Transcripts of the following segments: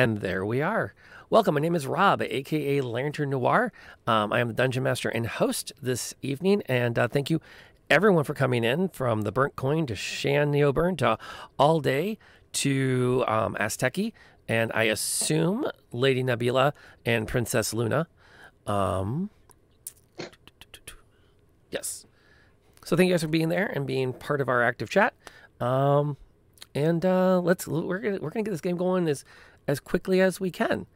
And there we are. Welcome. My name is Rob, aka Lantern Noir. Um, I am the dungeon master and host this evening, and uh, thank you everyone for coming in from the Burnt Coin to Shan Neoburn to All Day to um, Azteki, and I assume Lady Nebula and Princess Luna. Um, yes. So thank you guys for being there and being part of our active chat. Um, and uh, let's we're gonna we're gonna get this game going as as quickly as we can.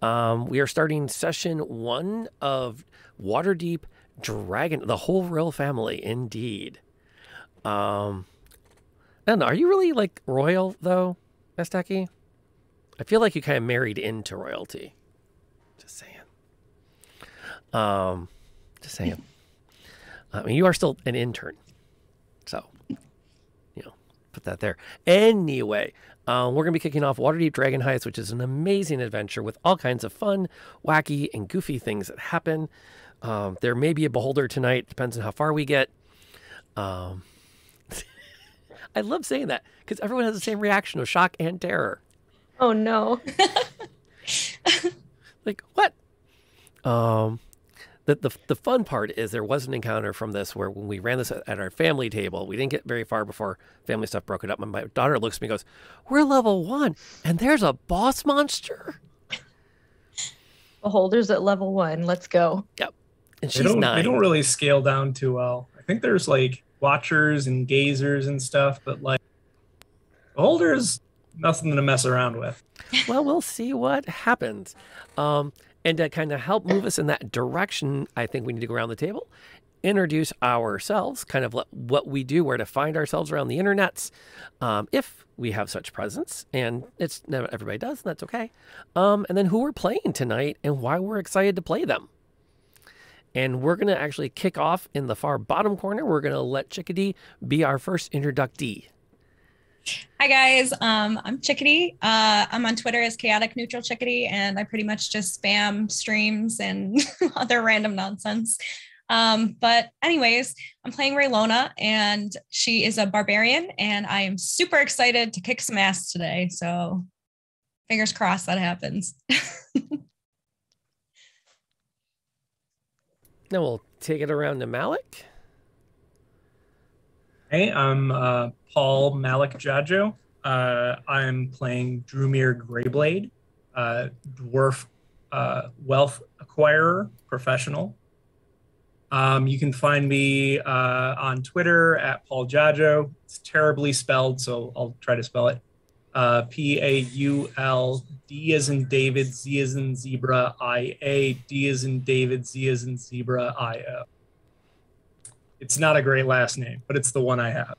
Um, we are starting session one of Waterdeep Dragon, the whole royal family, indeed. Um, I. Are you really like royal though, Azteki? I feel like you kind of married into royalty. Just saying. Um, just saying. I mean, you are still an intern, so put that there. Anyway, um, we're going to be kicking off Waterdeep Dragon Heist, which is an amazing adventure with all kinds of fun, wacky, and goofy things that happen. Um, there may be a beholder tonight, depends on how far we get. Um, I love saying that because everyone has the same reaction of shock and terror. Oh no. like what? Um, the, the the fun part is there was an encounter from this where when we ran this at, at our family table, we didn't get very far before family stuff broke it up. And my daughter looks at me and goes, "We're level one, and there's a boss monster." Beholders at level one. Let's go. Yep. And They she's don't, nine. they don't really scale down too well. I think there's like watchers and gazers and stuff, but like beholders, nothing to mess around with. well, we'll see what happens. Um, and to kind of help move us in that direction, I think we need to go around the table, introduce ourselves, kind of what we do, where to find ourselves around the internets, um, if we have such presence. And it's not everybody does, and that's okay. Um, and then who we're playing tonight and why we're excited to play them. And we're going to actually kick off in the far bottom corner. We're going to let Chickadee be our first introductee. Hi guys, um, I'm Chickadee. Uh, I'm on Twitter as Chaotic Neutral Chickadee, and I pretty much just spam streams and other random nonsense. Um, but anyways, I'm playing Raylona, and she is a barbarian, and I am super excited to kick some ass today. So fingers crossed that happens. Now we'll take it around to Malloc. Hey, I'm uh, Paul Malik Dziadzio. Uh, I'm playing Drumir Greyblade, uh, dwarf uh, wealth acquirer professional. Um, you can find me uh, on Twitter at Paul Dziadzio. It's terribly spelled, so I'll try to spell it. Uh, P A U L D is in David, Z is in zebra, I A, D is in David, Z is in zebra, I O. It's not a great last name, but it's the one I have.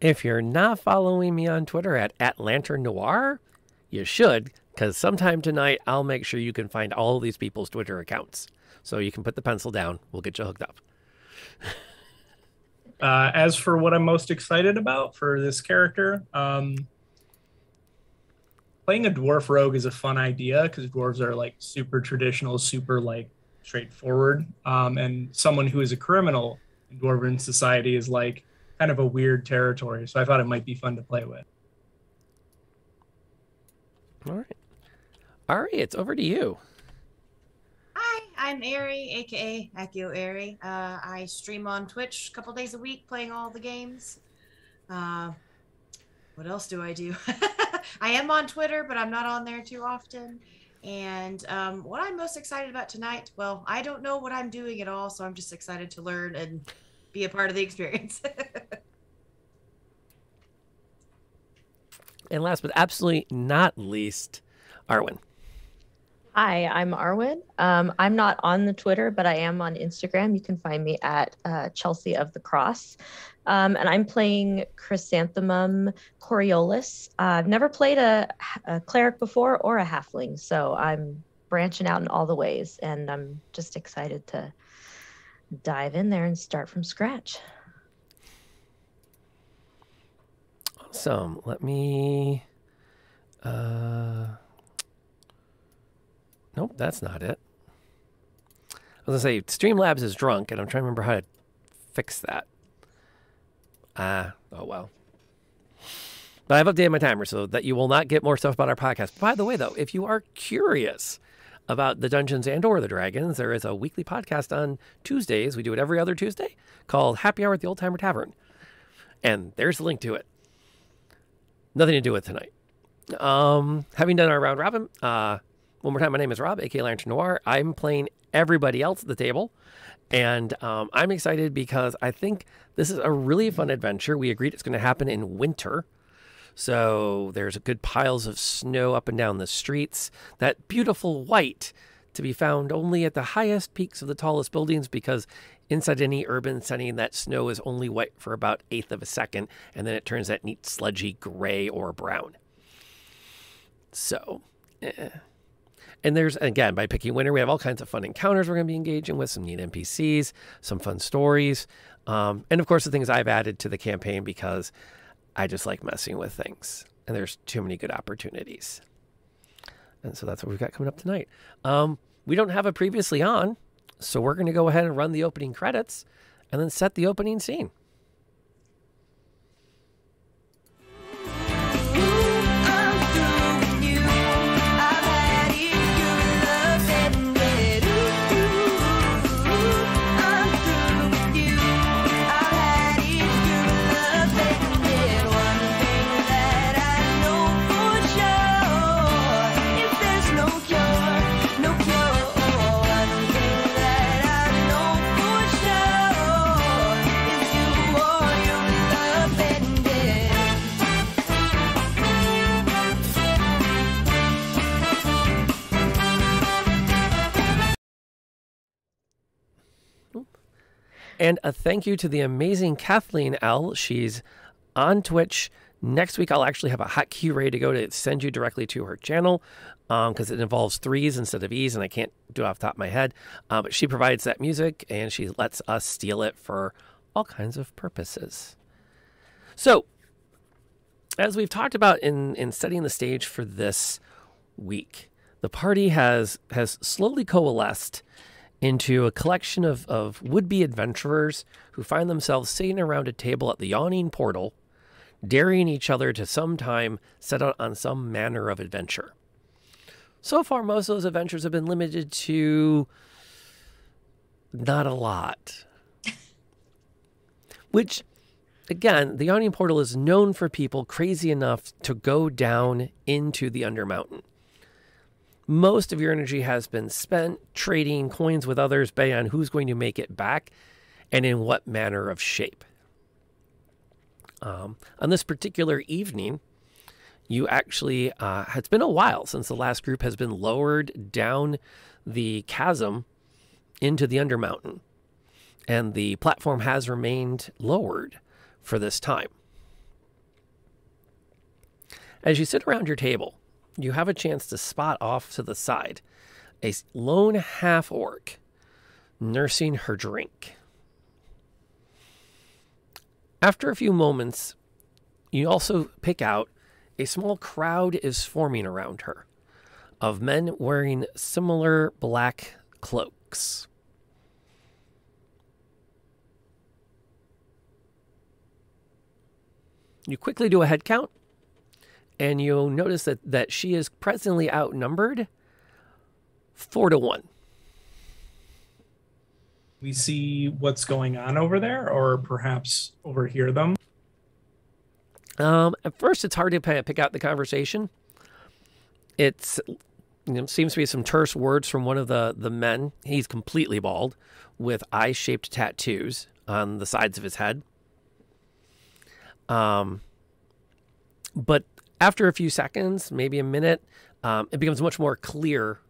If you're not following me on Twitter at, at Lantern Noir, you should, because sometime tonight I'll make sure you can find all of these people's Twitter accounts. So you can put the pencil down. We'll get you hooked up. Uh, as for what I'm most excited about for this character, um, playing a dwarf rogue is a fun idea because dwarves are like super traditional, super like straightforward. Um, and someone who is a criminal in dwarven society is like kind of a weird territory. So I thought it might be fun to play with. All right. Ari, it's over to you. Hi, I'm Ari, aka Accio Ari. Uh, I stream on Twitch a couple days a week, playing all the games. Uh, what else do I do? I am on Twitter, but I'm not on there too often. And um, what I'm most excited about tonight, well, I don't know what I'm doing at all, so I'm just excited to learn and be a part of the experience. And last but absolutely not least, Arwen. Hi, I'm Arwen. Um, I'm not on the Twitter, but I am on Instagram. You can find me at uh, Chelsea of the Cross. Um, and I'm playing Chrysanthemum Coriolis. Uh, I've never played a, a cleric before or a halfling, so I'm branching out in all the ways. And I'm just excited to dive in there and start from scratch. Awesome. Let me. Uh, nope, that's not it. I was gonna say Streamlabs is drunk, and I'm trying to remember how to fix that. Ah, oh well. But I've updated my timer so that you will not get more stuff about our podcast. By the way, though, if you are curious about the Dungeons and or the Dragons, there is a weekly podcast on Tuesdays. We do it every other Tuesday called Happy Hour at the Old Timer Tavern. And there's the link to it. Nothing to do with tonight. Um, having done our round robin, uh, one more time, my name is Rob, aka Lantern Noir. I'm playing everybody else at the table. And um, I'm excited because I think this is a really fun adventure. We agreed it's going to happen in winter. So there's good piles of snow up and down the streets. That beautiful white to be found only at the highest peaks of the tallest buildings because inside any urban setting that snow is only white for about eighth of a second and then it turns that neat sludgy gray or brown. So, eh. and there's again by picking winter, we have all kinds of fun encounters we're going to be engaging with, some neat NPCs, some fun stories, um, and of course the things I've added to the campaign because I just like messing with things, and there's too many good opportunities. And so that's what we've got coming up tonight. Um, we don't have a previously on, so we're going to go ahead and run the opening credits and then set the opening scene. And a thank you to the amazing Kathleen Elle. She's on Twitch. Next week, I'll actually have a hot hotkey ready to go to send you directly to her channel because um, it involves threes instead of E's, and I can't do it off top of my head. Uh, but she provides that music and she lets us steal it for all kinds of purposes. So, as we've talked about in, in setting the stage for this week, the party has has slowly coalesced into a collection of, of would be adventurers who find themselves sitting around a table at the yawning portal, daring each other to sometime set out on some manner of adventure. So far, most of those adventures have been limited to not a lot. Which, again, the Yawning Portal is known for people crazy enough to go down into the Undermountain most of your energy has been spent trading coins with others based on who's going to make it back and in what manner of shape. Um, on this particular evening, you actually, uh, it's been a while since the last group has been lowered down the chasm into the Undermountain. And the platform has remained lowered for this time. As you sit around your table, you have a chance to spot off to the side a lone half orc nursing her drink. After a few moments, you also pick out a small crowd is forming around her of men wearing similar black cloaks. You quickly do a head count and you'll notice that that she is presently outnumbered four to one. We see what's going on over there, or perhaps overhear them. Um, at first, it's hard to pick out the conversation. It's you know, seems to be some terse words from one of the the men. He's completely bald, with eye-shaped tattoos on the sides of his head. Um, but after a few seconds, maybe a minute, um, it becomes much more clear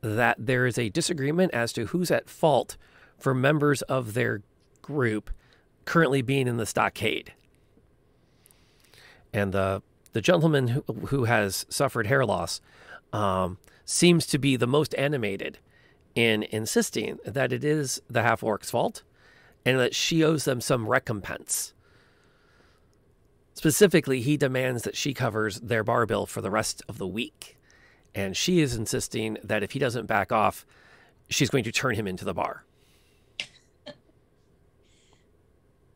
that there is a disagreement as to who's at fault for members of their group currently being in the stockade. And the the gentleman who, who has suffered hair loss um, seems to be the most animated in insisting that it is the half orc's fault and that she owes them some recompense. Specifically, he demands that she covers their bar bill for the rest of the week. And she is insisting that if he doesn't back off, she's going to turn him into the bar.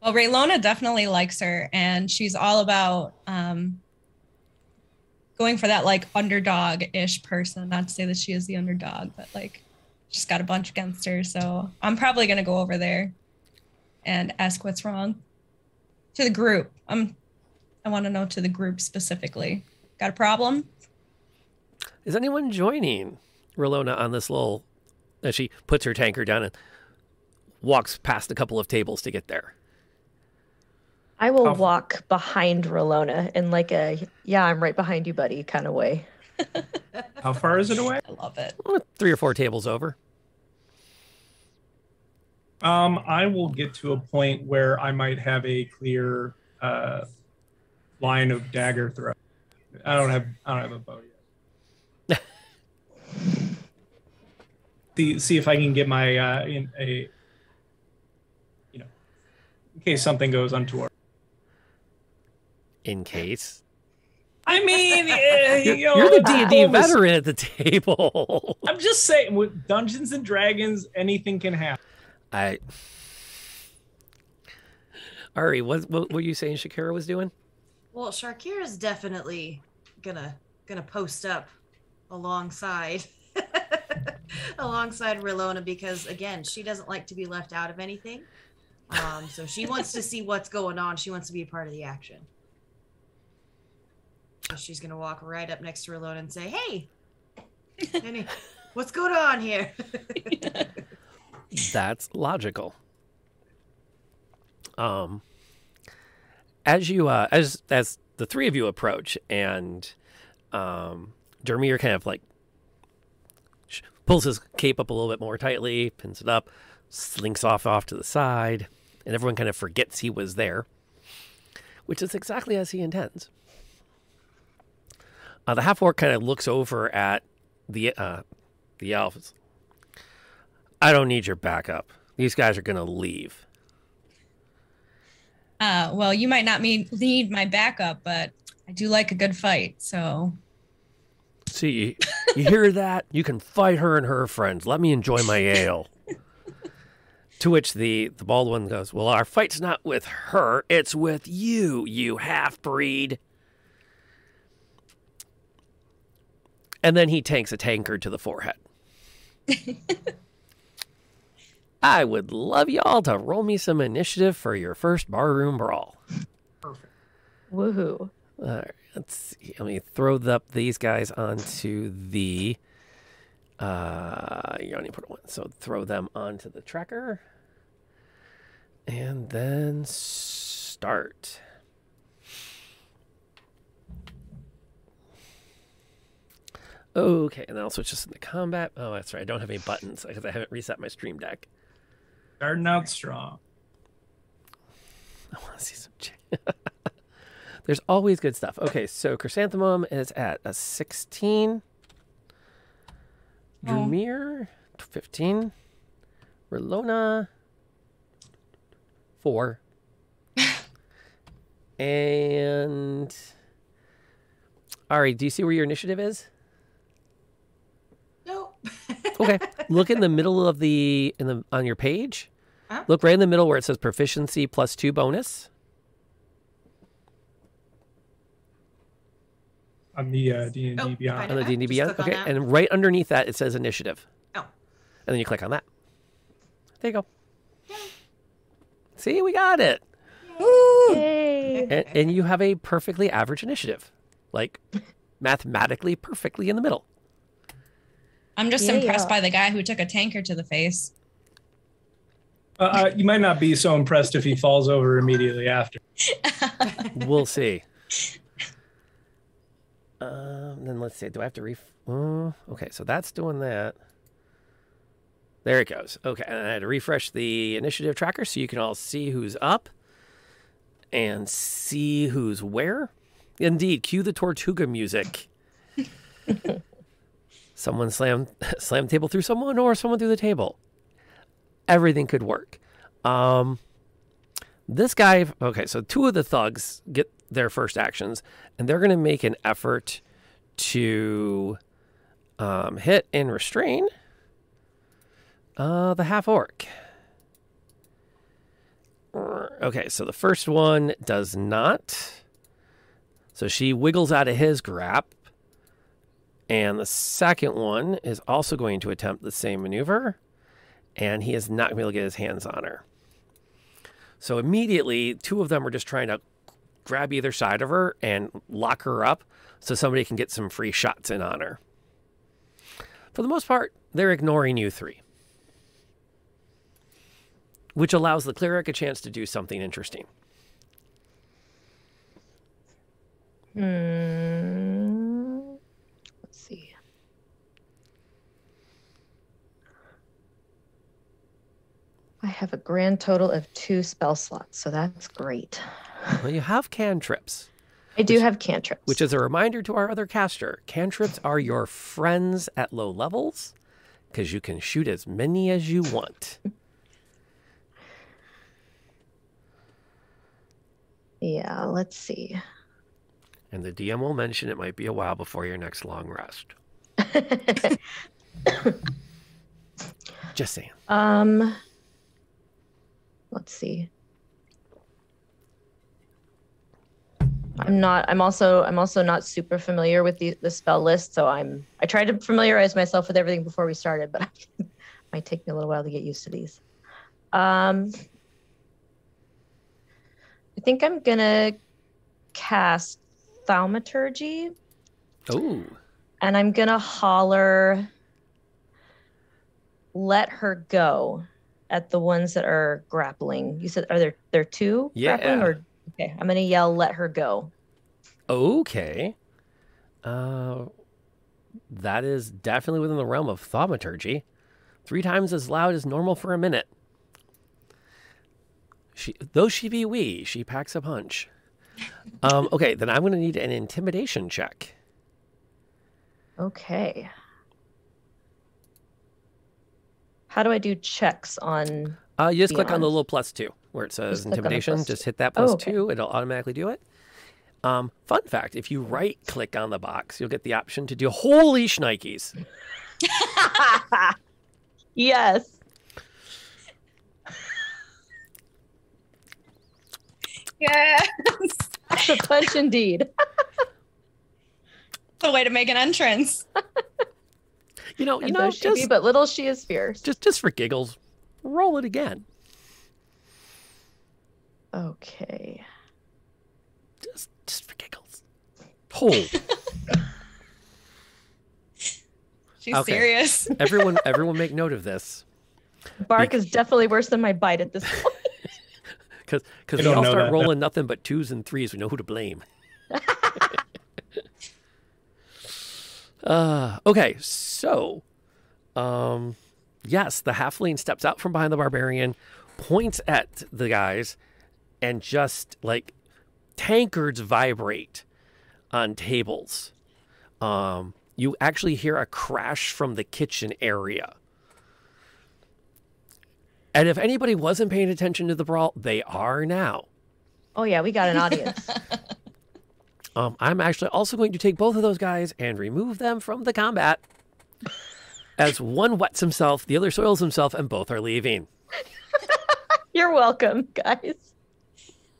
Well, Raylona definitely likes her, and she's all about um, going for that like underdog ish person. Not to say that she is the underdog, but like she's got a bunch against her. So I'm probably gonna go over there and ask what's wrong to the group. I'm I want to know to the group specifically. Got a problem? Is anyone joining Rolona on this little as she puts her tanker down and walks past a couple of tables to get there? I will How- walk behind Rolona in like a yeah, I'm right behind you, buddy kind of way. How far is it away? I love it. Three or four tables over. Um, I will get to a point where I might have a clear uh, line of dagger throw. I don't have I don't have a bow yet. see, see if I can get my uh, in a you know in case something goes untoward. In case I mean, eh, you know, you're the D and D all veteran at the table. I'm just saying, with Dungeons and Dragons, anything can happen. I. Ari, what, what were you saying Shakira was doing? Well, Sharkira's definitely gonna gonna post up alongside alongside Rilona because again, she doesn't like to be left out of anything. Um, so she wants to see what's going on. She wants to be a part of the action. So she's gonna walk right up next to Rilona and say, "Hey, Penny, what's going on here?" That's logical. Um, as you uh, as as the three of you approach, and um, Dermir kind of like pulls his cape up a little bit more tightly, pins it up, slinks off off to the side, and everyone kind of forgets he was there, which is exactly as he intends. Uh, the half orc kind of looks over at the uh, the elves. I don't need your backup. These guys are gonna leave. Uh, well, you might not mean, need my backup, but I do like a good fight. So See, you hear that? You can fight her and her friends. Let me enjoy my ale. to which the the bald one goes, "Well, our fight's not with her; it's with you, you half breed." And then he tanks a tankard to the forehead. I would love y'all to roll me some initiative for your first barroom brawl. Perfect. Woohoo. All right, let's see. Let me throw up these guys onto the. Uh, you only put one, so throw them onto the tracker, and then start. Okay, and then I'll switch this into combat. Oh, that's right. I don't have any buttons because I haven't reset my stream deck. Starting out strong. I want to see some. Ch- There's always good stuff. Okay, so Chrysanthemum is at a 16. Oh. Drumir, 15. Relona, 4. and. Ari, do you see where your initiative is? nope. Okay. Look in the middle of the in the on your page. Huh? Look right in the middle where it says proficiency plus 2 bonus. On the uh, D and Oh, Beyond. on the Okay, D&D Beyond. Okay, and right underneath that it says initiative. Oh. And then you click on that. There you go. See, we got it. Yay. And, and you have a perfectly average initiative. Like mathematically perfectly in the middle. I'm just Yeah, impressed yeah. by the guy who took a tanker to the face. Uh, uh, you might not be so impressed if he falls over immediately after. We'll see. Um, then let's see. Do I have to ref? Uh, okay, so that's doing that. There it goes. Okay, and I had to refresh the initiative tracker so you can all see who's up and see who's where. Indeed, cue the Tortuga music. someone slam slam table through someone, or someone through the table. Everything could work. Um, this guy. Okay, so two of the thugs get their first actions, and they're going to make an effort to um, hit and restrain uh, the half orc. Okay, so the first one does not. So she wiggles out of his grip, And the second one is also going to attempt the same maneuver, and he is not going to be able to get his hands on her. So immediately, two of them are just trying to grab either side of her and lock her up so somebody can get some free shots in on her. For the most part, they're ignoring you three, which allows the cleric a chance to do something interesting. Hmm. Let's see. I have a grand total of two spell slots, so that's great. Well, you have cantrips. I do Which- have cantrips. Which is a reminder to our other caster cantrips are your friends at low levels because you can shoot as many as you want. yeah, let's see. And the DM will mention it might be a while before your next long rest. Just saying. um let's see. I'm not I'm also I'm also not super familiar with the, the spell list, so I'm I tried to familiarize myself with everything before we started, but it might take me a little while to get used to these. Um I think I'm gonna cast thaumaturgy Oh, and I'm gonna holler let her go at the ones that are grappling. You said are there there two grappling Yeah. or okay, I'm gonna yell let her go. okay. Uh, that is definitely within the realm of thaumaturgy. Three times as loud as normal for a minute. She, though she be wee, she packs a punch. Um, okay, then I'm going to need an intimidation check. Okay. How do I do checks on Uh, you just click on the Beyond. little plus two where it says Just click on the intimidation. Just two. hit that Oh, plus okay. two. It'll automatically do it. Um, fun fact if you right click on the box, you'll get the option to do holy shnikes. Yes. Yes. That's a punch indeed. the way to make an entrance. You know, you And know, though she be just, but little she is fierce. just just for giggles, roll it again. Okay. Just just for giggles. Hold. She's Okay. serious. everyone, everyone, make note of this Bark is definitely worse than my bite at this point. because because I we all start that, rolling nothing but twos and threes. We know who to blame. Uh, okay, so, um, yes, the halfling steps out from behind the barbarian, points at the guys, and just like tankards vibrate on tables. Um, you actually hear a crash from the kitchen area. And if anybody wasn't paying attention to the brawl, they are now. Oh yeah, we got an audience. Um, I'm actually also going to take both of those guys and remove them from the combat. As one wets himself, the other soils himself, and both are leaving. You're welcome, guys.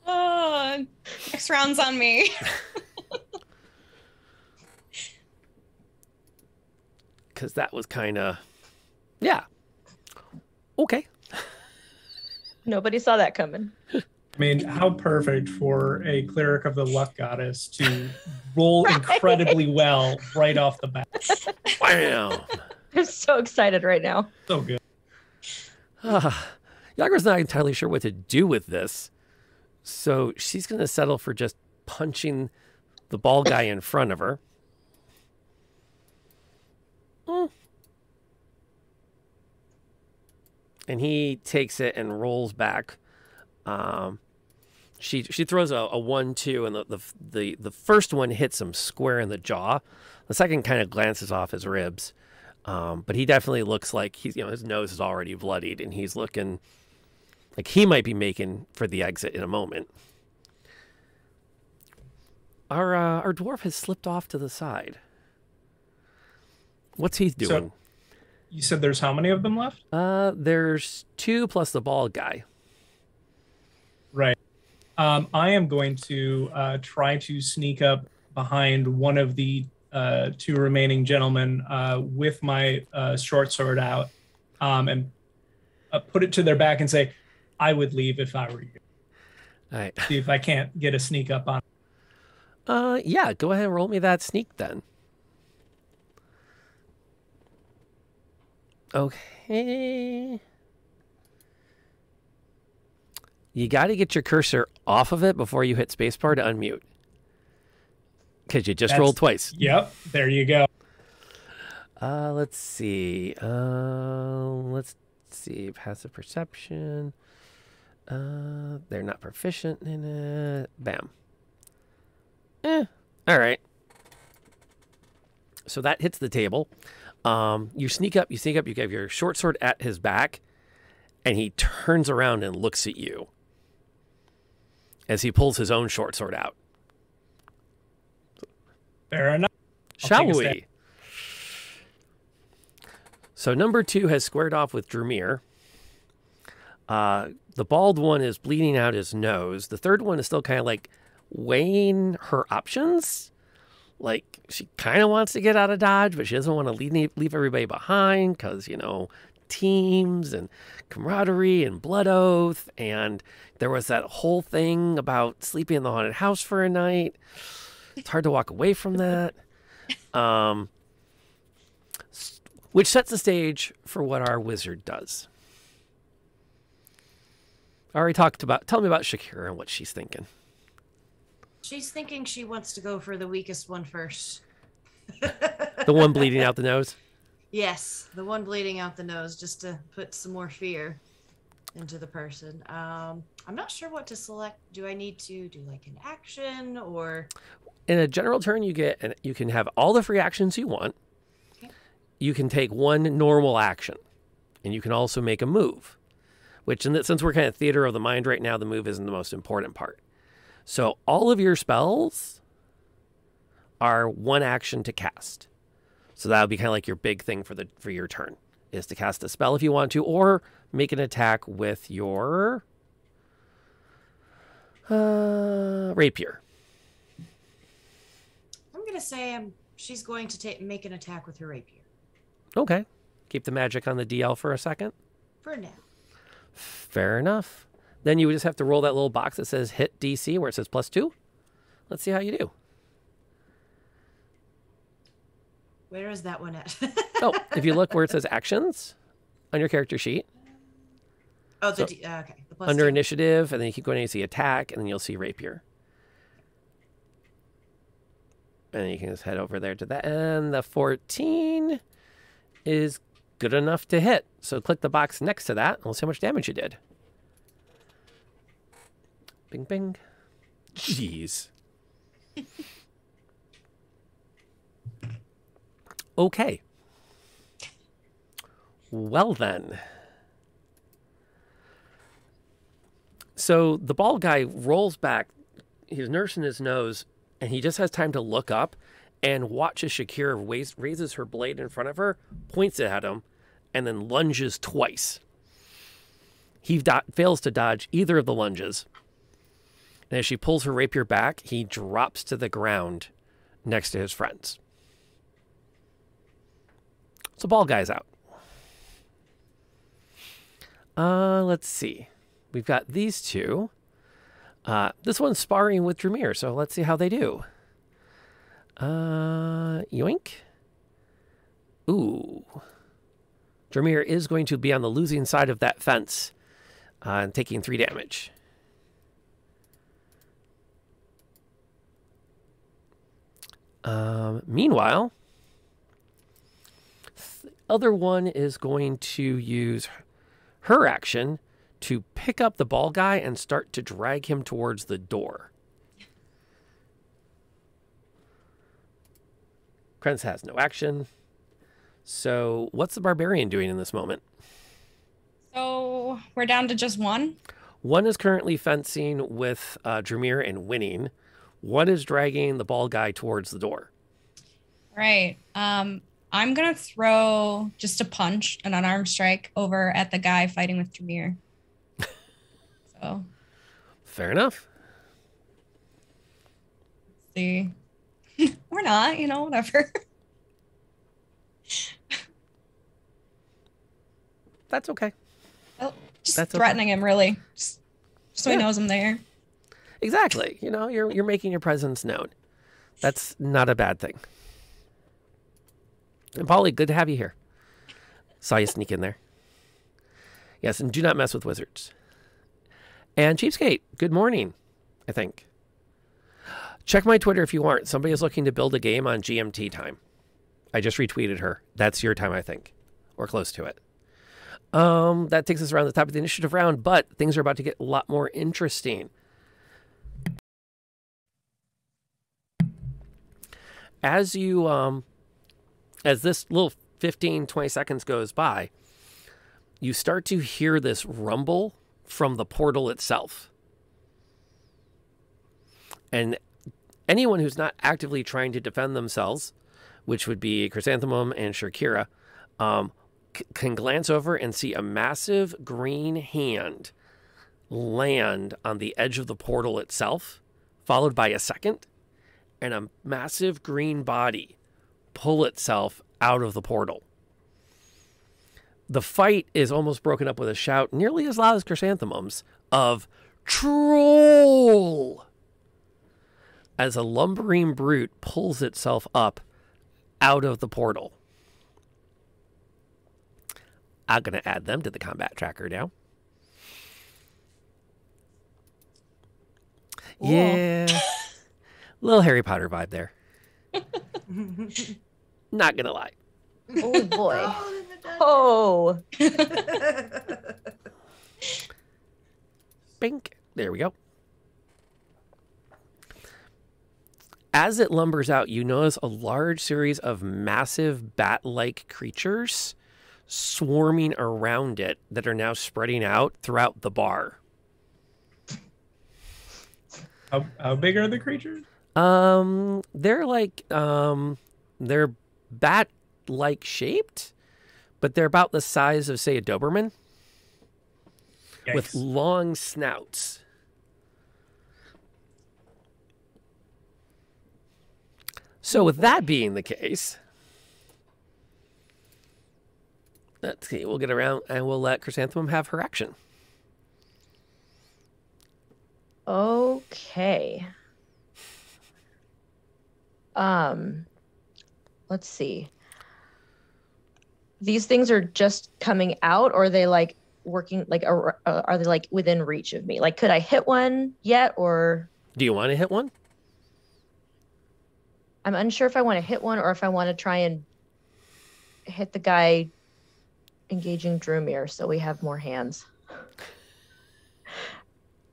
Oh, next round's on me. Because that was kind of, yeah. Okay. Nobody saw that coming. I mean, how perfect for a cleric of the luck goddess to roll Right. incredibly well right off the bat. Wow. I'm so excited right now. So good. Ah, Yagra's not entirely sure what to do with this. So she's going to settle for just punching the ball guy in front of her. Mm. And he takes it and rolls back. Um, she she throws a, a one two, and the, the the the first one hits him square in the jaw. The second kind of glances off his ribs. Um, but he definitely looks like he's, you know, his nose is already bloodied and he's looking like he might be making for the exit in a moment. Our, uh, our dwarf has slipped off to the side. What's he So- doing? You said there's how many of them left? uh, there's two plus the bald guy. Right. Um, I am going to uh, try to sneak up behind one of the uh, two remaining gentlemen uh, with my uh, short sword out um, and uh, put it to their back and say, I would leave if I were you. All right. See if I can't get a sneak up on. Uh, yeah. Go ahead and roll me that sneak then. Okay. You got to get your cursor off of it before you hit spacebar to unmute. Because you just That's- rolled twice. Yep, there you go. Uh, let's see. Uh, let's see. Passive perception. Uh, they're not proficient in it. Bam. Eh. All right. So that hits the table. Um, you sneak up. You sneak up. You have your short sword at his back, and he turns around and looks at you as he pulls his own short sword out. Fair enough. I'll Shall we? So number two has squared off with Drumir. Uh, the bald one is bleeding out his nose. The third one is still kind of like weighing her options. Like she kind of wants to get out of Dodge, but she doesn't want to leave, leave everybody behind because, you know, teams and camaraderie and blood oath. And there was that whole thing about sleeping in the haunted house for a night. It's hard to walk away from that. Um, which sets the stage for what our wizard does. I already talked about. Tell me about Shakira and what she's thinking. She's thinking she wants to go for the weakest one first. The one bleeding out the nose. Yes, the one bleeding out the nose, just to put some more fear into the person. Um, I'm not sure what to select. Do I need to do like an action or? In a general turn, you get and you can have all the free actions you want. Okay. You can take one normal action, and you can also make a move. Which, in that, since we're kind of theater of the mind right now, the move isn't the most important part. So all of your spells are one action to cast. So that would be kind of like your big thing for the for your turn is to cast a spell if you want to, or make an attack with your uh, rapier. I'm gonna say um, she's going to take make an attack with her rapier Okay. Keep the magic on the DL for a second. for now. Fair enough. Then you would just have to roll that little box that says hit DC where it says plus two. Let's see how you do. Where is that one at? Oh, if you look where it says actions on your character sheet, oh, the so D- uh, okay. The plus under two. initiative, and then you keep going and you see attack, and then you'll see rapier. And you can just head over there to that. And the 14 is good enough to hit. So click the box next to that, and we'll see how much damage you did. Bing, bing. Jeez. okay. Well, then. So the bald guy rolls back, he's nursing his nose, and he just has time to look up and watches Shakira raise, raises her blade in front of her, points it at him, and then lunges twice. He do- fails to dodge either of the lunges. And as she pulls her rapier back, he drops to the ground next to his friends. So ball guy's out. Uh, let's see. We've got these two. Uh, this one's sparring with Drumir, so let's see how they do. Uh, yoink. Ooh. Drumir is going to be on the losing side of that fence uh, and taking three damage. Um, meanwhile, other one is going to use her action to pick up the ball guy and start to drag him towards the door. Krenz has no action. So, what's the barbarian doing in this moment? So we're down to just one. One is currently fencing with uh, and winning. One is dragging the ball guy towards the door. Right. Um, I'm gonna throw just a punch, an unarmed strike, over at the guy fighting with Tremere. so Fair enough. let's see. We're not, you know, whatever. That's okay. Oh, just That's okay. threatening him, really. Just so Yeah. he knows I'm there. Exactly. You know, you're you're making your presence known. That's not a bad thing. And Polly, good to have you here. Saw you sneak in there. Yes, and do not mess with wizards. And Cheapskate, good morning, I think. Check my Twitter if you want. Somebody is looking to build a game on GMT time. I just retweeted her. That's your time, I think, or close to it. Um, that takes us around the top of the initiative round, but things are about to get a lot more interesting. as you um as this little 15 20 seconds goes by you start to hear this rumble from the portal itself. And anyone who's not actively trying to defend themselves which would be chrysanthemum and shakira um, can glance over and see a massive green hand land on the edge of the portal itself followed by a second and a massive green body pull itself out of the portal. The fight is almost broken up with a shout nearly as loud as Chrysanthemum's of Troll! As a lumbering brute pulls itself up out of the portal. I'm going to add them to the combat tracker now. Yeah. Little Harry Potter vibe there. Not gonna lie. Oh boy. Oh, in the Oh. dungeon. Bink. There we go. As it lumbers out, you notice a large series of massive bat like creatures swarming around it that are now spreading out throughout the bar. How, how big are the creatures? Um, they're like um, they're bat like shaped, but they're about the size of say a Doberman with long snouts. So, with that being the case, let's see. We'll get around and we'll let Chrysanthemum have her action. Okay. Um, let's see. These things are just coming out, or are they like working? Like, ar- uh, are they like within reach of me? Like, could I hit one yet, or Do you want to hit one? I'm unsure if I want to hit one or if I want to try and hit the guy engaging Drumir, so we have more hands.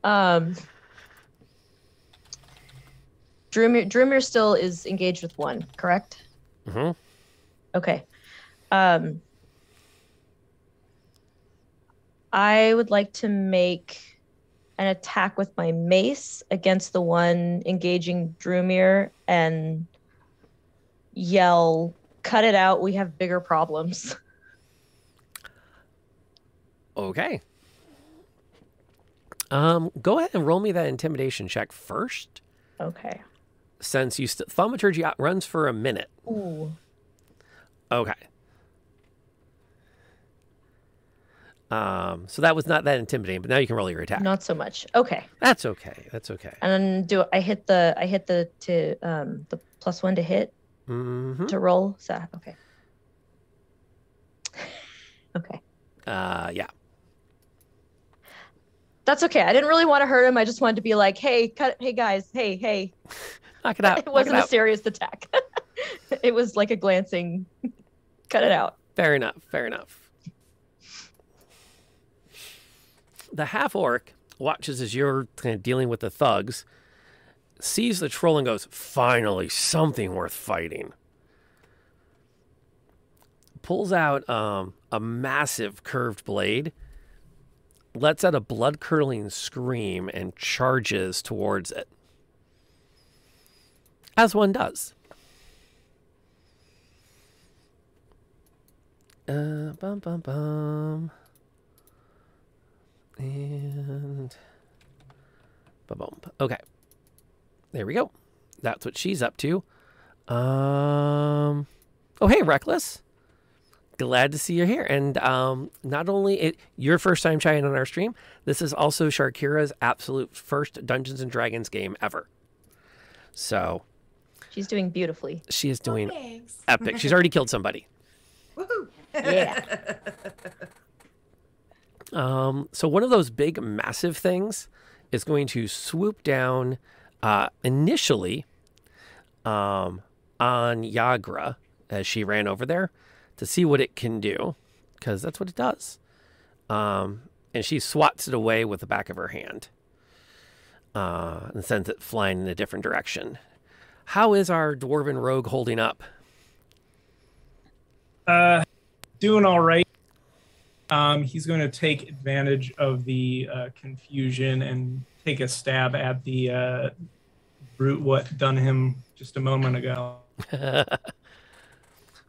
um, Drumir, Drumir still is engaged with one, correct? Hmm Okay. Um, I would like to make an attack with my mace against the one engaging Drumir and yell, "Cut it out! We have bigger problems." Okay. Um, go ahead and roll me that intimidation check first, Okay. Since you st- thaumaturgy runs for a minute. Ooh. Okay. Um, so that was not that intimidating, but now you can roll your attack. Not so much. Okay. That's okay. That's okay. And do I hit the I hit the to um the plus one to hit hmm to roll? So okay? Okay. Uh, yeah. That's okay. I didn't really want to hurt him. I just wanted to be like, hey, cut hey guys, hey, hey. Knock it out. It wasn't a serious attack. it was like a glancing cut it out. Fair enough. Fair enough. The half orc watches as you're kind of dealing with the thugs, sees the troll and goes, "Finally, something worth fighting." Pulls out um, a massive curved blade, lets out a blood curdling scream, and charges towards it. As one does. Uh, bum bum bum. And ba bum. Okay. There we go. That's what she's up to. Um. Oh, hey, Reckless. Glad to see you're here. And um, not only it, your first time trying on our stream, this is also Sharkira's absolute first Dungeons and Dragons game ever. So She's doing beautifully. she is doing Thanks. epic. She's already killed somebody. Woohoo. Yeah. Um, so one of those big, massive things is going to swoop down uh, initially um, on Yagra as she ran over there to see what it can do, because that's what it does. Um, and she swats it away with the back of her hand uh, and sends it flying in a different direction. How is our dwarven rogue holding up? Uh, doing all right. Um, he's going to take advantage of the uh, confusion and take a stab at the uh, brute what done him just a moment ago.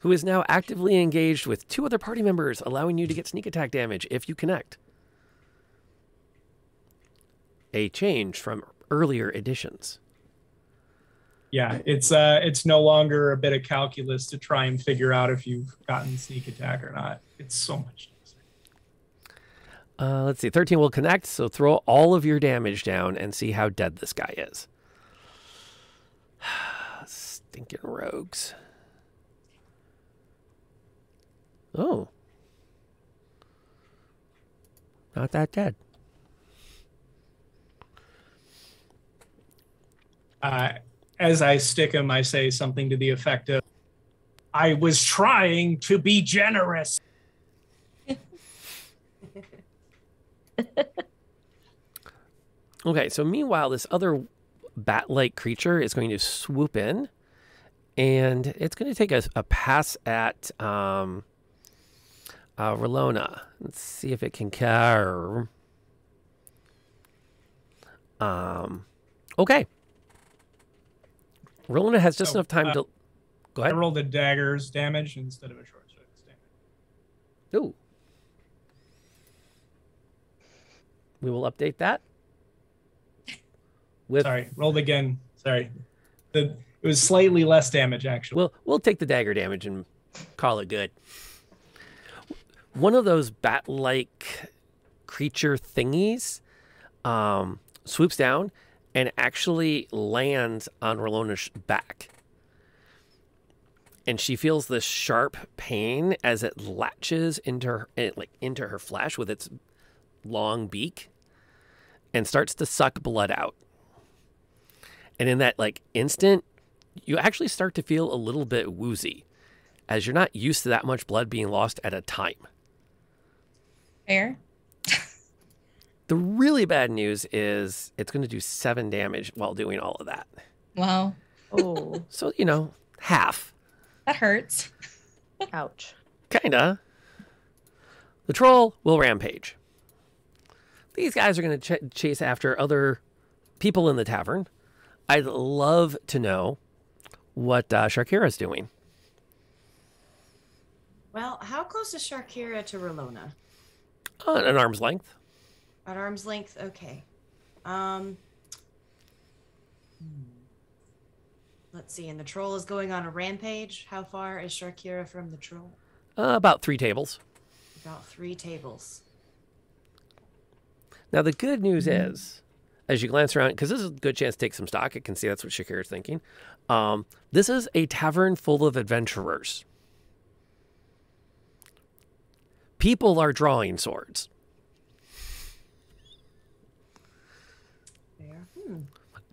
Who is now actively engaged with two other party members, allowing you to get sneak attack damage if you connect. A change from earlier editions. Yeah, it's uh, it's no longer a bit of calculus to try and figure out if you've gotten sneak attack or not. It's so much. easier. Uh, let's see. 13 will connect, so throw all of your damage down and see how dead this guy is. Stinking rogues. Oh. Not that dead. Uh, as I stick him, I say something to the effect of, "I was trying to be generous." Okay, so meanwhile, this other bat like creature is going to swoop in and it's going to take a, a pass at um, uh. Let's see if it can carve. Um, okay. Relona has just So, enough time uh, to. Go I ahead. rolled a dagger's damage instead of a short sword's damage. Ooh. We will update that. With Sorry, rolled again. Sorry, the it was slightly less damage actually. We'll we'll take the dagger damage and call it good. One of those bat-like creature thingies um, swoops down and actually lands on Relona's back, and she feels this sharp pain as it latches into her, it, like into her flesh with its long beak, and starts to suck blood out. And in that like instant, you actually start to feel a little bit woozy as you're not used to that much blood being lost at a time. Fair. The really bad news is it's going to do seven damage while doing all of that. Wow. Oh, So, you know, half. That hurts. ouch. Kinda. The troll will rampage. These guys are going to ch- chase after other people in the tavern. I'd love to know what uh, Sharkira's doing. Well, how close is Sharkira to Relona? Uh, at an arm's length. At arm's length? Okay. Um. Let's see. And the troll is going on a rampage. How far is Sharkira from the troll? Uh, about three tables. About three tables. Now, the good news is, as you glance around, because this is a good chance to take some stock, I can see that's what Sharkira's thinking. Um, this is a tavern full of adventurers. People are drawing swords. There. Hmm.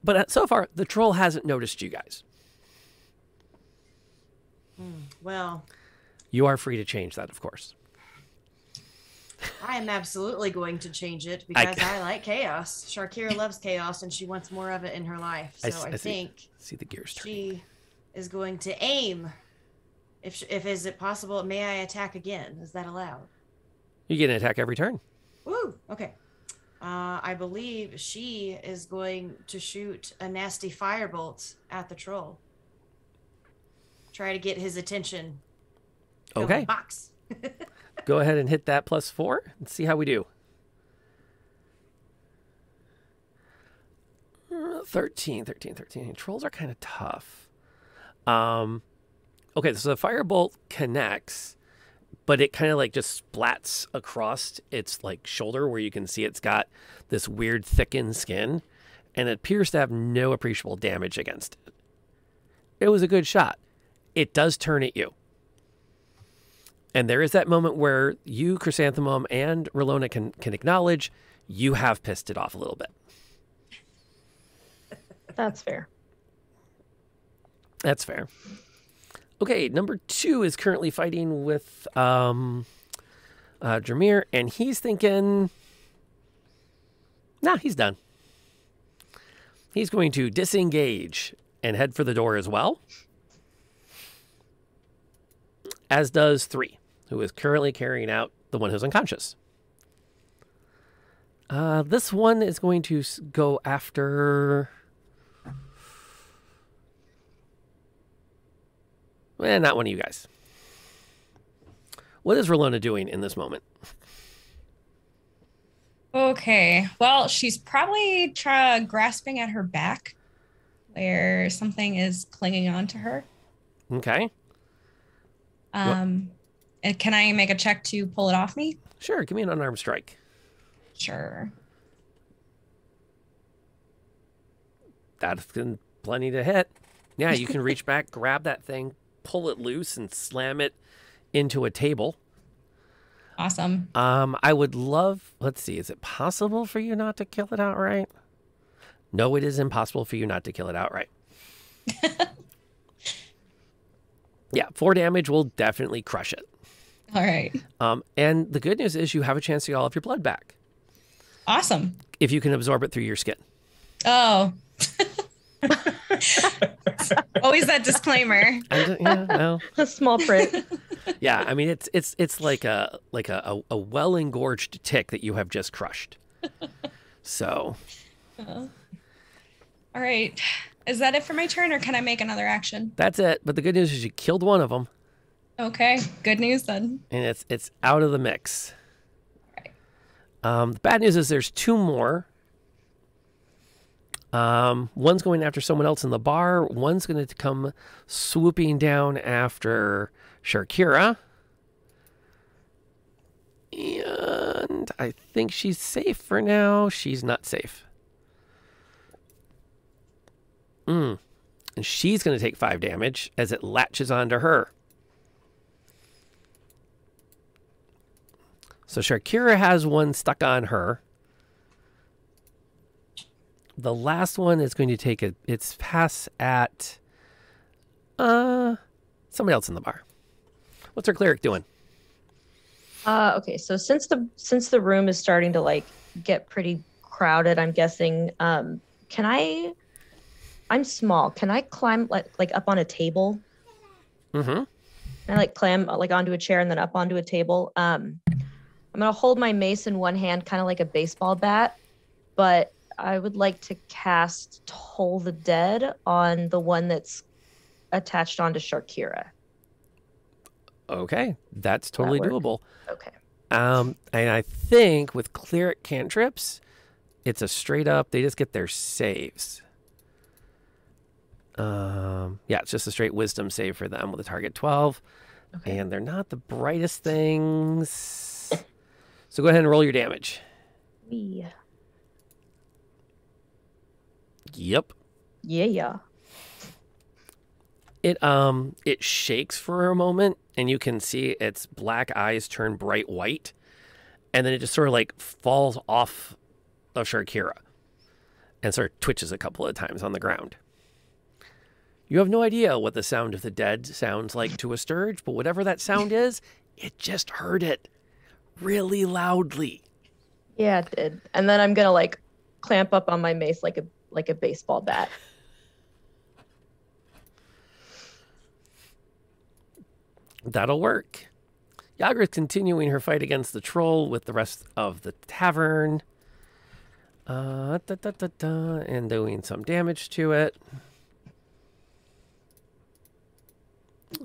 But uh, so far, the troll hasn't noticed you guys. Hmm. Well, You are free to change that, of course. I am absolutely going to change it because I, like chaos. Sharkira loves chaos and she wants more of it in her life. I So I think See the gears turn. she is going to aim. If, if is it possible? May I attack again? Is that allowed? You get an attack every turn. Woo! Okay. Uh, I believe she is going to shoot a nasty firebolt at the troll. Try to get his attention. Okay. Box. Go ahead and hit that plus four and see how we do. Uh, 13, 13, 13. Trolls are kind of tough. Um, okay, so the firebolt connects, but it kind of like just splats across its like shoulder where you can see it's got this weird thickened skin, and it appears to have no appreciable damage against it. It was a good shot. It does turn at you. And there is that moment where you, Chrysanthemum, and Rolona can, can acknowledge you have pissed it off a little bit. That's fair. That's fair. Okay, number two is currently fighting with um, uh, Dramir, and he's thinking, nah, he's done. He's going to disengage and head for the door as well. As does three, who is currently carrying out the one who's unconscious. Uh, this one is going to go after. Eh, not one of you guys. What is Rolona doing in this moment? Okay. Well, she's probably try grasping at her back where something is clinging on to her. Okay, Um and can I make a check to pull it off me? sure. Give me an unarmed strike. Sure. That's been plenty to hit. Yeah, you can reach back, grab that thing, pull it loose, and slam it into a table. Awesome. Um, I would love. Let's see. Is it possible for you not to kill it outright? No, it is impossible for you not to kill it outright. yeah, four damage will definitely crush it. All right. Um, and the good news is you have a chance to get all of your blood back Awesome. if you can absorb it through your skin. Oh. Always that disclaimer. And, uh, yeah, well, A small print. yeah. I mean, it's it's it's like a like a, a, a well engorged tick that you have just crushed. So All right. Is that it for my turn or can I make another action? that's it. But the good news is you killed one of them, Okay. Good news then. and it's it's out of the mix. Right. Um, the bad news is there's two more. Um, one's going after someone else in the bar. One's going to come swooping down after Sharkira. And I think she's safe for now. She's not safe. Mm. And she's going to take five damage as it latches onto her. So Sharkira has one stuck on her. The last one is going to take a, its pass at uh somebody else in the bar. What's our cleric doing? Uh, okay, so since the since the room is starting to like get pretty crowded, I'm guessing. Um, can I? I'm small. Can I climb like like up on a table? Mm-hmm. Can I like climb like onto a chair and then up onto a table? Um, I'm gonna hold my mace in one hand, kind of like a baseball bat, but I would like to cast Toll the Dead on the one that's attached onto Sharkira. Okay, that's totally work? doable. Okay. Um, and I think with cleric cantrips, it's a straight up. They just get their saves. Um, yeah, it's just a straight wisdom save for them with a target twelve, Okay. and they're not the brightest things. So go ahead and roll your damage. Yeah. Yep. Yeah. Yeah. It um it shakes for a moment and you can see its black eyes turn bright white and then it just sort of like falls off of Sharkira and sort of twitches a couple of times on the ground. You have no idea what the sound of the dead sounds like to a sturge, but whatever that sound is, it just heard it really loudly. Yeah, it did. And then I'm gonna like clamp up on my mace like a like a baseball bat. That'll work. Yagra's continuing her fight against the troll with the rest of the tavern. Uh, da, da, da, da, and doing some damage to it.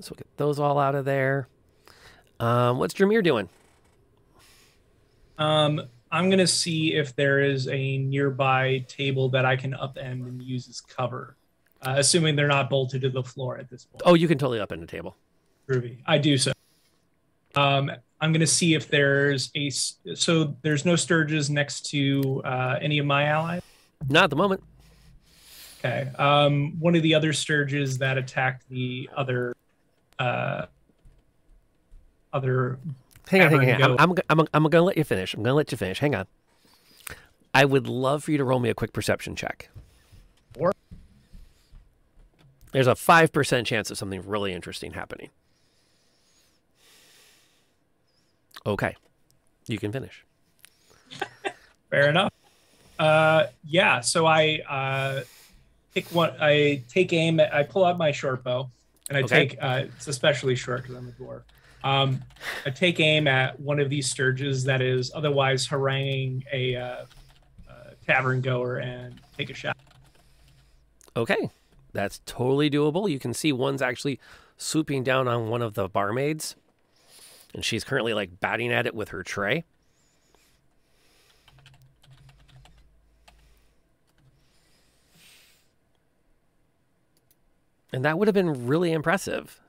So we'll get those all out of there. Um, what's Dramir doing? Um, I'm gonna see if there is a nearby table that I can upend and use as cover. uh, assuming they're not bolted to the floor at this point. Oh, you can totally up in the table. Groovy. I do so. Um, I'm going to see if there's a So there's no Sturges next to uh, any of my allies. Not at the moment. Okay. Um, one of the other Sturges that attacked the other. Uh, other. Hang on, hang on. Hang on. go. I'm, I'm, I'm, I'm going to let you finish. I'm going to let you finish. Hang on. I would love for you to roll me a quick perception check. Or- There's a 5% chance of something really interesting happening. Okay. You can finish. Fair enough. Uh, yeah. So I uh, pick one. I take aim. At, I pull out my short bow, and I Okay. take. Uh, it's especially short because I'm a dwarf. Um, take aim at one of these sturges that is otherwise haranguing a uh, uh, tavern goer and take a shot. Okay. That's totally doable. You can see one's actually swooping down on one of the barmaids, and she's currently like batting at it with her tray. And that would have been really impressive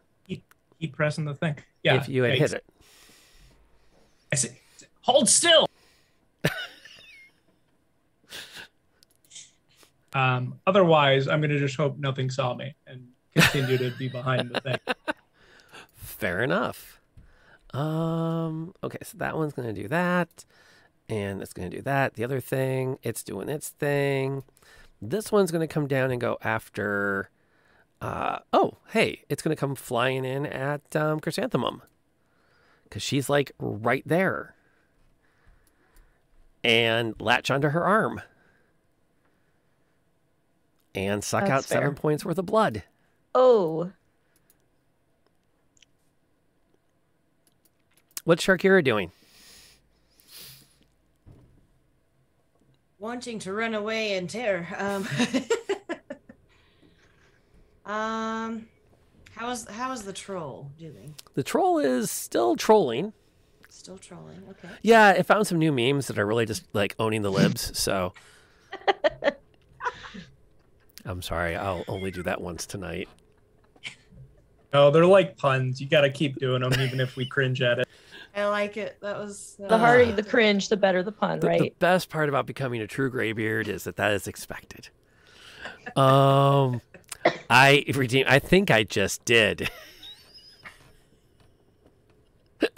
Keep pressing the thing. Yeah. if you had hit it. I say, hold still. um, otherwise, I'm going to just hope nothing saw me and continue to be behind the thing. Fair enough. Um, okay, so that one's going to do that. And it's going to do that. The other thing, it's doing its thing. This one's going to come down and go after. Uh, oh, hey, it's going to come flying in at um, Chrysanthemum. Because she's like right there. And latch onto her arm. And suck That's out seven points worth of blood. Oh, What's Sharkira doing? Wanting to run away in terror. Um, um how is how is the troll doing? The troll is still trolling. Still trolling. Okay. Yeah, I found some new memes that are really just like owning the libs. So I'm sorry, I'll only do that once tonight. No, they're like puns. You got to keep doing them, even if we cringe at it. I like it. That was the harder the cringe, the better the pun, The, the right? best part about becoming a true graybeard is that that is expected. Um, I redeem. I think I just did.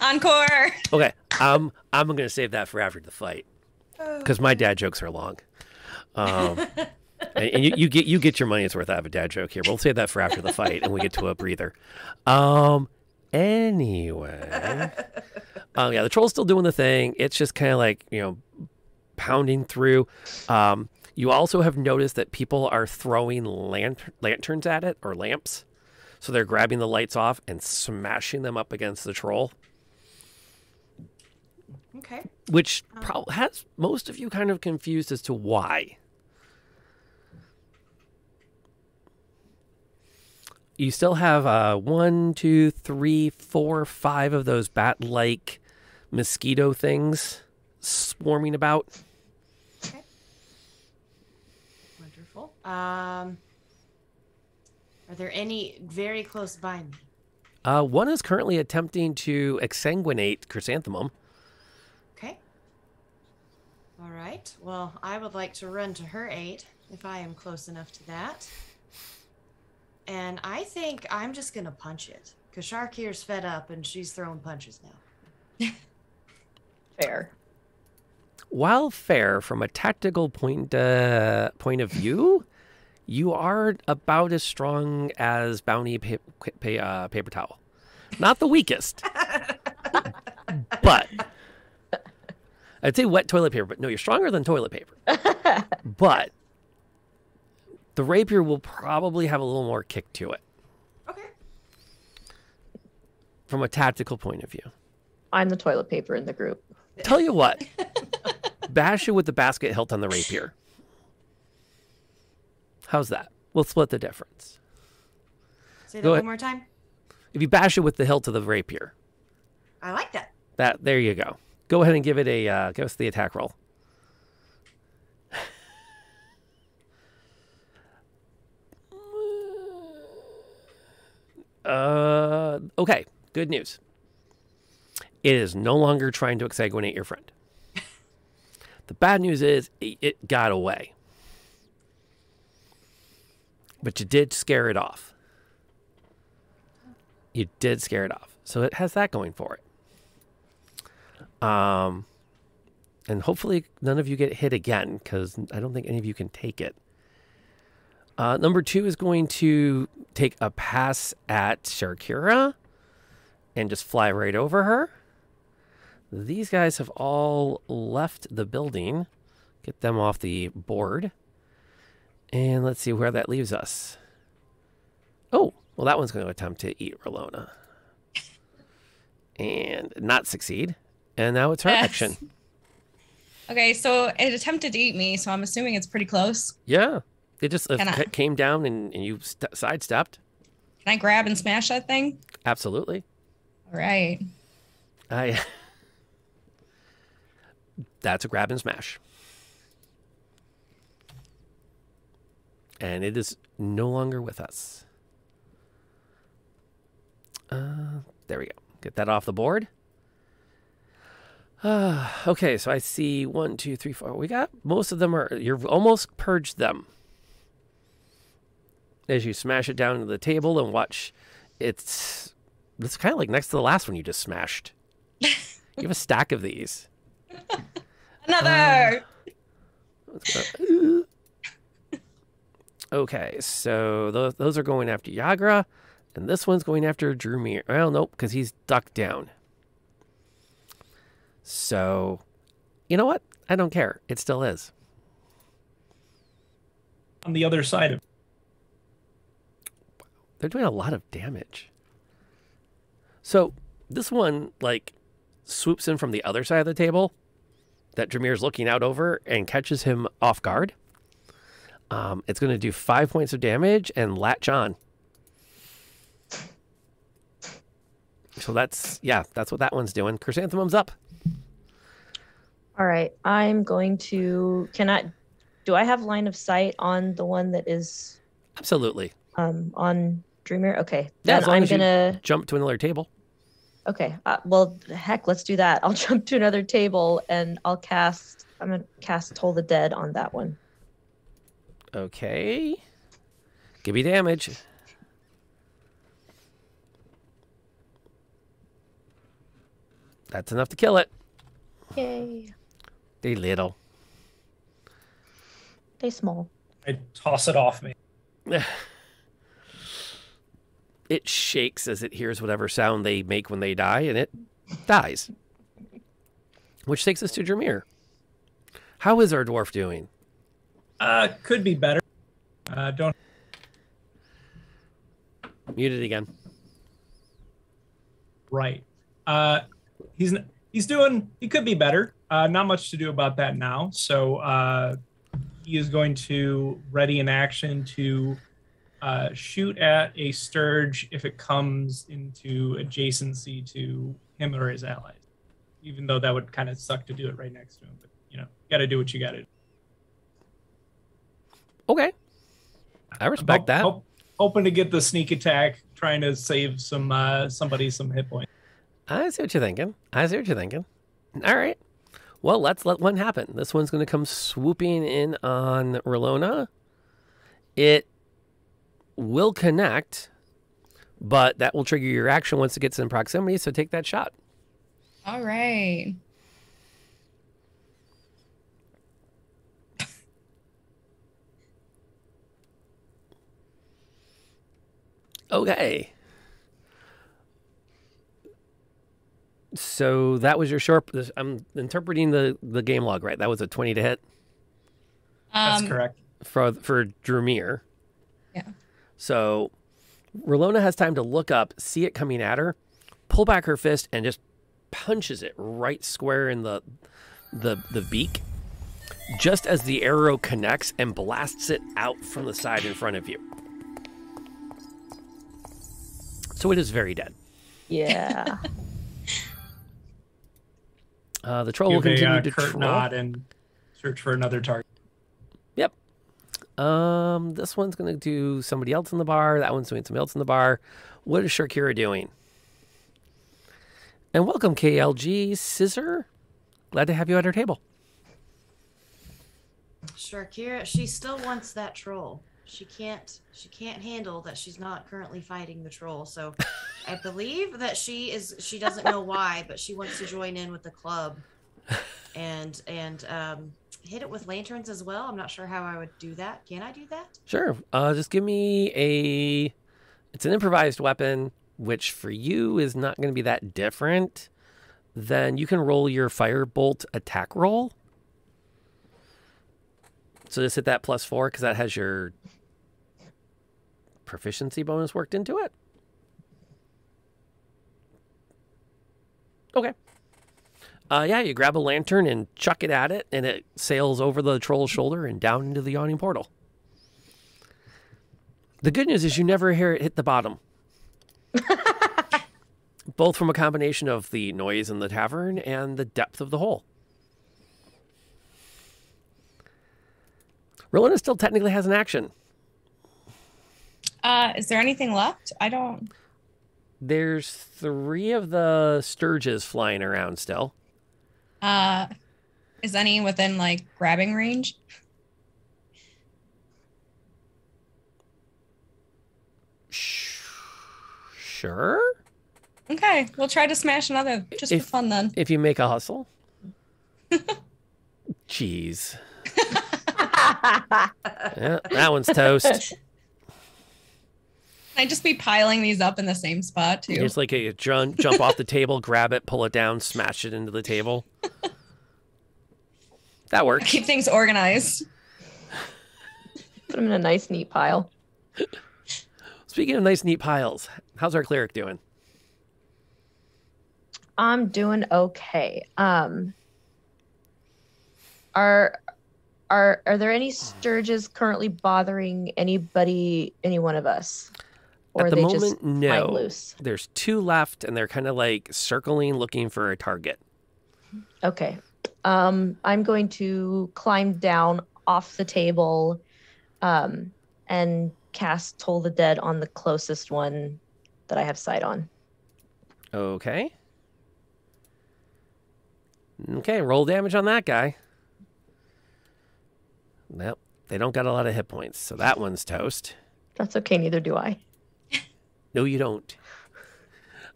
Encore. Okay, um, I'm gonna save that for after the fight because my dad jokes are long. Um, and, and you, you get you get your money's worth out of a dad joke here. We'll save that for after the fight, and we get to a breather. Um, anyway, um, yeah, the troll's still doing the thing. It's just kind of like you know, pounding through. Um, you also have noticed that people are throwing lantern, lanterns at it or lamps, so they're grabbing the lights off and smashing them up against the troll Okay. which prob- has most of you kind of confused as to why. You still have uh, one, two, three, four, five of those bat like mosquito things swarming about. Wonderful. Um are there any very close by me? Uh, one is currently attempting to exsanguinate Chrysanthemum. Okay. All right. Well, I would like to run to her aid if I am close enough to that. And I think I'm just gonna punch it because Sharkir's fed up and she's throwing punches now. Fair. While fair from a tactical point uh, point of view, you are about as strong as Bounty pa- pa- uh, paper towel. Not the weakest, but I'd say wet toilet paper. But no, you're stronger than toilet paper. but the rapier will probably have a little more kick to it Okay. from a tactical point of view. I'm the toilet paper in the group. Tell you what, bash it with the basket hilt on the rapier. How's that? We'll split the difference. Say that one more time. If you bash it with the hilt of the rapier. I like that. That there you go. Go ahead and give it a uh, give us the attack roll. Uh, okay, good news. It is no longer trying to exsanguinate your friend. the bad news is it, it got away. But you did scare it off. You did scare it off. So it has that going for it. Um, and hopefully none of you get hit again because I don't think any of you can take it. Uh, number two is going to take a pass at Sharkira and just fly right over her. These guys have all left the building. Get them off the board. And let's see where that leaves us. Oh, well, that one's going to attempt to eat Rolona and not succeed. And now it's her Yes. action. Okay, so it attempted to eat me, so I'm assuming it's pretty close. Yeah. It just uh, I- came down and, and you st- sidestepped. Can I grab and smash that thing? Absolutely. All right. I. That's a grab and smash. And it is no longer with us. Uh, there we go. Get that off the board. Uh, okay, so I see one, two, three, four. We got most of them are. You've almost purged them. As you smash it down to the table and watch, it's it's kind of like next to the last one you just smashed. you have a stack of these. Another. Okay, so those those are going after Yagra, and this one's going after Drumir. Well, nope, because he's ducked down. So, you know what? I don't care. It still is. On the other side of They're doing a lot of damage. So this one like swoops in from the other side of the table that Dramir's looking out over and catches him off guard. Um, it's going to do five points of damage and latch on. So that's yeah, that's what that one's doing. Chrysanthemum's up. All right, I'm going to. Can I? Do I have line of sight on the one that is Absolutely. um on Dreamer? Okay, Yeah, then I'm gonna. Jump to another table. Okay, uh, well, heck, let's do that. I'll jump to another table and I'll cast. I'm gonna cast Toll the Dead on that one. Okay. Give me damage. That's enough to kill it. Yay! They little. They small. I toss it off me. It shakes as it hears whatever sound they make when they die, and it dies. Which takes us to Dramir. How is our dwarf doing? Uh, could be better. Uh, don't. Muted again. Right. Uh, he's he's doing. He could be better. Uh, not much to do about that now. So uh, he is going to ready an action to uh, shoot at a sturge if it comes into adjacency to him or his allies. Even though that would kind of suck to do it right next to him, but you know, got to do what you got to do. Okay. I respect Hope- that. hope- hoping to get the sneak attack, trying to save some uh, somebody some hit points. I see what you're thinking. I see what you're thinking. All right. Well, let's let one happen. This one's going to come swooping in on Rolona. It will connect, but that will trigger your action once it gets in proximity. So take that shot. All right. Okay. So that was your sharp. I'm interpreting the the game log right. That was a 20 to hit. That's Um, correct. for for Drumir. Yeah. So Rolona has time to look up, see it coming at her, pull back her fist, and just punches it right square in the the the beak. Just as the arrow connects and blasts it out from the side in front of you. So it is very dead. Yeah. Uh, the troll will Give a continue uh, to curt troll. nod and search for another target. Yep. Um, this one's gonna do somebody else in the bar. That one's doing somebody else in the bar. What is Sharkira doing? And welcome, KLG Scissor. Glad to have you at our table. Sharkira, she still wants that troll. She can't she can't handle that she's not currently fighting the troll. So I believe that she is she doesn't know why, but she wants to join in with the club and and um hit it with lanterns as well. I'm not sure how I would do that. Can I do that? Sure. Uh, just give me a. It's an improvised weapon, which for you is not going to be that different. Then you can roll your firebolt attack roll. So just hit that plus four because that has your proficiency bonus worked into it. Okay. Uh, yeah, you grab a lantern and chuck it at it, and it sails over the troll's shoulder and down into the yawning portal. The good news is you never hear it hit the bottom. Both from a combination of the noise in the tavern and the depth of the hole. Roland still technically has an action. Uh, is there anything left? I don't. There's three of the sturges flying around still. Uh, is any within like grabbing range? Sure. Okay, we'll try to smash another just If- for fun then. If you make a hustle. Jeez. Yeah, that one's toast. Can I just be piling these up in the same spot too? It's like a jump, jump off the table, grab it, pull it down, smash it into the table. That works. Keep things organized. Put them in a nice, neat pile. Speaking of nice, neat piles, how's our cleric doing? I'm doing okay. Um, are are are there any sturges currently bothering anybody, any one of us, or At the moment, no. There's two left, and they're kind of like circling, looking for a target. Okay. Um, I'm going to climb down off the table, um, and cast Toll the Dead on the closest one that I have sight on. Okay. Okay, roll damage on that guy. Nope, they don't got a lot of hit points, so that one's toast. That's okay. Neither do I. No, you don't.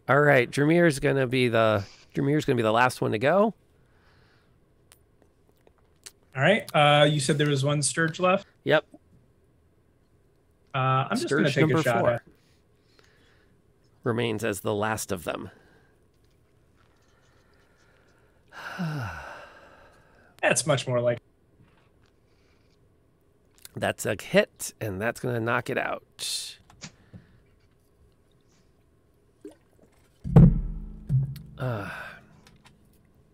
All right, Dramir's gonna be the Dramir's gonna be the last one to go. All right. Uh, you said there was one Sturge left. Yep, Uh, I'm just going to take a shot four at. remains as the last of them. That's much more like. That's a hit, and that's gonna knock it out. Uh,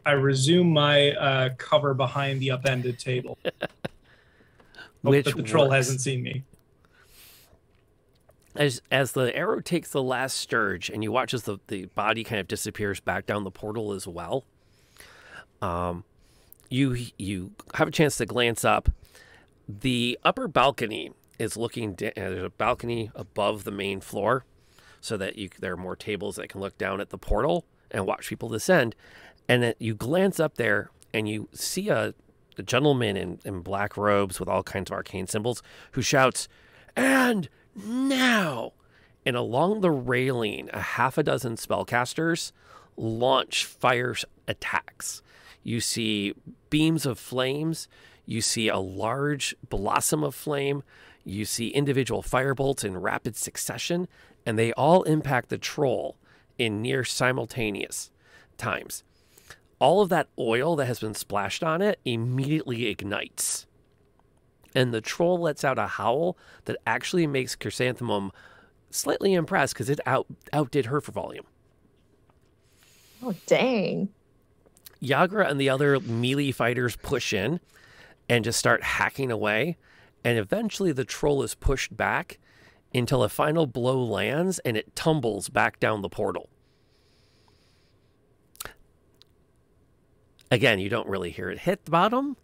I resume my uh, cover behind the upended table. Which the troll works. hasn't seen me. as as the arrow takes the last sturge and you watch as the, the body kind of disappears back down the portal as well um you you have a chance to glance up the upper balcony is looking da- uh, there's a balcony above the main floor so that you there are more tables that can look down at the portal and watch people descend and then you glance up there and you see a, a gentleman in, in black robes with all kinds of arcane symbols who shouts and now. And along the railing, a half a dozen spellcasters launch fire attacks. You see beams of flames. You see a large blossom of flame. You see individual firebolts in rapid succession, and they all impact the troll in near simultaneous times. All of that oil that has been splashed on it immediately ignites and the troll lets out a howl that actually makes Chrysanthemum slightly impressed because it out outdid her for volume. Oh dang! Yagra and the other melee fighters push in and just start hacking away, and eventually the troll is pushed back until a final blow lands and it tumbles back down the portal. Again, you don't really hear it hit the bottom.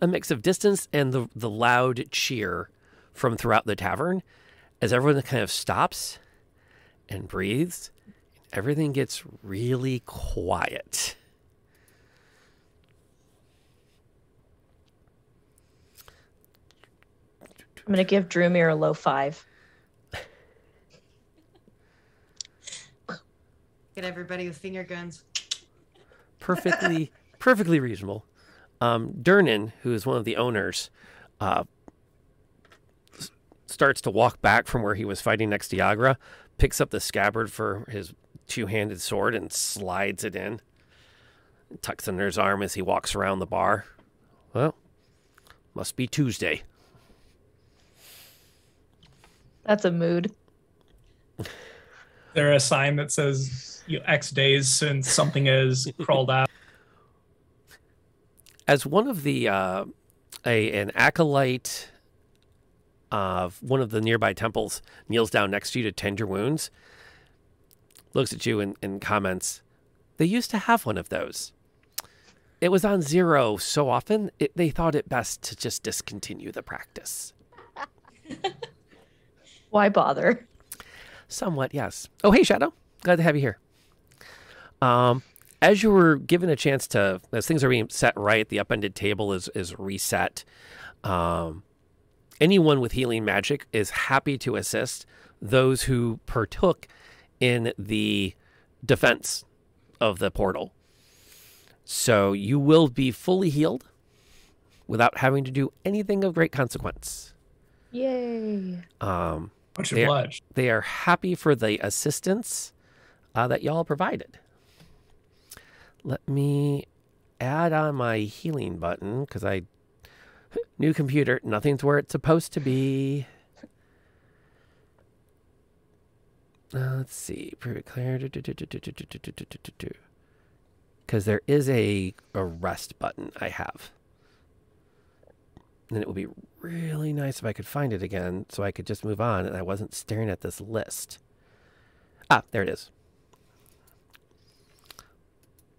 a mix of distance and the the loud cheer from throughout the tavern as everyone kind of stops and breathes. Everything gets really quiet. I'm gonna give Drewmere a low five. Get everybody with finger guns. perfectly perfectly reasonable. Um, Durnan, who is one of the owners, uh, s- starts to walk back from where he was fighting next to Yagra, picks up the scabbard for his two-handed sword and slides it in, tucks under his arm as he walks around the bar. Well, must be Tuesday. That's a mood. there a sign that says you know, X days since something has crawled out? as one of the uh, a an acolyte of one of the nearby temples kneels down next to you to tend your wounds, looks at you and, and comments, "They used to have one of those. It was on zero so often it, they thought it best to just discontinue the practice." Why bother? Somewhat, yes. Oh, hey, Shadow. Glad to have you here. Um, as you were given a chance to, as things are being set right, the upended table is is reset. Um, anyone with healing magic is happy to assist those who partook in the defense of the portal. So you will be fully healed without having to do anything of great consequence. Yay. Um, Much There. obliged. they are happy for the assistance uh, that y'all provided. Let me add on my healing button because I new computer, nothing's where it's supposed to be. Uh, let's see, pretty clear. Because there is a a rest button I have, and it would be really nice if I could find it again so I could just move on and I wasn't staring at this list. Ah, there it is.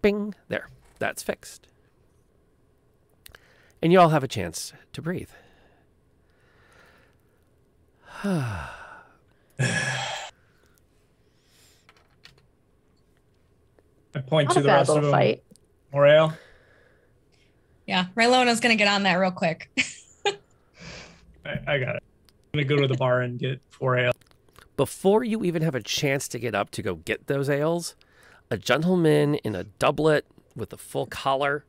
Bing. There. That's fixed. And you all have a chance to breathe. I point Not to a the bad rest of little them. fight. Morale. Yeah, Raylona's gonna get on that real quick. I, I got it. I'm gonna go to the bar and get four ale. Before you even have a chance to get up to go get those ales, a gentleman in a doublet with a full collar,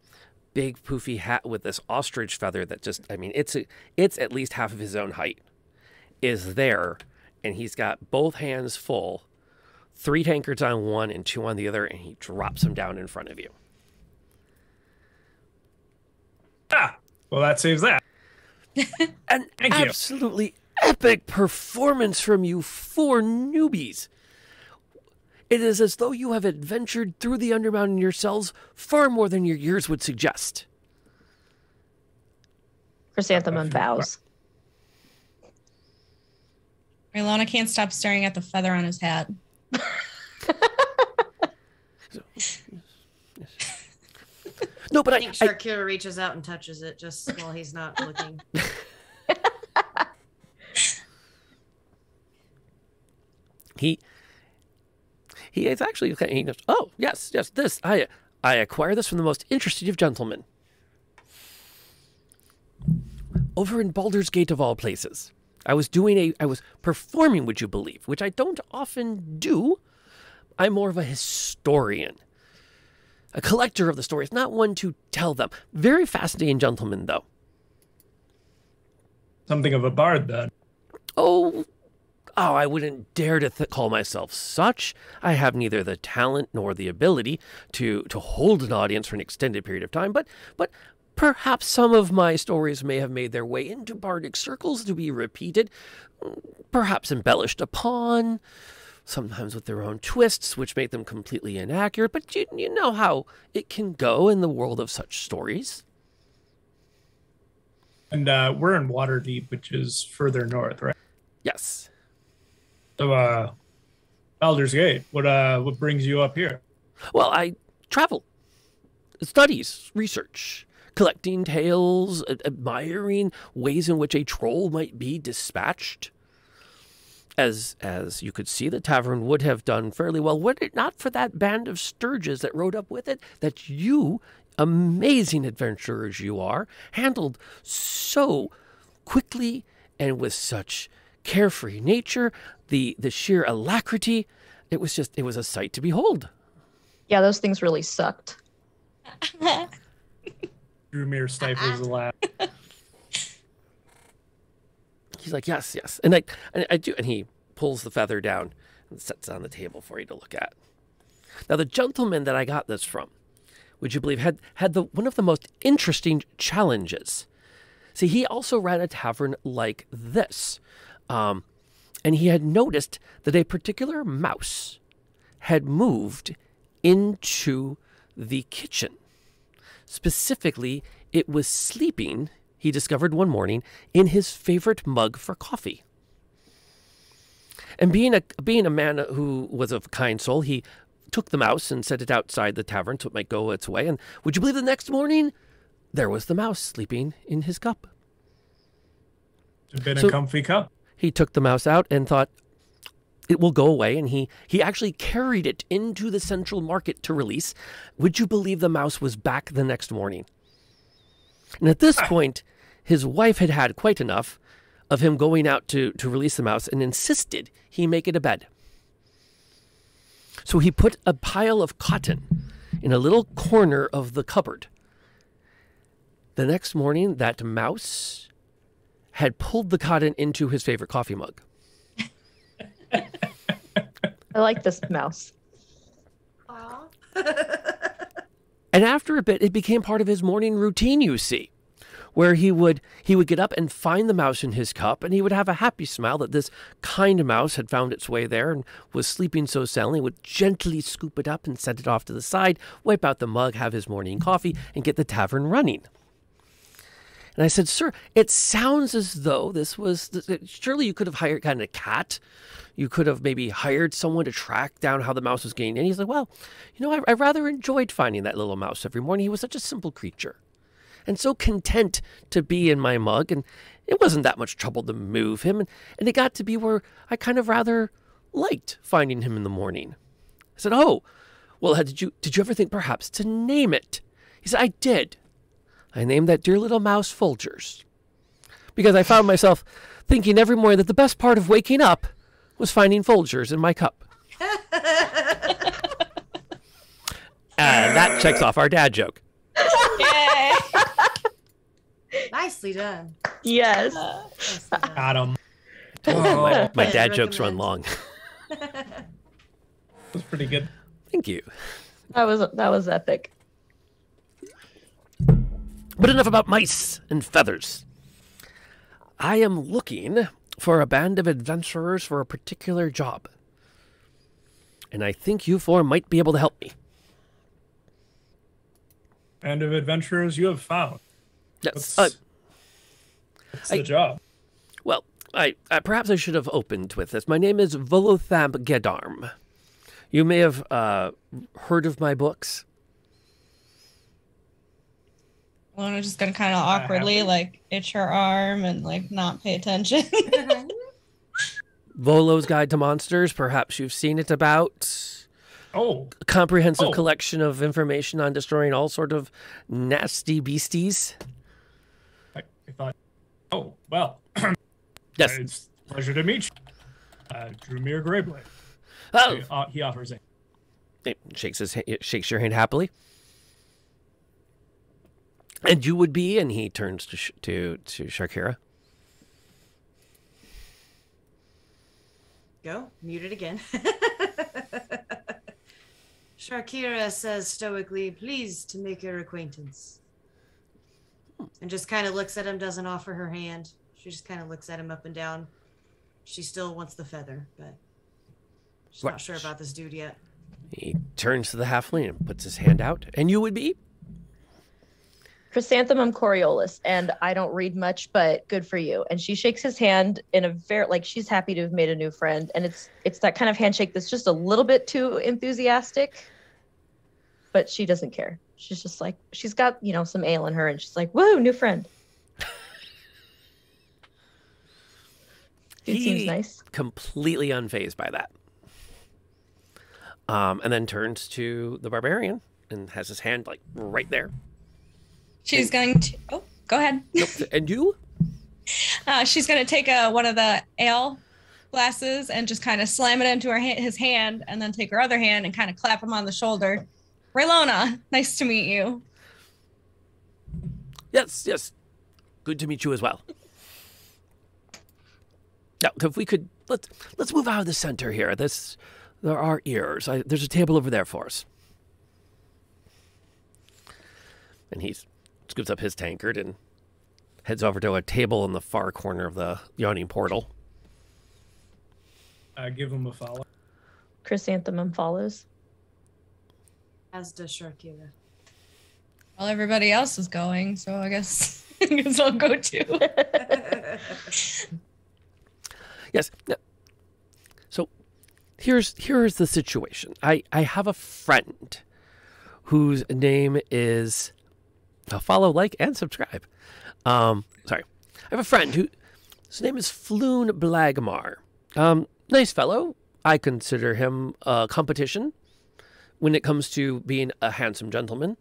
big poofy hat with this ostrich feather that just I mean it's a, it's at least half of his own height is there and he's got both hands full, three tankards on one and two on the other and he drops them down in front of you. Ah, well that saves that. An Thank you. absolutely epic performance from you four newbies. It is as though you have adventured through the Undermountain yourselves far more than your years would suggest. Chrysanthemum bows. Raylona can't stop staring at the feather on his hat. No, but I I, think I Sharkira reaches out and touches it just while he's not looking. he he is actually he goes, oh yes yes this I I acquire this from the most interested of gentlemen over in Baldur's Gate of all places. I was doing a I was performing, would you believe, which I don't often do. I'm more of a historian, a collector of the stories, not one to tell them. Very fascinating gentleman, though. Something of a bard then. Oh, oh, I wouldn't dare to th- call myself such. I have neither the talent nor the ability to to hold an audience for an extended period of time. But but perhaps some of my stories may have made their way into bardic circles to be repeated, perhaps embellished upon. Sometimes with their own twists, which make them completely inaccurate. But you, you know how it can go in the world of such stories. And uh, we're in Waterdeep, which is further north, right? Yes. So, uh, Baldur's Gate. What uh, what brings you up here? Well, I travel, studies, research, collecting tales, admiring ways in which a troll might be dispatched. As as you could see, the tavern would have done fairly well, were it not for that band of sturges that rode up with it, that you, amazing adventurers you are, handled so quickly and with such carefree nature, the the sheer alacrity. It was just it was a sight to behold. Yeah, those things really sucked. Drumir stifles a laugh. He's like, yes, yes, and I, and I do, and he pulls the feather down and sets it on the table for you to look at. Now, the gentleman that I got this from, would you believe, had had the one of the most interesting challenges. See, he also ran a tavern like this, um, and he had noticed that a particular mouse had moved into the kitchen. Specifically, it was sleeping, he discovered one morning, in his favorite mug for coffee. And being a being a man who was of kind soul, he took the mouse and set it outside the tavern so it might go its way. And would you believe the next morning, there was the mouse sleeping in his cup. It's been So- a comfy cup. He took the mouse out and thought it will go away, and he he actually carried it into the central market to release. Would you believe the mouse was back the next morning? And at this point, his wife had had quite enough of him going out to, to release the mouse and insisted he make it a bed. So he put a pile of cotton in a little corner of the cupboard. The next morning, that mouse had pulled the cotton into his favorite coffee mug. I like this mouse. And after a bit, it became part of his morning routine, you see, where he would he would get up and find the mouse in his cup, and he would have a happy smile that this kind mouse had found its way there and was sleeping so soundly. Would gently scoop it up and set it off to the side, wipe out the mug, have his morning coffee, and get the tavern running. And I said, "Sir, it sounds as though this was surely you could have hired kind of a cat." You could have maybe hired someone to track down how the mouse was getting in. He's like, well, you know, I, I rather enjoyed finding that little mouse every morning. He was such a simple creature and so content to be in my mug. And it wasn't that much trouble to move him. And, and it got to be where I kind of rather liked finding him in the morning. I said, oh, well, did you, did you ever think perhaps to name it? He said, I did. I named that dear little mouse Folgers because I found myself thinking every morning that the best part of waking up was finding Folgers in my cup. and that checks off our dad joke. Yay. Nicely done. Yes. Nicely done. Got him. my, Oh, my Yeah, dad jokes run recommend. long. that's pretty good. Thank you. That was that was epic. But enough about mice and feathers. I am looking for a band of adventurers for a particular job. And I think you four might be able to help me. Band of adventurers you have found. Yes. What's, what's I- the job? well, I, I perhaps I should have opened with this. My name is Volothamp Geddarm. You may have uh, heard of my books. Luna just gonna kind of awkwardly haven't. like itch her arm and like not pay attention. Volo's Guide to Monsters. Perhaps you've seen it about. Oh, A comprehensive Oh. collection of information on destroying all sort of nasty beasties. I, I thought. Oh well, Yes. it's a pleasure to meet you. Uh, Drumir Greyblade. Oh, He, uh, he offers it. He shakes his ha- shakes your hand happily. And you would be, and he turns to sh- to to Sharkira. Go. Mute it again. Sharkira says stoically, pleased to make your acquaintance. And just kind of looks at him, doesn't offer her hand. She just kind of looks at him up and down. She still wants the feather, but she's Right. not sure about this dude yet. He turns to the halfling and puts his hand out, and you would be. Chrysanthemum Coriolis, and I don't read much, but good for you. And she shakes his hand in a very like she's happy to have made a new friend, and it's it's that kind of handshake that's just a little bit too enthusiastic, but she doesn't care. She's just like she's got you know some ale in her, and she's like, "Woo, new friend." Dude He- seems nice. completely unfazed by that. Um, and then turns to the barbarian and has his hand like right there. She's going to. Oh, go ahead. Nope. and you? Uh, she's going to take a, one of the ale glasses and just kind of slam it into her ha- his hand, and then take her other hand and kind of clap him on the shoulder. Raylona, nice to meet you. Yes, yes. Good to meet you as well. Now, if we could let's let's move out of the center here. This there are ears. I, there's a table over there for us. And he scoops up his tankard and heads over to a table in the far corner of the yawning portal. I give him a follow. Chrysanthemum follows. As does Sharkira. Well, everybody else is going, so I guess, I guess I'll go too. Yes. So here's here's the situation. I I have a friend whose name is I'll follow, like, and subscribe. Um, sorry. I have a friend who his name is Floon Blagmar. Um, nice fellow. I consider him a competition when it comes to being a handsome gentleman,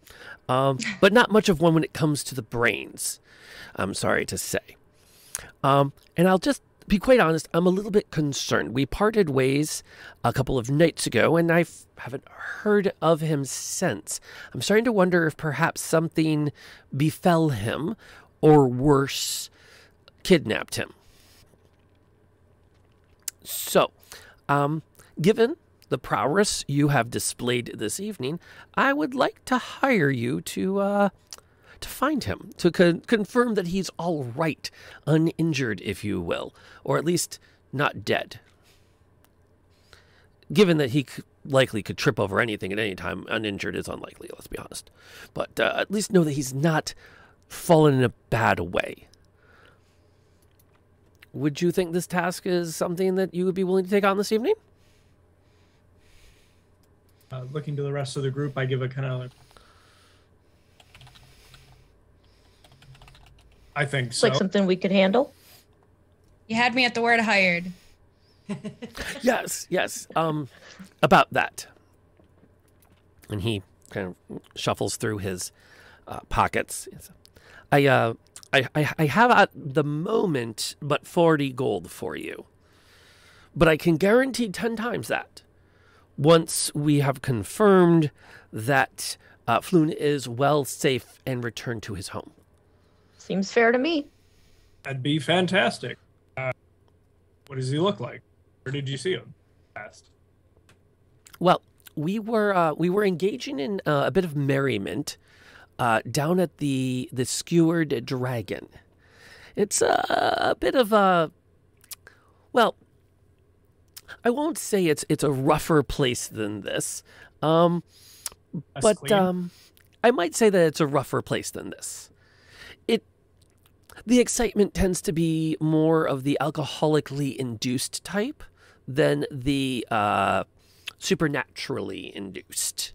um, but not much of one when it comes to the brains. I'm sorry to say. Um, and I'll just be quite honest, I'm a little bit concerned. We parted ways a couple of nights ago, and I f- haven't heard of him since. I'm starting to wonder if perhaps something befell him, or worse, kidnapped him. So, um, given the prowess you have displayed this evening, I would like to hire you to uh, to find him, to con- confirm that he's all right, uninjured, if you will, or at least not dead. Given that he likely could trip over anything at any time, uninjured is unlikely, let's be honest. But uh, at least know that he's not fallen in a bad way. Would you think this task is something that you would be willing to take on this evening? Uh, looking to the rest of the group, I give a kind of I think It's so. like something we could handle. You had me at the word hired. yes, yes. Um, about that. And he kind of shuffles through his uh, pockets. I, uh, I, I, I have at the moment but forty gold for you, but I can guarantee ten times that once we have confirmed that uh, Floon is well, safe, and returned to his home. Seems fair to me. That'd be fantastic. Uh, what does he look like? Where did you see him? Last. Well, we were uh, we were engaging in uh, a bit of merriment uh, down at the the Skewered Dragon. It's a, a bit of a well, I won't say it's it's a rougher place than this, um, but um, I might say that it's a rougher place than this. The excitement tends to be more of the alcoholically induced type than the uh, supernaturally induced.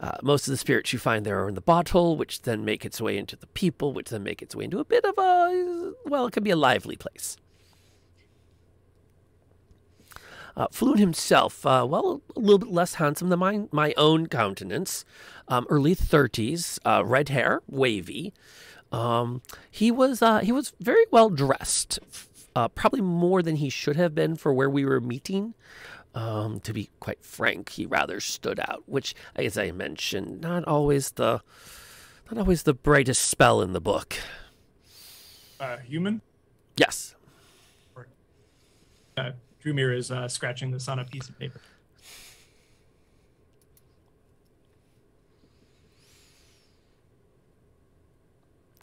Uh, most of the spirits you find there are in the bottle, which then make its way into the people, which then make its way into a bit of a well, it can be a lively place. Uh, himself, uh, well, a little bit less handsome than my my own countenance, um, early thirties, uh, red hair, wavy. Um, he was uh, he was very well dressed, uh, probably more than he should have been for where we were meeting. Um, to be quite frank, he rather stood out, which, as I mentioned, not always the not always the brightest spell in the book. uh, human. Yes, Uh, Drumir is uh, scratching this on a piece of paper.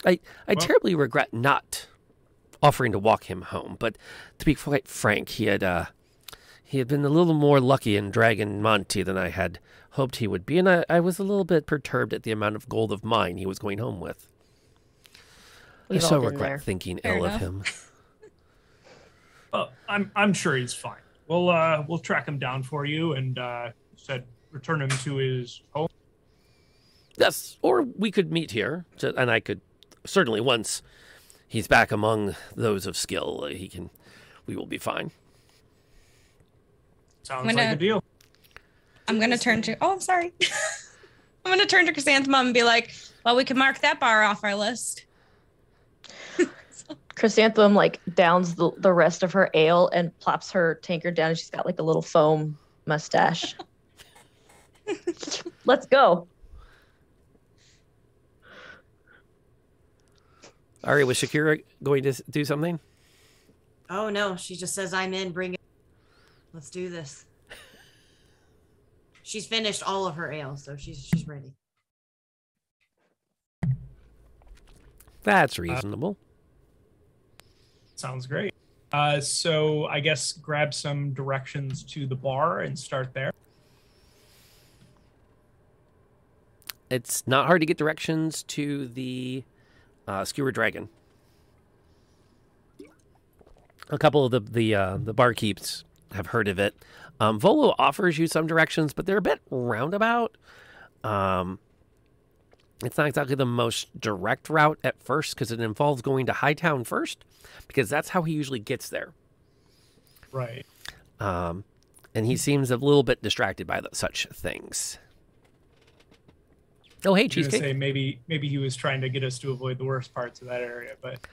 I I Well- terribly regret not offering to walk him home, but to be quite frank, he had uh, he had been a little more lucky in Dragon Monte than I had hoped he would be, and I, I was a little bit perturbed at the amount of gold of mine he was going home with. We've I so regret there. thinking Fair ill enough. of him. well, I'm I'm sure he's fine. We'll uh we'll track him down for you and uh said return him to his home. Yes, or we could meet here, and I could certainly once he's back among those of skill, uh, he can. We will be fine. Sounds I'm like a deal. I'm gonna turn to. Oh, I'm sorry. I'm gonna turn to Chrysanthemum and be like, "Well, we can mark that bar off our list." Chrysanthemum like downs the, the rest of her ale and plops her tankard down. She's got like a little foam mustache. Let's go. All right, was Sharkira going to do something? Oh no, she just says I'm in. Bring it. Let's do this. She's finished all of her ale, so she's she's ready. That's reasonable. Sounds great. Uh, so I guess grab some directions to the bar and start there. it's not hard to get directions to the uh, skewer dragon. A couple of the the uh, the barkeeps have heard of it. Um, Volo offers you some directions, but they're a bit roundabout. Um, it's not exactly the most direct route at first because it involves going to Hightown first, because that's how he usually gets there. Right. Um, and he seems a little bit distracted by the, such things. Oh, hey, I cheesecake! say maybe maybe he was trying to get us to avoid the worst parts of that area, but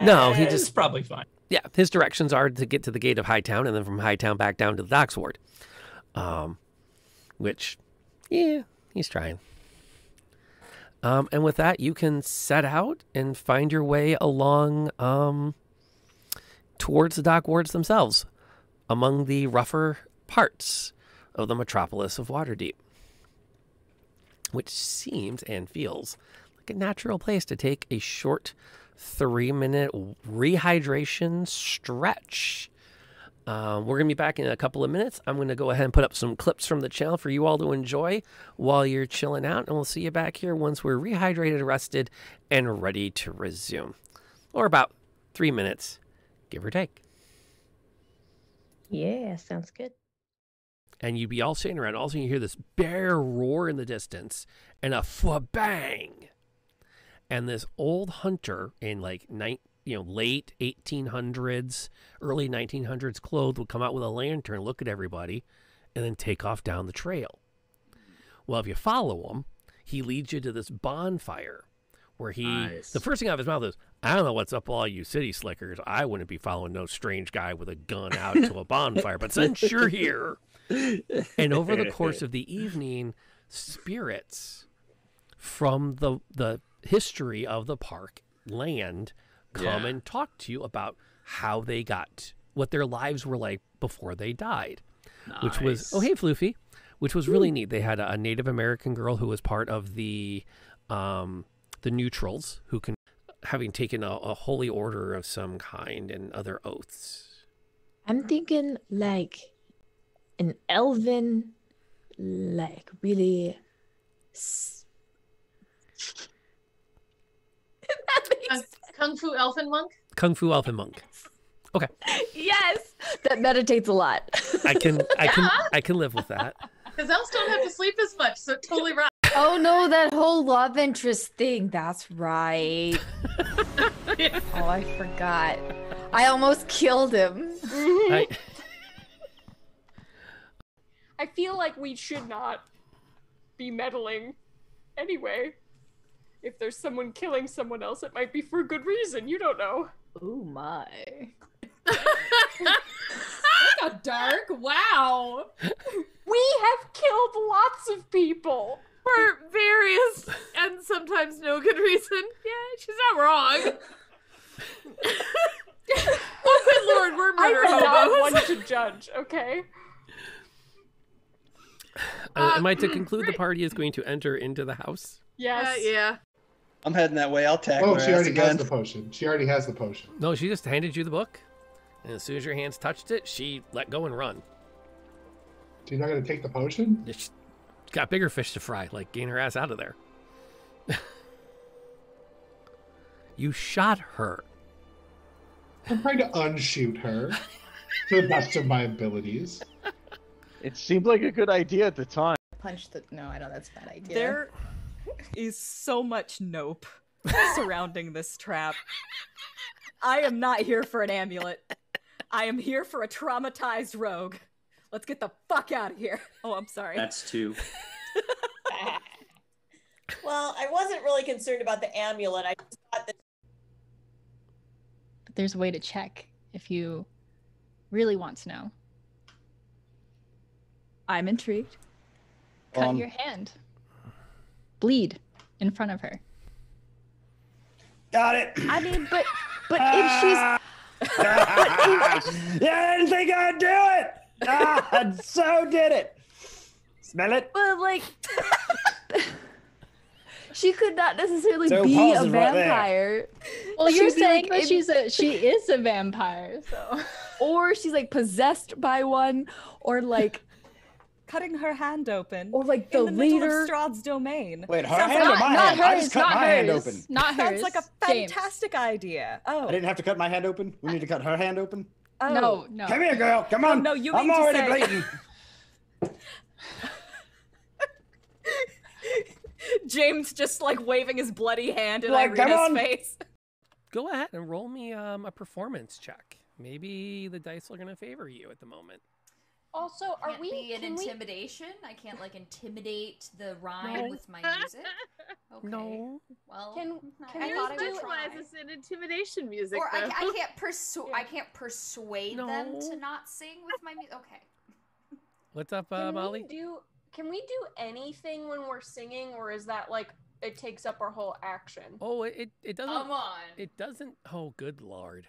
No, he eh, just probably fine. yeah, his directions are to get to the gate of Hightown and then from Hightown back down to the docks ward. Um, which, yeah, he's trying. Um, and with that, you can set out and find your way along um, towards the dock wards themselves, among the rougher parts of the metropolis of Waterdeep, which seems and feels like a natural place to take a short three minute rehydration stretch. Um, we're going to be back in a couple of minutes. I'm going to go ahead and put up some clips from the channel for you all to enjoy while you're chilling out. And we'll see you back here once we're rehydrated, rested, and ready to resume. Or about three minutes, give or take. Yeah, sounds good. And you'd be all sitting around. All of a sudden, you hear this bear roar in the distance and a bang, and this old hunter in like night, you know, late 1800s, early 1900s clothes would come out with a lantern, look at everybody, and then take off down the trail. Well, if you follow him, he leads you to this bonfire where he Nice. the first thing out of his mouth is, I don't know what's up all you city slickers. I wouldn't be following no strange guy with a gun out to a bonfire, but since you're here, and over the course of the evening, spirits from the the history of the park land come Yeah. and talk to you about how they got what their lives were like before they died which was oh hey floofy which was really neat they had a, a native american girl who was part of the um the neutrals who can having taken a, a holy order of some kind and other oaths I'm thinking like an elven, like really. s- Kung, Kung Fu Elfin Monk? kung fu elfin monk Okay. yes, that meditates a lot. i can i can i can live with that Because elves don't have to sleep as much, so it totally right. oh no, that whole love interest thing. That's right. oh, I forgot. I almost killed him. Mm-hmm. I, I feel like we should not be meddling anyway. If there's someone killing someone else, it might be for a good reason. You don't know. Oh my. Got dark. Wow. We have killed lots of people. For various and sometimes no good reason. Yeah, she's not wrong. oh, good lord, we're murder I'm not hobos. one to judge, okay? uh, am i to Uh, conclude the party is going to enter into the house Yes. Uh, yeah. I'm heading that way. I'll tackle Oh, she already again. has the potion. She already has the potion. no she just handed you the book and as soon as your hands touched it she let go and run She's not going to take the potion? She's got bigger fish to fry like gain her ass out of there you shot her I'm trying to unshoot her to the best of my abilities. It seemed like a good idea at the time. Punch the. No, I know that's a bad idea. There is so much nope surrounding this trap. I am not here for an amulet. I am here for a traumatized rogue. Let's get the fuck out of here. Oh, I'm sorry. That's two. Well, I wasn't really concerned about the amulet. I just thought that But there's a way to check if you really want to know. I'm intrigued. Cut Um, your hand. Bleed in front of her. Got it. I mean, but but if she's yeah, I didn't think I'd do it. Ah, so did it. Smell it. But like, she could not necessarily So be a positive right there. vampire. Well, you're She'd be, like, saying that if- she's a she is a vampire, so or she's like possessed by one, or like Cutting her hand open. Or like the in the middle leader- of Strahd's domain. Wait, her Sounds hand or like- my not hand? I hers, just cut not my hand hers. open. Not Sounds hers. like a James. fantastic idea. Oh. I didn't have to cut my hand open. We need to cut her hand open. Oh. No, no. Come here, girl. Come Oh, on. no, you I'm mean to already say- bleeding. James just like waving his bloody hand in Like, come Ireena's on. face. Go ahead and roll me um, a performance check. Maybe the dice are going to favor you at the moment. Also, are Can't we be an can we- intimidation? I can't like intimidate the rhyme No. with my music. Okay. No. Well, Can- I- can I we thought I would try. Specialize this in intimidation music. Or I. I can't persuade. I can't persuade them to not sing with my music. Okay. What's up, uh, Can Molly? we do can we do anything when we're singing or is that like it takes up our whole action? Oh, it, it, it doesn't. Come on. It doesn't. Oh, good lord.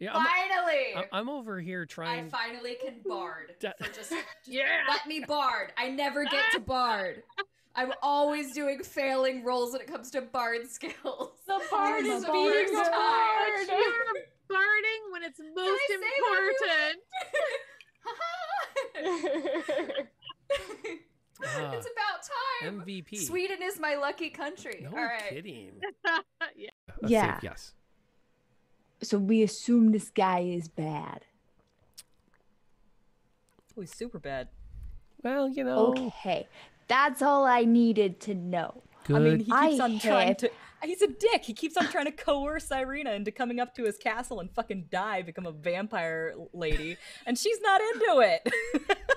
Yeah, I'm, finally. I- I'm over here trying. I finally can bard. Da- For just, just Yeah. let me bard. I never get to bard. I'm always doing failing rolls when it comes to bard skills. The bard is is being first a time. bard. You're barding when it's most important. Ah, it's about time. MVP. Sweden is my lucky country. No All right. kidding. yeah. A safe Yeah. yes. So we assume this guy is bad. Oh, he's super bad. Well, you know. Okay, that's all I needed to know. Good. I mean, he keeps I on trying to. He's a dick. He keeps on trying to coerce Ireena into coming up to his castle and fucking die, become a vampire lady, and she's not into it.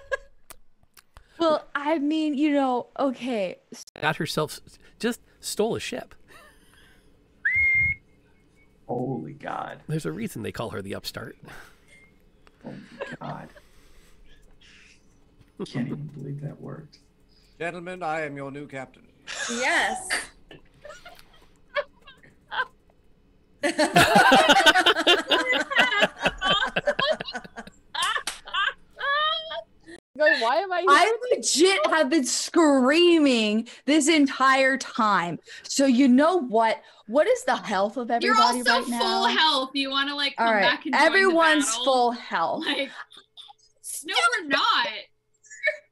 Well, I mean, you know, okay, got herself just stole a ship. Holy God. There's a reason they call her the upstart. Oh my God. Can't even believe that worked. Gentlemen, I am your new captain. yes. Like, why am I here? I legit have been screaming this entire time. So you know what? What is the health of everybody You're also right now? full health. You want to like come All right, back and join the everyone's full health. Like, no, we're not.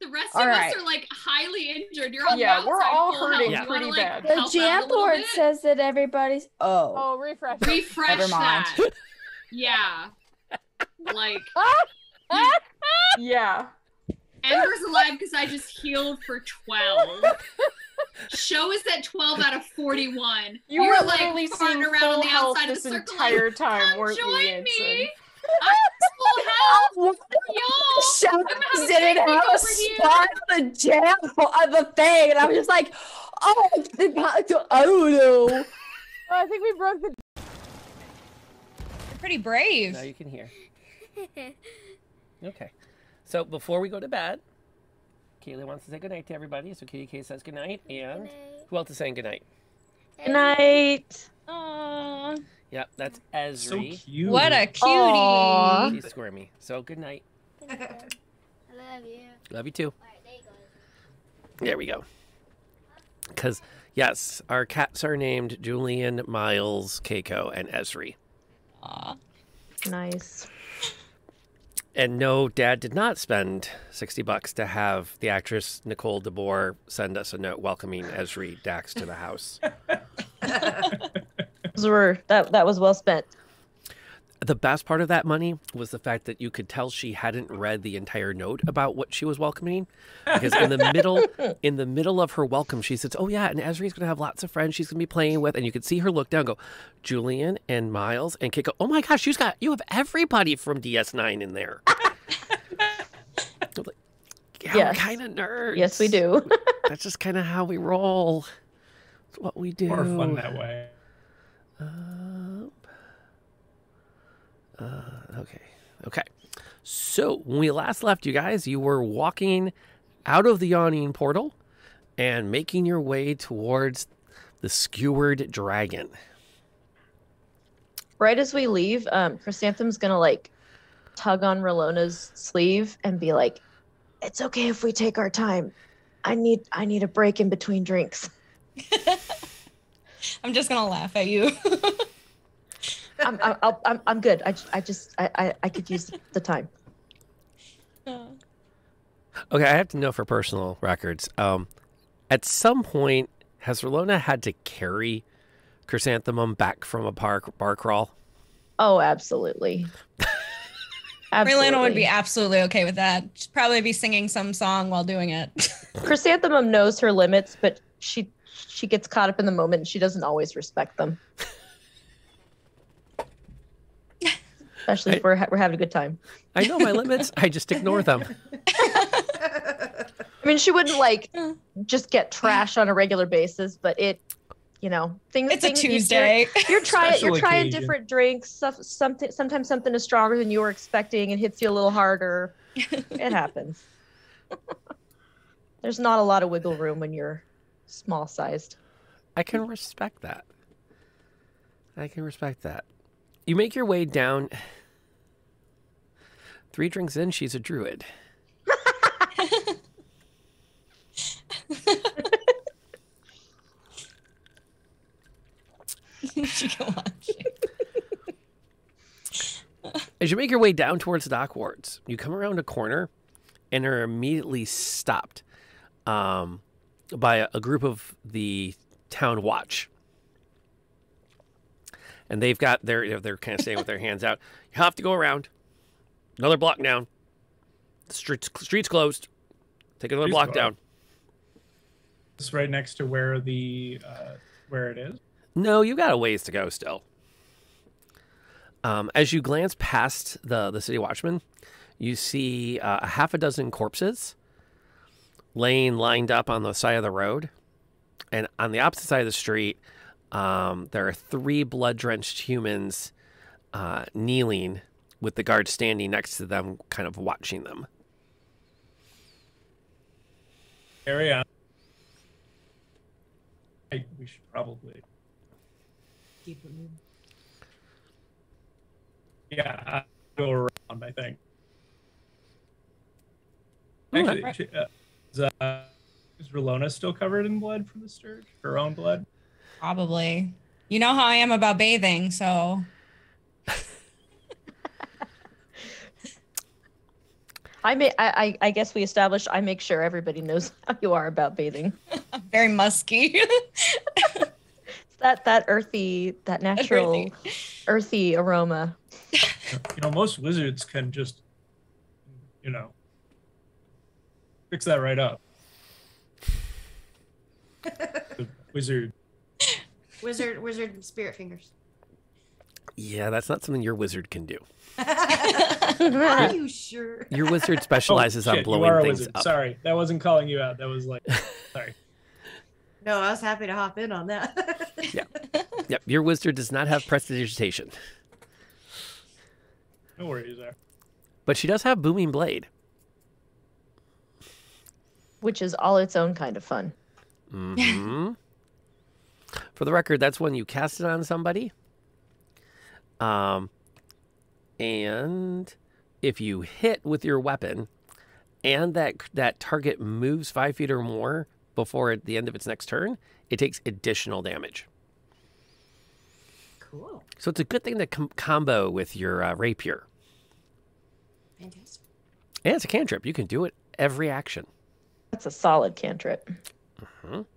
The rest All of right. us are like highly injured. You're on Yeah, the we're all full hurting health. You wanna, pretty like, bad. The help out a jam little board says that everybody's. Oh, Oh, refresh. Refresh Never mind. that. Yeah. Like yeah. Ember's alive because I just healed for twelve. Show is at twelve out of forty-one. You You're were like literally farting seeing around full on the health outside of this the circle. entire like, time, "Come weren't you, join me. I'm full health. Y'all, Shaq I'm gonna have a didn't have a spot on the jam of the thing, and I was just like, "Oh, I don't know." Oh, oh, I think we broke the. You're pretty brave. Now you can hear. Okay. So before we go to bed, Kaylee wants to say goodnight to everybody. So KK says goodnight. And who else is saying goodnight? Good night. Aww. Yep, that's Ezri. cute. What a cutie. Aw. She's squirmy. So good night. I love you. Love you too. There we go. Because, yes, our cats are named Julian, Miles, Keiko, and Ezri. Nice. And no, Dad did not spend 60 bucks to have the actress Nicole DeBoer send us a note welcoming Ezri Dax to the house. Those were that that was well spent. The best part of that money was the fact that you could tell she hadn't read the entire note about what she was welcoming because in the middle in the middle of her welcome she says oh yeah and Ezri's going to have lots of friends she's going to be playing with and you could see her look down and go Julian and Miles and Keiko oh my gosh you've got you have everybody from DS9 in there like, yeah, Yes. kind of nerds Yes, we do. that's just kind of how we roll it's what we do More fun that way. Um, uh, okay. Okay. So when we last left you guys, you were walking out of the yawning portal and making your way towards the skewered dragon. Right as we leave, um, Chrysanthemum's gonna like tug on Relona's sleeve and be like, "It's okay if we take our time. I need I need a break in between drinks." I'm just gonna laugh at you. I'm I'm I'll, I'm, I'm good. I, j- I just I, I I could use the time. Okay, I have to know for personal records. Um, at some point, has Relona had to carry Chrysanthemum back from a bar, bar crawl? Oh, absolutely. Relena would be absolutely okay with that. She'd probably be singing some song while doing it. Chrysanthemum knows her limits, but she she gets caught up in the moment. and She doesn't always respect them. Especially if we're ha- we're having a good time. I know my limits. I just ignore them. I mean, she wouldn't like just get trash on a regular basis, but it, you know, things. It's a things- you're- Tuesday. You're, trying. Special You're trying occasion. different drinks. Stuff. Something. Sometimes something is stronger than you were expecting and hits you a little harder. it happens. There's not a lot of wiggle room when you're small sized. I can respect that. I can respect that. You make your way down. Three drinks in, she's a druid. she can watch. As you make your way down towards the dock wards, you come around a corner and are immediately stopped um, by a, a group of the town watch. And they've got their, they're kind of staying with their hands out. You have to go around. Another block down. The streets, streets closed. Take another Streets block closed. down. It's right next to where the uh, where it is. No, you got a ways to go still. Um, as you glance past the, the city watchman, you see uh, a half a dozen corpses laying lined up on the side of the road. And on the opposite side of the street, um, there are three blood drenched humans uh, kneeling with the guard standing next to them, kind of watching them. Carry on. I, we should probably. Keep it moving. Yeah, I go around. I think. Ooh, Actually, right. she- uh, is, uh, is Relona still covered in blood from the stirge? Her own blood? Probably. You know how I am about bathing, so I may. I, I. I guess we established. I make sure everybody knows how you are about bathing. Very musky. that that earthy, that natural, earthy aroma. You know, most wizards can just, you know, fix that right up. The wizard. Wizard, wizard, spirit fingers. Yeah, that's not something your wizard can do. Are you sure? Your wizard specializes Oh, on shit, you blowing things wizard. up. Sorry, that wasn't calling you out. That was like, sorry. No, I was happy to hop in on that. yeah, Yep, your wizard does not have prestidigitation, No worries there. but she does have booming blade. which is all its own kind of fun. hmm For the record, that's when you cast it on somebody. Um, and if you hit with your weapon, and that that target moves five feet or more before at the end of its next turn, it takes additional damage. cool. So it's a good thing to com- combo with your uh, rapier. Fantastic. And it's a cantrip. You can do it every action. That's a solid cantrip. Mhm.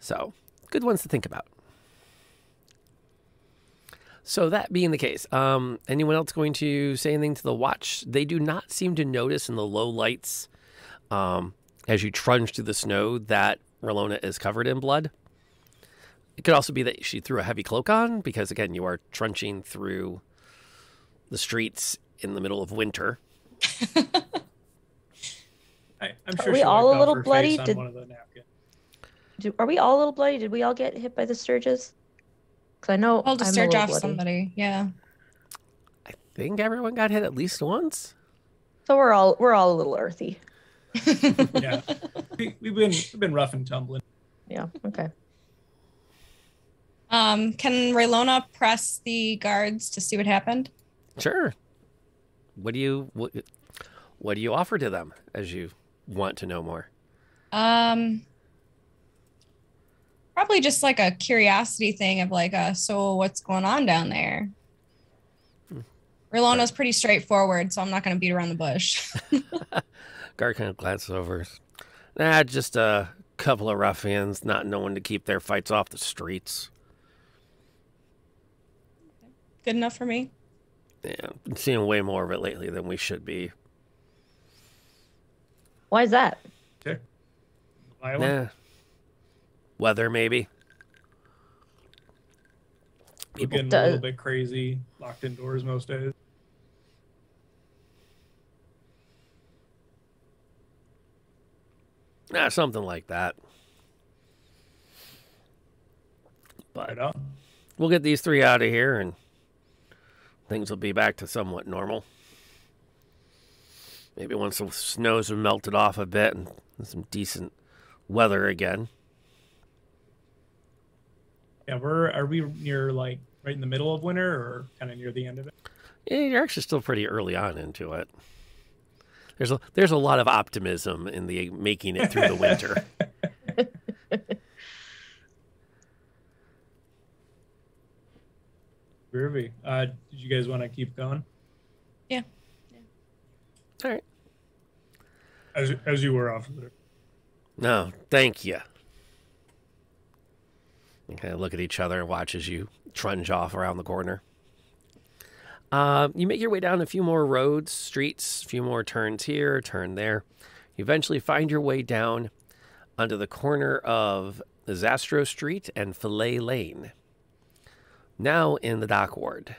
So, good ones to think about. So that being the case, um, anyone else going to say anything to the watch? They do not seem to notice in the low lights, um, as you trudge through the snow, that Relona is covered in blood. It could also be that she threw a heavy cloak on because, again, you are trunching through the streets in the middle of winter. I, I'm Are we all a little her bloody? face on Did- one of the napkins. Do, are we all a little bloody? Did we all get hit by the stirges? Because I know I'll just I'm a surge little off bloody. somebody. Yeah. I think everyone got hit at least once. So we're all we're all a little earthy. yeah, we, we've been we've been rough and tumbling. Yeah. Okay. Um, can Raylona press the guards to see what happened? Sure. What do you what, what do you offer to them as you want to know more? Um, probably just like a curiosity thing of like, uh, so what's going on down there? Raylona's pretty straightforward, so I'm not going to beat around the bush. Guard kind of glances over. Nah, just a couple of ruffians not knowing to keep their fights off the streets. Good enough for me. Yeah, been seeing way more of it lately than we should be. Why is that? Okay. Nah. Weather, maybe. We're People getting a little bit crazy, locked indoors most days. Nah, something like that. But we'll get these three out of here and things will be back to somewhat normal. Maybe once the snows have melted off a bit and some decent weather again. Yeah, we're are we near like right in the middle of winter or kind of near the end of it? Yeah, you're actually still pretty early on into it. There's a there's a lot of optimism in the making it through the winter. Groovy. Uh, did you guys want to keep going? Yeah. Yeah. All right. As as you were off of it. No, thank you. Kind of look at each other and watch as you trudge off around the corner. Uh, you make your way down a few more roads, streets, a few more turns here, turn there. You eventually find your way down onto the corner of Zastro Street and Fillet Lane. Now in the dock ward.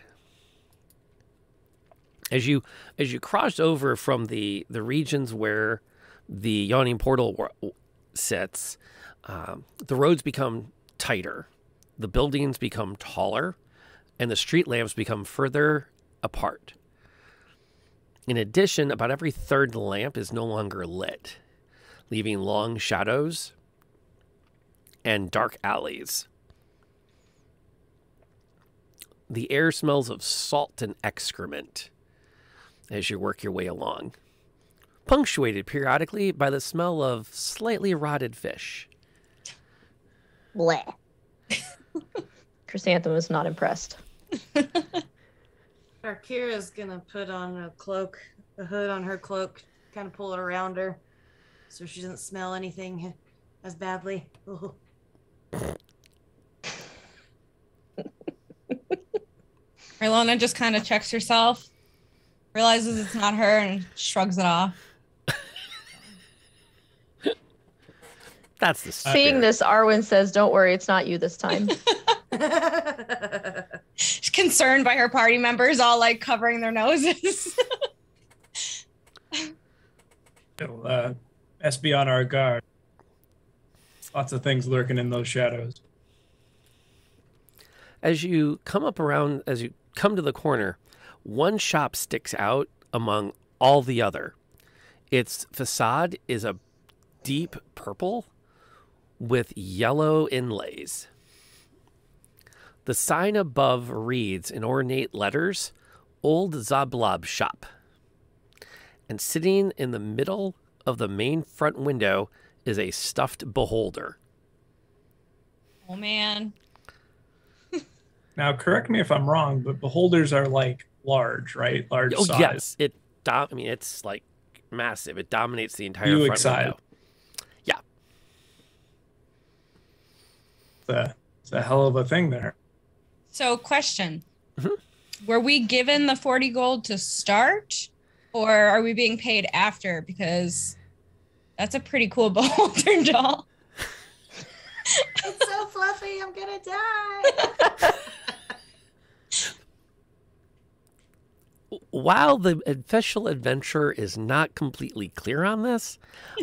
As you as you cross over from the the regions where the yawning portal sits, um, the roads become tighter, the buildings become taller, and the street lamps become further apart. In addition, about every third lamp is no longer lit, leaving long shadows and dark alleys. The air smells of salt and excrement as you work your way along, punctuated periodically by the smell of slightly rotted fish. Bleh. Chrysanthemum is not impressed. Arkira's gonna put on a cloak, a hood on her cloak, kind of pull it around her, so she doesn't smell anything as badly. Ooh. Raylona just kind of checks herself, realizes it's not her, and shrugs it off. That's the Seeing this, Arwen says, "Don't worry, it's not you this time." She's concerned by her party members all like covering their noses. So, uh, best be on our guard. Lots of things lurking in those shadows. As you come up around, as you come to the corner, one shop sticks out among all the other. Its facade is a deep purple with yellow inlays. The sign above reads in ornate letters, Old Xoblob Shop. And sitting in the middle of the main front window is a stuffed beholder. oh man. Now, correct me if I'm wrong, but beholders are like large, right? Large Oh size. yes, it. Dom- I mean, it's like massive. It dominates the entire Buick front side. window. Yeah. It's a, it's a hell of a thing there. So, question: mm-hmm. were we given the 40 gold to start or are we being paid after? Because that's a pretty cool beholder doll. It's so fluffy. I'm gonna die. While the official adventure is not completely clear on this,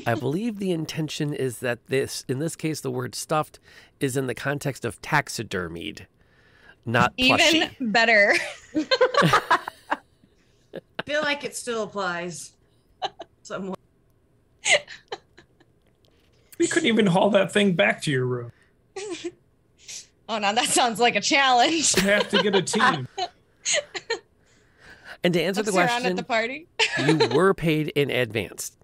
I believe the intention is that this, in this case, the word stuffed is in the context of taxidermied, not plushy. Even better. feel like it still applies. Somewhat. We couldn't even haul that thing back to your room. Oh, now that sounds like a challenge. You have to get a team. And to answer Let's the sit around question, at the party. you were paid in advance.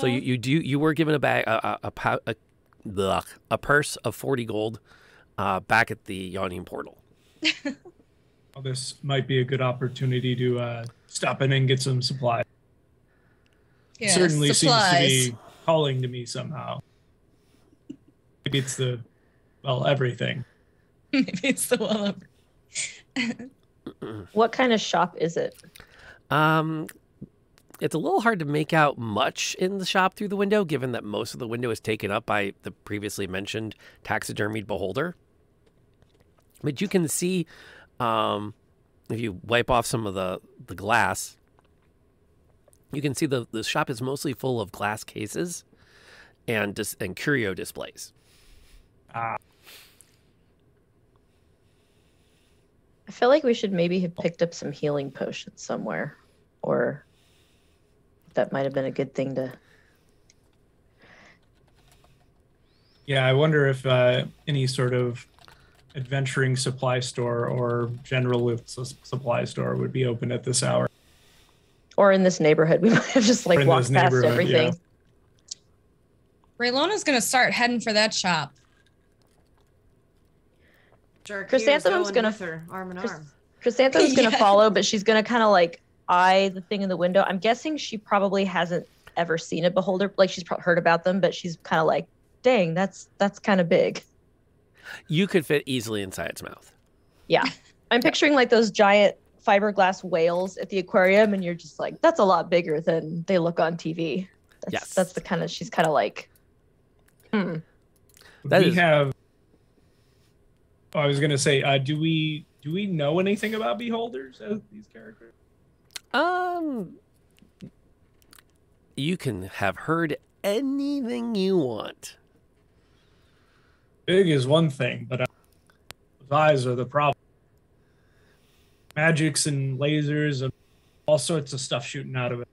So you, you do you were given a bag a a, a, a, blech, a purse of forty gold uh, back at the yawning portal. Well, this might be a good opportunity to uh, stop in and get some supplies. It Yeah, certainly seems to be calling to me somehow. Maybe it's the, well, everything. Maybe it's the well What kind of shop is it? Um, it's a little hard to make out much in the shop through the window, given that most of the window is taken up by the previously mentioned taxidermied beholder. But you can see, um, if you wipe off some of the, the glass, you can see the, the shop is mostly full of glass cases and dis- and curio displays. Ah. I feel like we should maybe have picked up some healing potions somewhere, or that might have been a good thing to. Yeah, I wonder if uh, any sort of adventuring supply store or general su- supply store would be open at this hour. Or in this neighborhood, we might have just like walked past everything. yeah. Raylona's gonna start heading for that shop. Jarkir's Chrysanthemum's going gonna- with her, arm in Chrys- arm. Chrysanthemum's gonna Yeah. follow, but she's gonna kind of like eye the thing in the window. I'm guessing she probably hasn't ever seen a beholder. Like she's probably heard about them, but she's kind of like, "Dang, that's that's kind of big." You could fit easily inside its mouth. Yeah, I'm picturing like those giant fiberglass whales at the aquarium, and you're just like, "That's a lot bigger than they look on TV." That's, Yes. that's the kind of she's kind of like, hmm. That we is- have. Oh, I was gonna say, uh, do we do we know anything about beholders as these characters? Um, you can have heard anything you want. Big is one thing, but uh, those eyes are the problem. Magics and lasers and all sorts of stuff shooting out of it.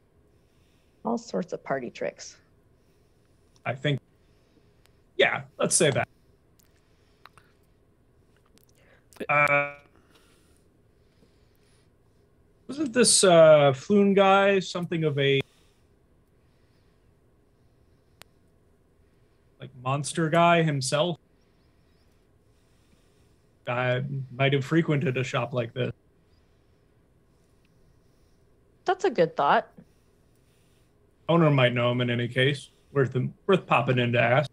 all sorts of party tricks. I think. Yeah, let's say that. Uh, wasn't this uh, Floon guy something of a like monster guy himself? I might have frequented a shop like this. That's a good thought. Owner might know him in any case. Worth him, worth popping in to ask.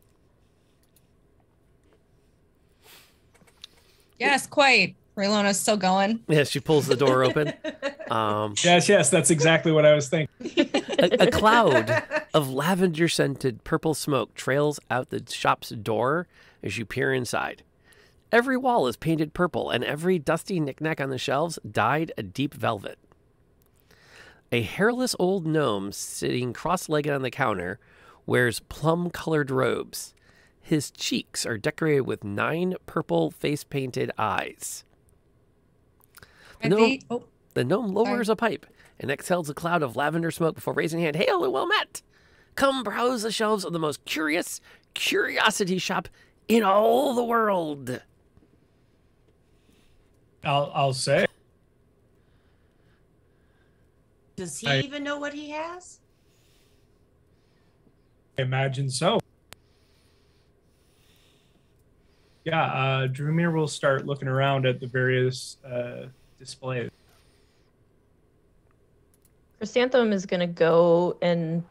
Yes, quite. Raylona's still going. Yeah, she pulls the door open. Um, Yes, yes, that's exactly what I was thinking. a, a cloud of lavender scented purple smoke trails out the shop's door as you peer inside. Every wall is painted purple, and every dusty knickknack on the shelves dyed a deep velvet. A hairless old gnome sitting cross legged on the counter wears plum colored robes. His cheeks are decorated with nine purple face painted eyes. The gnome, they- oh, the gnome lowers a pipe and exhales a cloud of lavender smoke before raising a hand. Hail and well met! Come browse the shelves of the most curious curiosity shop in all the world. I'll I'll say. Does he I- even know what he has? I imagine so. Yeah, uh, Drumir will start looking around at the various uh, displays. Chrysanthemum is going to go and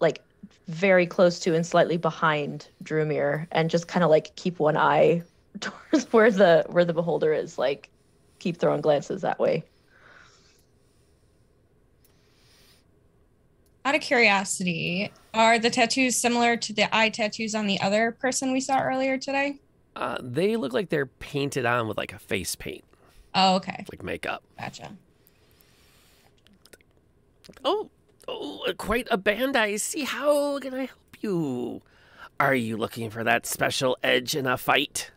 like very close to and slightly behind Drumir and just kind of like keep one eye towards where the where the beholder is like keep throwing glances that way. Out of curiosity, are the tattoos similar to the eye tattoos on the other person we saw earlier today? Uh, they look like they're painted on with like a face paint, Oh, okay. like makeup. Gotcha. Oh, oh, quite a band I see. How can I help you? Are you looking for that special edge in a fight?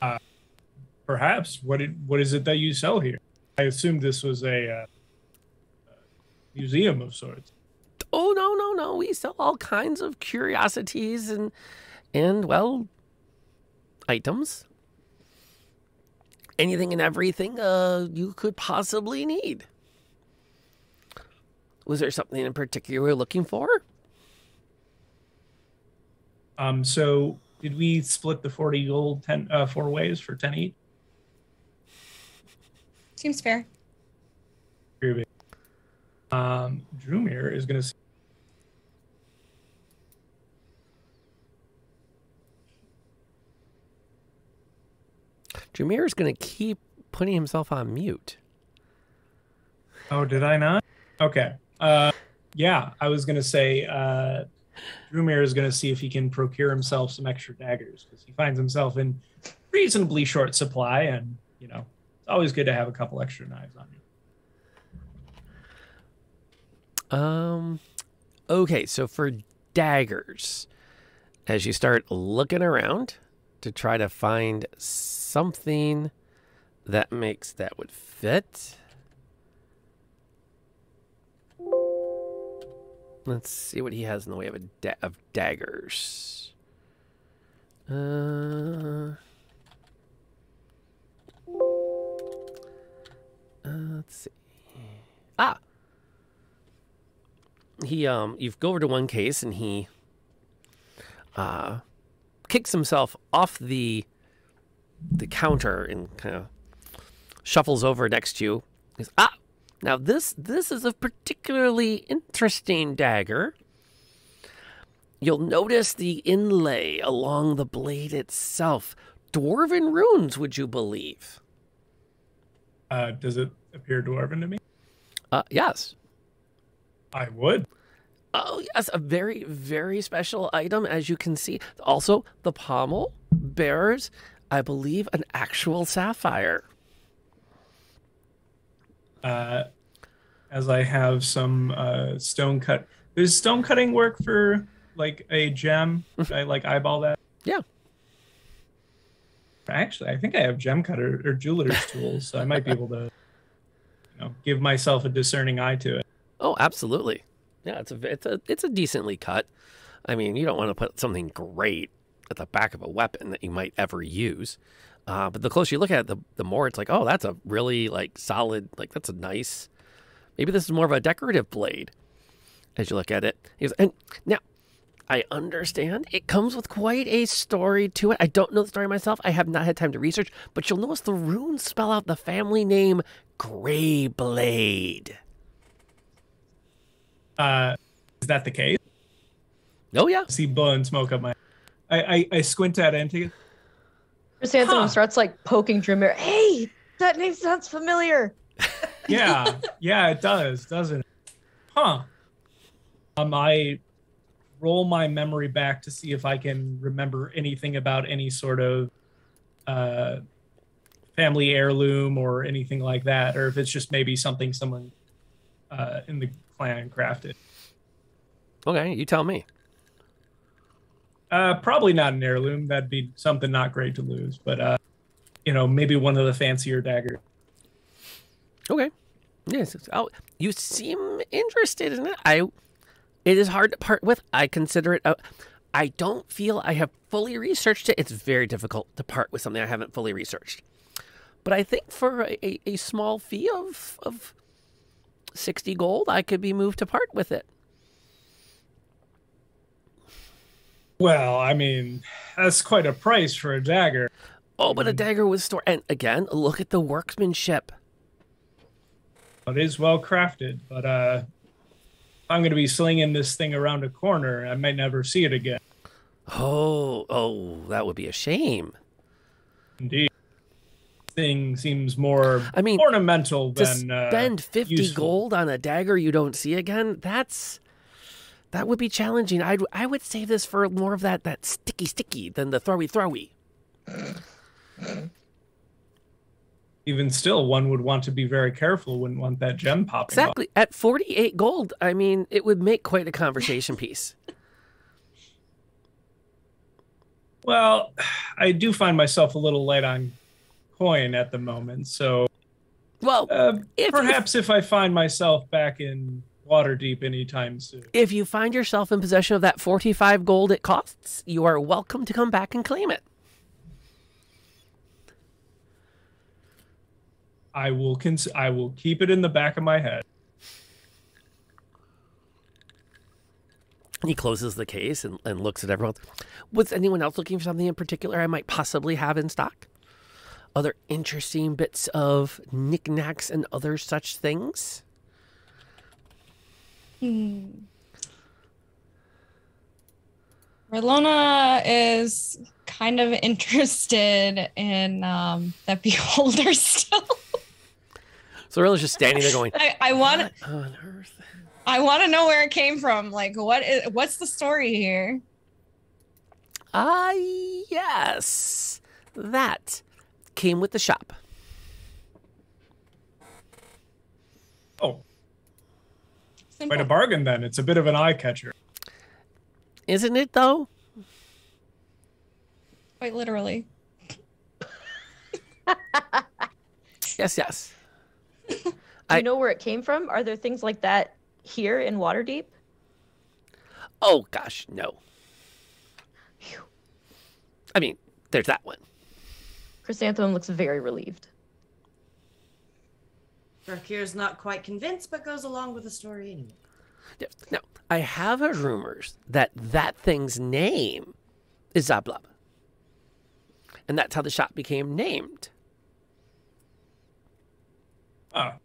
Uh, perhaps. What it, what is it that you sell here? I assumed this was a uh, museum of sorts. Oh no, no, no. We sell all kinds of curiosities and and well items. Anything and everything uh you could possibly need. Was there something in particular you were looking for? Um, so did we split the forty gold ten uh, four ways for ten each? Seems fair. Groovy. Um, Drumir is going to. Jameer is going to keep putting himself on mute. Oh, did I not? Okay. Uh, yeah, I was going to say uh, Drumir is going to see if he can procure himself some extra daggers because he finds himself in reasonably short supply, and you know it's always good to have a couple extra knives on you. Um, okay, so for daggers, as you start looking around to try to find something that makes that would fit. Let's see what he has in the way of a da- of daggers. Uh, uh, let's see. Ah, he um you go over to one case and he uh kicks himself off the the counter and kind of shuffles over next to you. He goes, ah, now this this is a particularly interesting dagger. You'll notice the inlay along the blade itself. Dwarven runes, would you believe? Uh, does it appear dwarven to me? Uh, yes. I would. Oh, yes, a very, very special item, as you can see. Also, the pommel bears, I believe, an actual sapphire. Uh, as I have some uh, stone cut. Does stone cutting work for like a gem? Should I like eyeball that? Yeah. Actually, I think I have gem cutter or jeweler's tools, so I might be able to, you know, give myself a discerning eye to it. Oh, absolutely. Yeah, it's a it's a it's a decently cut. I mean, you don't want to put something great at the back of a weapon that you might ever use. Uh, but the closer you look at it, the the more it's like, oh, that's a really like solid, like that's a nice. Maybe this is more of a decorative blade. As you look at it, and now I understand it comes with quite a story to it. I don't know the story myself. I have not had time to research, but you'll notice the runes spell out the family name Greyblade. Uh, is that the case? Oh yeah. See blow and smoke up my. I I, I squint at it and take it. Chrysanthemum starts like poking Drumir. Hey, that name sounds familiar. Yeah, yeah, it does, doesn't it? Huh. Um, I roll my memory back to see if I can remember anything about any sort of uh, family heirloom or anything like that, or if it's just maybe something someone uh, in the clan crafted. Okay, you tell me. Uh, probably not an heirloom. That'd be something not great to lose, but uh, you know, maybe one of the fancier daggers. Okay. Yes. Oh, you seem interested in it. I. It is hard to part with. I consider it. A, I don't feel I have fully researched it. It's very difficult to part with something I haven't fully researched. But I think for a, a, a small fee of of sixty gold, I could be moved to part with it. Well, I mean, that's quite a price for a dagger. Oh, but a dagger with store. And again, look at the workmanship. It is well crafted, but uh, I'm going to be slinging this thing around a corner, I might never see it again. Oh, oh, that would be a shame. Indeed. Thing seems more I mean, ornamental to than uh, spend 50 useful. gold on a dagger you don't see again that's that would be challenging i'd i would save this for more of that that sticky sticky than the throwy throwy Even still, one would want to be very careful. Wouldn't want that gem popping. off. exactly at 48 gold i mean it would make quite a conversation piece Well, I do find myself a little light on coin at the moment, so well, uh, perhaps if I find myself back in Waterdeep anytime soon. if you find yourself in possession of that 45 gold it costs you are welcome to come back and claim it I will cons- I will keep it in the back of my head. he closes the case and, and looks at everyone was anyone else looking for something in particular i might possibly have in stock other interesting bits of knickknacks and other such things Hmm. Relona is kind of interested in um, that beholder still. So Rilla's just standing there going, I, I want on earth?" I want to know where it came from. Like, what is what's the story here? Ah, yes. That came with the shop. Oh, quite a bargain then. It's a bit of an eye catcher. Isn't it, though? Quite literally. Yes, yes. Do you know where it came from? Are there things like that here in Waterdeep? Oh, gosh, no. I mean, there's that one. Chrysanthemum looks very relieved. Drakir's not quite convinced, but goes along with the story anyway. Yes. Now, I have heard rumors that that thing's name is Xoblob. And that's how the shop became named. Ah,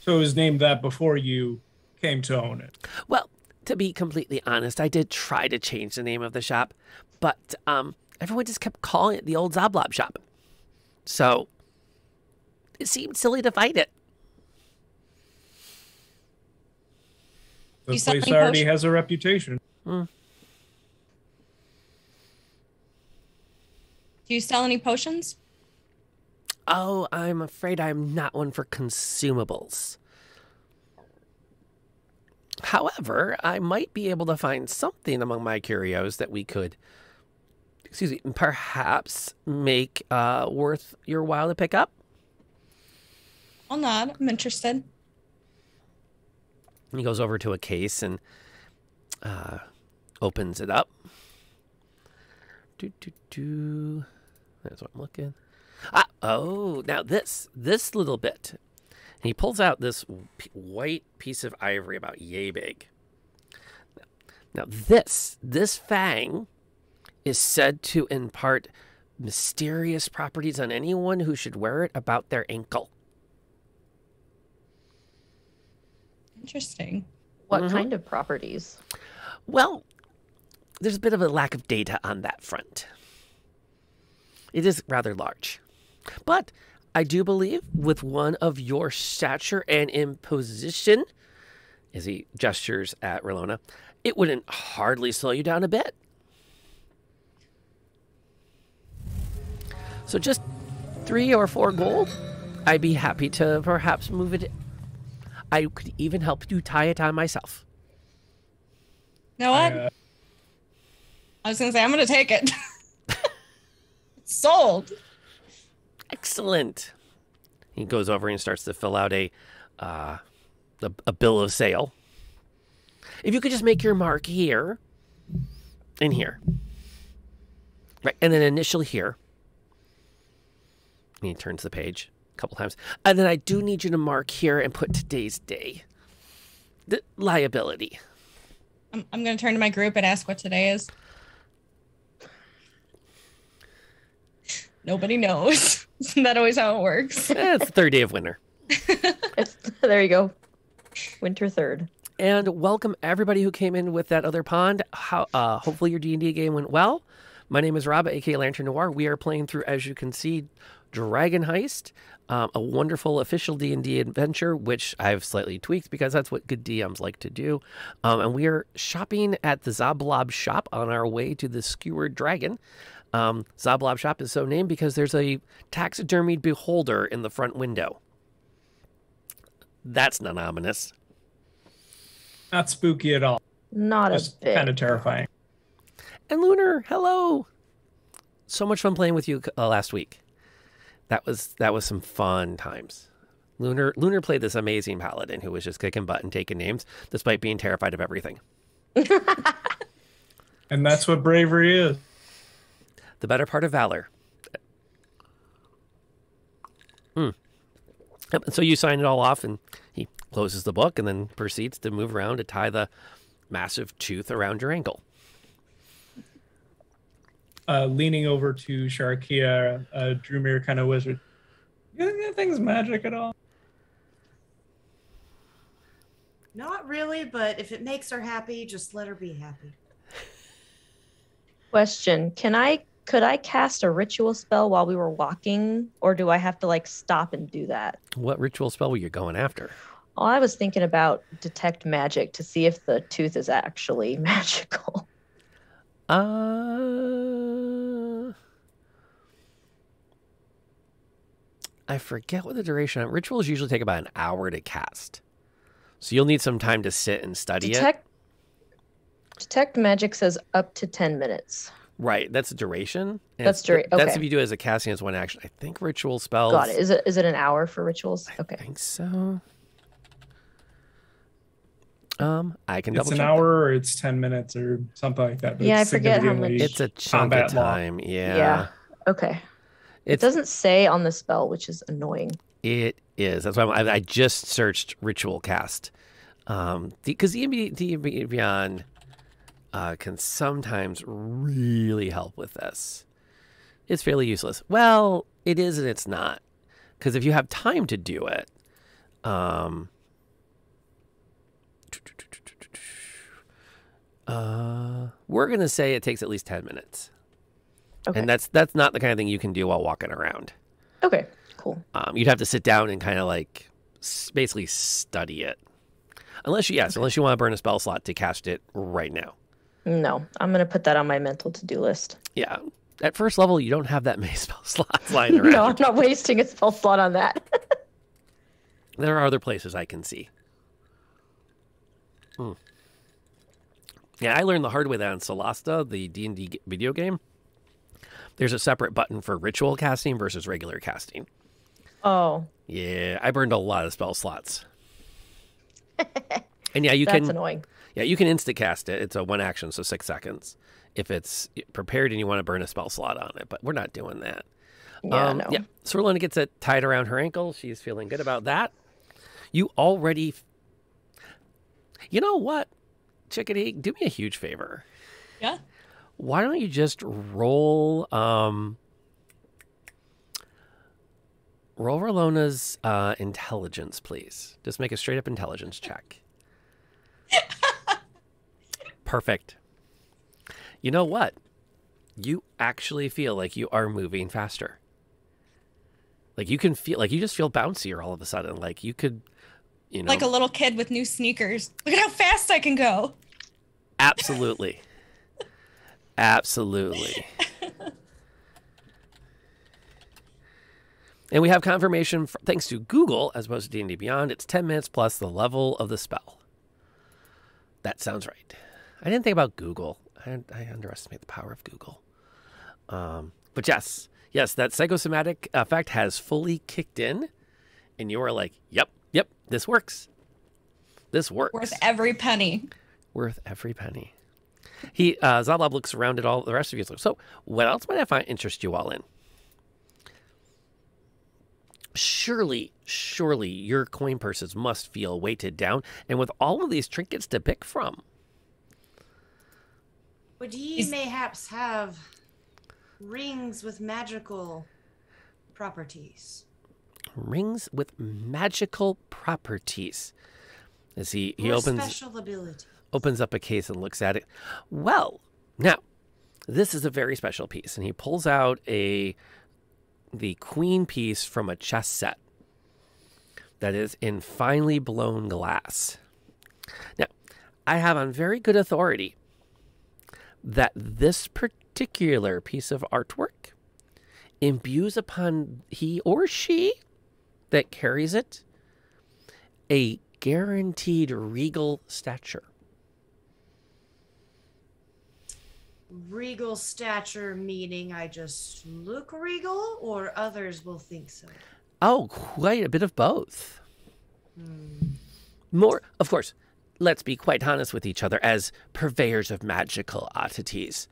so it was named that before you came to own it. Well, to be completely honest, I did try to change the name of the shop, but um, everyone just kept calling it the old Xoblob shop. So it seemed silly to fight it. The You place already potion- has a reputation. Hmm. Do you sell any potions? Oh, I'm afraid I'm not one for consumables. However, I might be able to find something among my curios that we could, excuse me, perhaps make uh, worth your while to pick up. I'll nod. I'm interested. He goes over to a case and uh, opens it up. Do, do, do. That's what I'm looking. Ah, oh, now this this little bit. And he pulls out this white piece of ivory about yay big. Now this this fang is said to impart mysterious properties on anyone who should wear it about their ankle. Interesting. What Mhm. kind of properties? Well, there's a bit of a lack of data on that front. It is rather large. But I do believe with one of your stature and imposition, as he gestures at Relona, it wouldn't hardly slow you down a bit. So just three or four gold, I'd be happy to perhaps move it. I could even help you tie it on myself. You know what? Uh, I was gonna say I'm gonna take it. Sold. Excellent. He goes over and starts to fill out a, uh, a, a bill of sale. If you could just make your mark here and here. Right, and then initial here. And he turns the page a couple times. And then I do need you to mark here and put today's day. The liability. I'm, I'm gonna turn to my group and ask what today is. Nobody knows. Isn't that always how it works? Eh, it's the third day of winter. there you go. Winter third. and welcome everybody who came in with that other pond. How uh, hopefully your D and D game went well. My name is Rob, aka Lantern Noir. We are playing through, as you can see, Dragon Heist, um, a wonderful official D&D adventure, which I've slightly tweaked because that's what good DMs like to do. Um, and we are shopping at the Xoblob shop on our way to the Skewered Dragon. Um, Xoblob shop is so named because there's a taxidermied beholder in the front window. That's not ominous. Not spooky at all. Not Just a bit. kind of terrifying. And Lunar, hello. So much fun playing with you uh, last week. That was that was some fun times. Lunar Lunar played this amazing paladin who was just kicking butt and taking names despite being terrified of everything. And that's what bravery is. The better part of valor. Hmm. Yep, and so you sign it all off, and he closes the book and then proceeds to move around to tie the massive tooth around your ankle. Uh, leaning over to Sharkira, uh, Drumir kind of wizard. "You think that thing's magic at all?" Not really, but if it makes her happy, just let her be happy. Question: Can I could I cast a ritual spell while we were walking, or do I have to like stop and do that? What ritual spell were you going after? Well, I was thinking about detect magic to see if the tooth is actually magical. Uh, I forget what the duration. Rituals usually take about an hour to cast, so you'll need some time to sit and study it. Detect detect magic says up to ten minutes. Right, that's the duration. and That's it's- dura- That's okay. if you do it as a casting as one action. I think ritual spells. Got it. Is it is it an hour for rituals? Okay. I think so. Um, I can It's double an check. hour or it's ten minutes or something like that. but Yeah, it's I forget how much- It's a chunk of combat long. time. Yeah. Yeah. Okay. It doesn't say on the spell, which is annoying. It is. That's why I'm, I, I just searched ritual cast, um, because the D Beyond uh, can sometimes really help with this. It's fairly useless. Well, it is and it's not, because if you have time to do it, um, uh, we're gonna say it takes at least ten minutes, Okay. and that's that's not the kind of thing you can do while walking around. Okay. Cool. Um, you'd have to sit down and kind of like basically study it. Unless you, yes, unless you want to burn a spell slot to cast it right now. No, I'm gonna put that on my mental to do list. Yeah. At first level, you don't have that many spell slots lying around. no, I'm not wasting a spell slot on that. There are other places I can see. Hmm. Yeah, I learned the hard way that on Solasta, the D&D video game, there's a separate button for ritual casting versus regular casting. Oh, Yeah, I burned a lot of spell slots. and yeah, you That's can That's annoying. Yeah, you can insta cast it. It's a one action, so six seconds. If it's prepared and you want to burn a spell slot on it, but we're not doing that. Yeah, um, no. Yeah, Sorlina gets it tied around her ankle. She's feeling good about that. You already. You know what, Chickadee? Do me a huge favor. Yeah. Why don't you just roll um roll Rolona's uh, intelligence, please? Just make a straight up intelligence check. Perfect. You know what? You actually feel like you are moving faster. Like you can feel like you just feel bouncier all of a sudden. Like you could, you know, Like a little kid with new sneakers. Look at how fast I can go. Absolutely. Absolutely. and we have confirmation f thanks to Google as opposed to D&D Beyond. It's 10 minutes plus the level of the spell. That sounds right. I didn't think about Google. I, I underestimate the power of Google. Um, but yes, yes, that psychosomatic effect has fully kicked in, and you are like, "Yep, yep, this works. This works." Worth every penny. worth every penny. He uh, Xoblob looks around at all the rest of you. So, what else might I find interest you all in? Surely, surely your coin purses must feel weighted down, and with all of these trinkets to pick from. Would ye mayhaps have rings with magical properties? Rings with magical properties. As he, he opens opens up a case and looks at it. Well, now, this is a very special piece. And he pulls out a the queen piece from a chess set that is in finely blown glass. Now, I have on very good authority that this particular piece of artwork imbues upon he or she that carries it a guaranteed regal stature. Regal stature meaning I just look regal, or others will think so. Oh, quite a bit of both. Hmm. More, of course, let's be quite honest with each other as purveyors of magical oddities.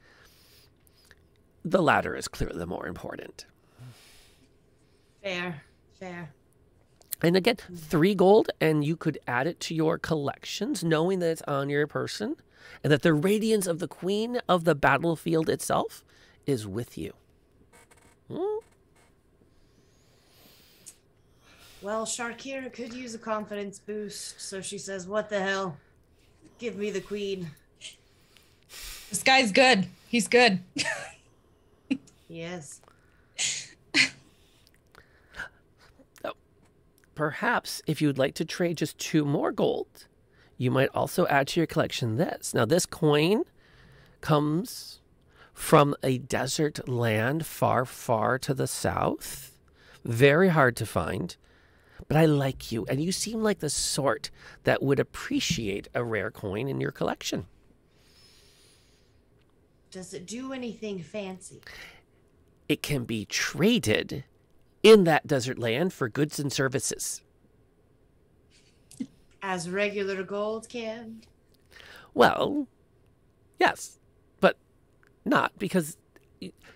The latter is clearly the more important. Fair, fair. And again, three gold, and you could add it to your collections, knowing that it's on your person and that the radiance of the queen of the battlefield itself is with you. Hmm? Well, Sharkira could use a confidence boost, so she says, What the hell? Give me the queen. This guy's good. He's good. Yes. Perhaps if you'd like to trade just two more gold, you might also add to your collection this. Now, this coin comes from a desert land far, far to the south. Very hard to find, but I like you, and you seem like the sort that would appreciate a rare coin in your collection. Does it do anything fancy? It can be traded in that desert land for goods and services. As regular gold can? Well, yes, but not because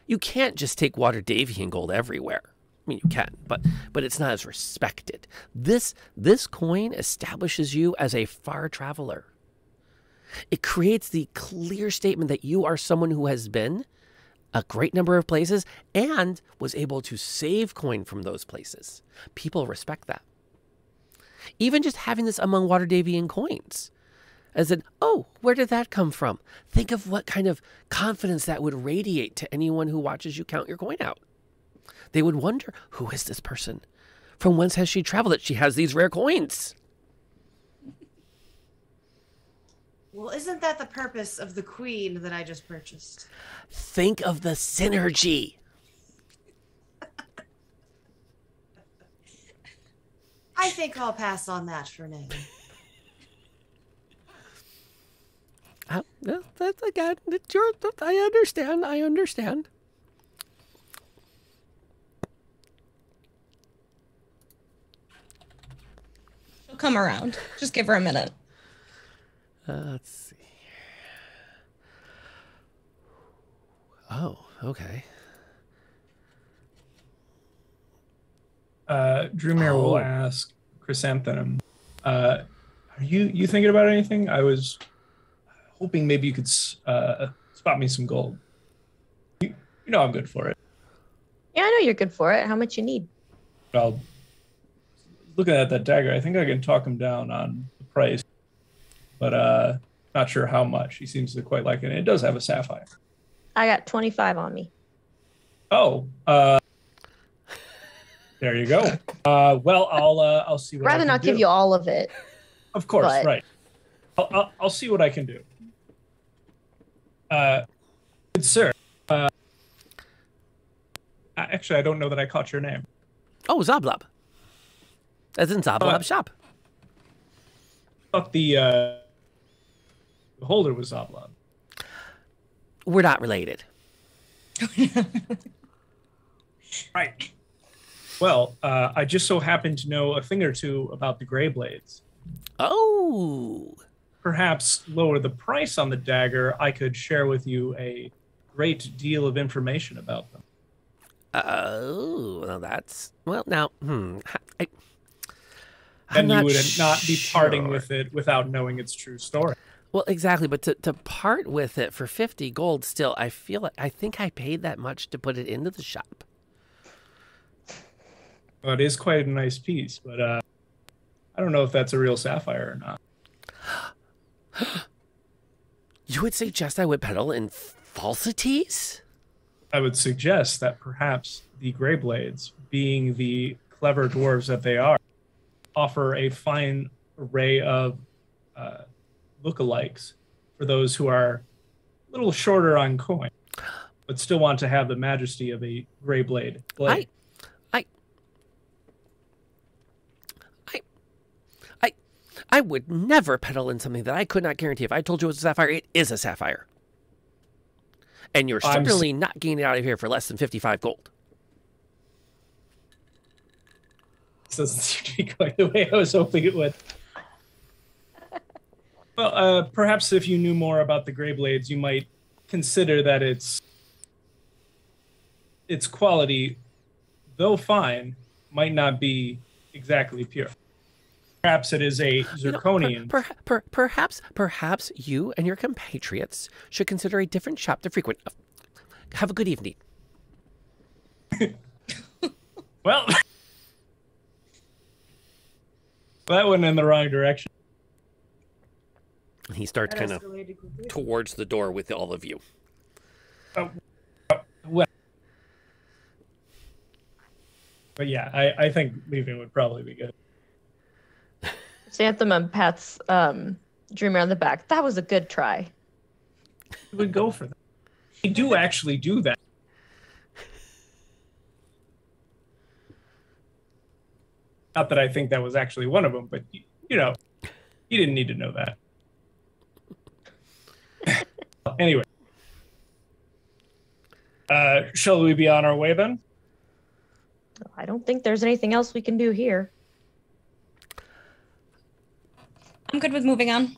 you can't just take Waterdhavian gold everywhere. I mean, you can, but but it's not as respected. This this coin establishes you as a far traveler. It creates the clear statement that you are someone who has been a great number of places and was able to save coin from those places. People respect that. Even just having this among Waterdhavian coins. As in, oh, where did that come from? Think of what kind of confidence that would radiate to anyone who watches you count your coin out. They would wonder, who is this person? From whence has she traveled that she has these rare coins? Well, isn't that the purpose of the queen that I just purchased? Think of the synergy. I think I'll pass on that for now. Uh, that- That's again, it's your, I understand. I understand. She'll come around. Just give her a minute. Uh, let's see. Oh, okay. Uh, Drumir will Oh. ask Chrysanthemum, uh, "Are you you thinking about anything? I was hoping maybe you could uh, spot me some gold. You, you know I'm good for it. Yeah, I know you're good for it. How much you need? Well, looking at that dagger, I think I can talk him down on the price, but uh, not sure how much. He seems to quite like it. And it does have a sapphire. I got 25 on me. Oh, uh, there you go. Uh, well, I'll uh, I'll see what. I Rather can not give do. you all of it. Of course, but- right. I'll, I'll, I'll see what I can do. Uh, good sir. Uh, actually, I don't know that I caught your name. Oh, Xoblob. As in Xoblob Uh, shop. I the uh, the holder was Oblong. We're not related. Right. Well, uh, I just so happen to know a thing or two about the Gray Blades. Oh. Perhaps lower the price on the dagger. I could share with you a great deal of information about them. Oh, well, that's well. Now, hmm. I, I'm And you not would not be parting with it without knowing its true story. Well, exactly, but to, to part with it for 50 gold still, I feel I think I paid that much to put it into the shop. Well, it is quite a nice piece, but uh, I don't know if that's a real sapphire or not. You would suggest I would peddle in falsities? I would suggest that perhaps the Greyblades, being the clever dwarves that they are, offer a fine array of uh, lookalikes for those who are a little shorter on coin, but still want to have the majesty of a gray blade. I I, I, I would never peddle in something that I could not guarantee. If I told you it was a sapphire, it is a sapphire. And you're oh, I'm certainly not getting it out of here for less than 55 gold. This doesn't seem to be going the way I was hoping it would. Well, uh, perhaps if you knew more about the Greyblades, you might consider that its its quality, though fine, might not be exactly pure. Perhaps it is a You know, per- zirconian. per- per- perhaps, perhaps you and your compatriots should consider a different shop to frequent. Have a good evening. well, that went in the wrong direction. He starts kind of towards the door with all of you. Well, but yeah, I, I think leaving would probably be good. Xanthemum pats um, Drumir on the back. That was a good try. Who would go for that? They do actually do that. Not that I think that was actually one of them, but y- you know, you didn't need to know that. Anyway, uh, shall we be on our way then? I don't think there's anything else we can do here. I'm good with moving on.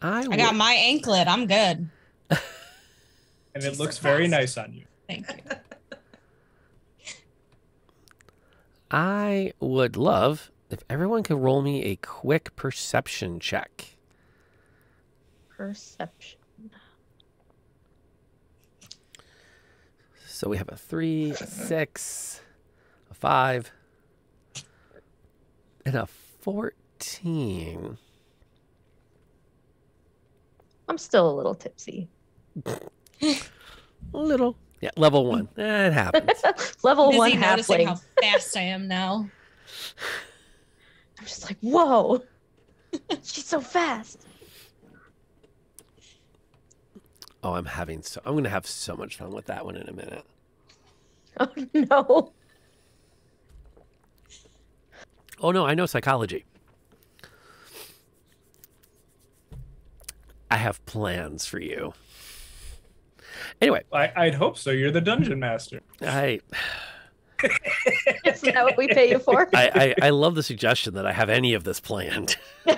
I, I got my anklet. I'm good. And it looks very nice on you. Thank you. I would love if everyone could roll me a quick perception check. Perception. So we have a three, a six, a five, and a 14. I'm still a little tipsy. A little. Yeah, level one. It happens. Level Busy one noticing halfling. how fast I am now. I'm just like, whoa. She's so fast. Oh, I'm having so I'm gonna have so much fun with that one in a minute. Oh no. Oh no, I know psychology. I have plans for you. Anyway, I, I'd hope so. You're the dungeon master. I Isn't that what we pay you for? I, I, I love the suggestion that I have any of this planned.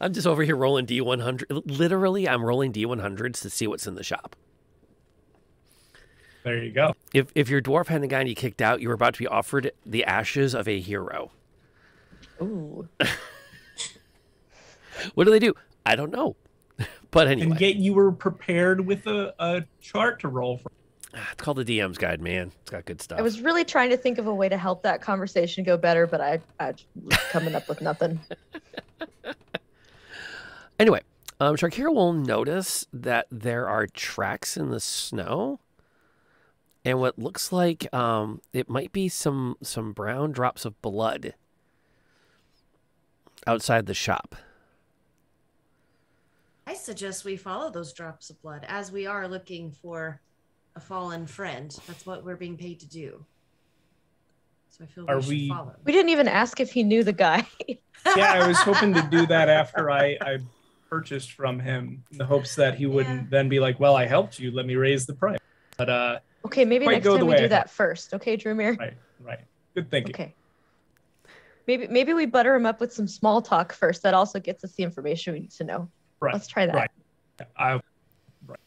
I'm just over here rolling D100. Literally, I'm rolling D100s to see what's in the shop. There you go. If if your dwarf hadn't gotten you kicked out, you were about to be offered the ashes of a hero. Ooh. What do they do? I don't know. But anyway, And yet you were prepared with a, a chart to roll from. Ah, it's called the DM's guide, man. It's got good stuff. I was really trying to think of a way to help that conversation go better, but I I was coming up with nothing. Anyway, um, Sharkira will notice that there are tracks in the snow, and what looks like um, it might be some some brown drops of blood outside the shop. I suggest we follow those drops of blood as we are looking for a fallen friend. That's what we're being paid to do. So I feel we Are should we- follow. We didn't even ask if he knew the guy. Yeah, I was hoping to do that after I, I purchased from him in the hopes that he wouldn't then be like, well, I helped you. Let me raise the price. But, uh, Okay, maybe next go the time we way do I that first. Okay, Drumir? right, right. Good thinking. Okay. Maybe maybe we butter him up with some small talk first. That also gets us the information we need to know. Right. Let's try that. Right. I, right.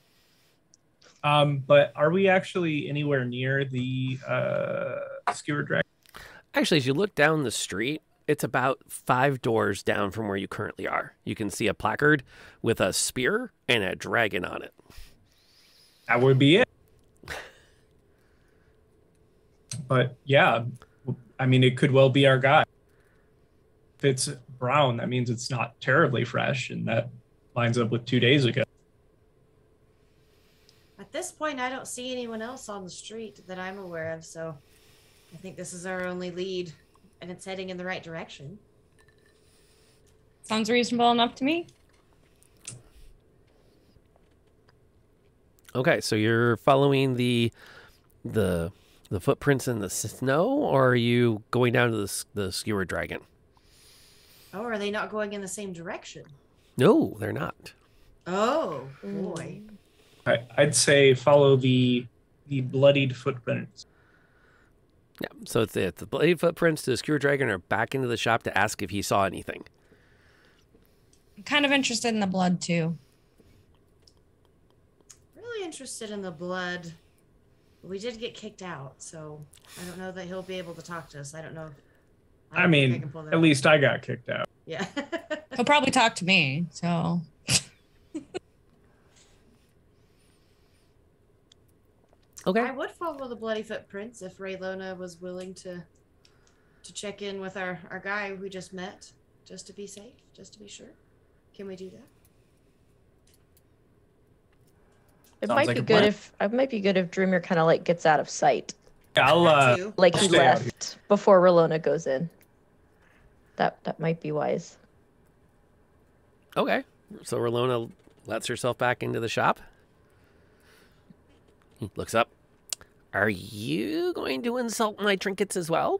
Um, but are we actually anywhere near the uh, skewer dragon? Actually, as you look down the street, it's about five doors down from where you currently are. You can see a placard with a spear and a dragon on it. That would be it. But yeah, I mean, it could well be our guy. If it's brown, that means it's not terribly fresh, and that lines up with two days ago. At this point, I don't see anyone else on the street that I'm aware of, so I think this is our only lead, and it's heading in the right direction. Sounds reasonable enough to me. Okay, so you're following the the the footprints in the snow, or are you going down to the the skewer dragon? Oh, are they not going in the same direction? No, they're not. Oh mm. boy. I, I'd say follow the the bloodied footprints. Yeah, so it's, it's the bloody footprints to the Skewered Dragon are back into the shop to ask if he saw anything. I'm kind of interested in the blood too. Really interested in the blood. We did get kicked out, so I don't know that he'll be able to talk to us. I don't know. if- I don't think mean, can pull that at least I got kicked out. Yeah. He'll probably talk to me. So Okay. I would follow the bloody footprints if Raylona was willing to to check in with our our guy we just met, just to be safe, just to be sure. Can we do that? It Sounds might like be good plan. if it might be good if Drumir kind of like gets out of sight, I'll uh, like he stay out left before Rolona goes in. That that might be wise. Okay, so Rolona lets herself back into the shop. He looks up. Are you going to insult my trinkets as well?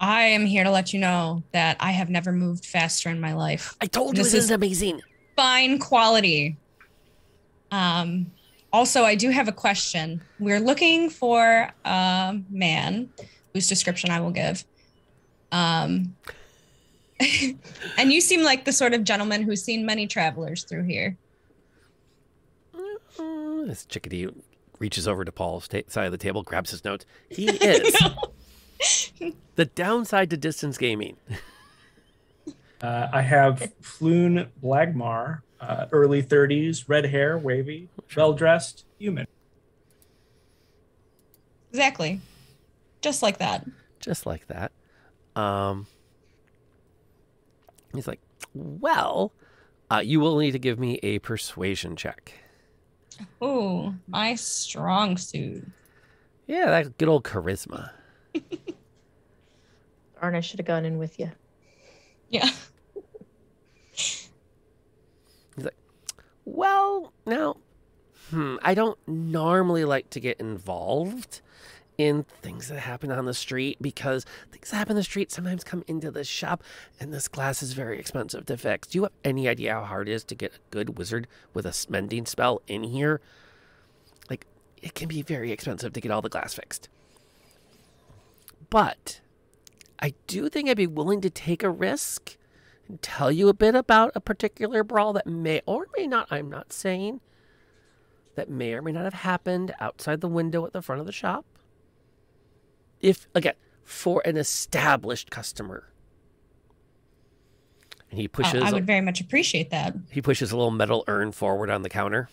I am here to let you know that I have never moved faster in my life. I told you This this is is amazing. fine quality. Um, also, I do have a question. We're looking for a man whose description I will give. Um, and you seem like the sort of gentleman who's seen many travelers through here. This chickadee reaches over to Paul's ta- side of the table, grabs his notes. He is the downside to distance gaming. Uh, I have Floon Blagmar, uh, early 30s, red hair, wavy, well dressed, human. Exactly. Just like that. just like that. Um, he's like, "Well, uh, you will need to give me a persuasion check." Ooh, my strong suit. Yeah, that good old charisma. Darn, I should have gone in with you. Yeah. He's like, "Well, now, hmm, I don't normally like to get involved in things that happen on the street because things that happen on the street sometimes come into the shop, and this glass is very expensive to fix. Do you have any idea how hard it is to get a good wizard with a mending spell in here? Like, it can be very expensive to get all the glass fixed. But I do think I'd be willing to take a risk and tell you a bit about a particular brawl that may or may not, I'm not saying, that may or may not have happened outside the window at the front of the shop. If, again, for an established customer. And he Oh, pushes I would very much appreciate that. he pushes a little metal urn forward on the counter.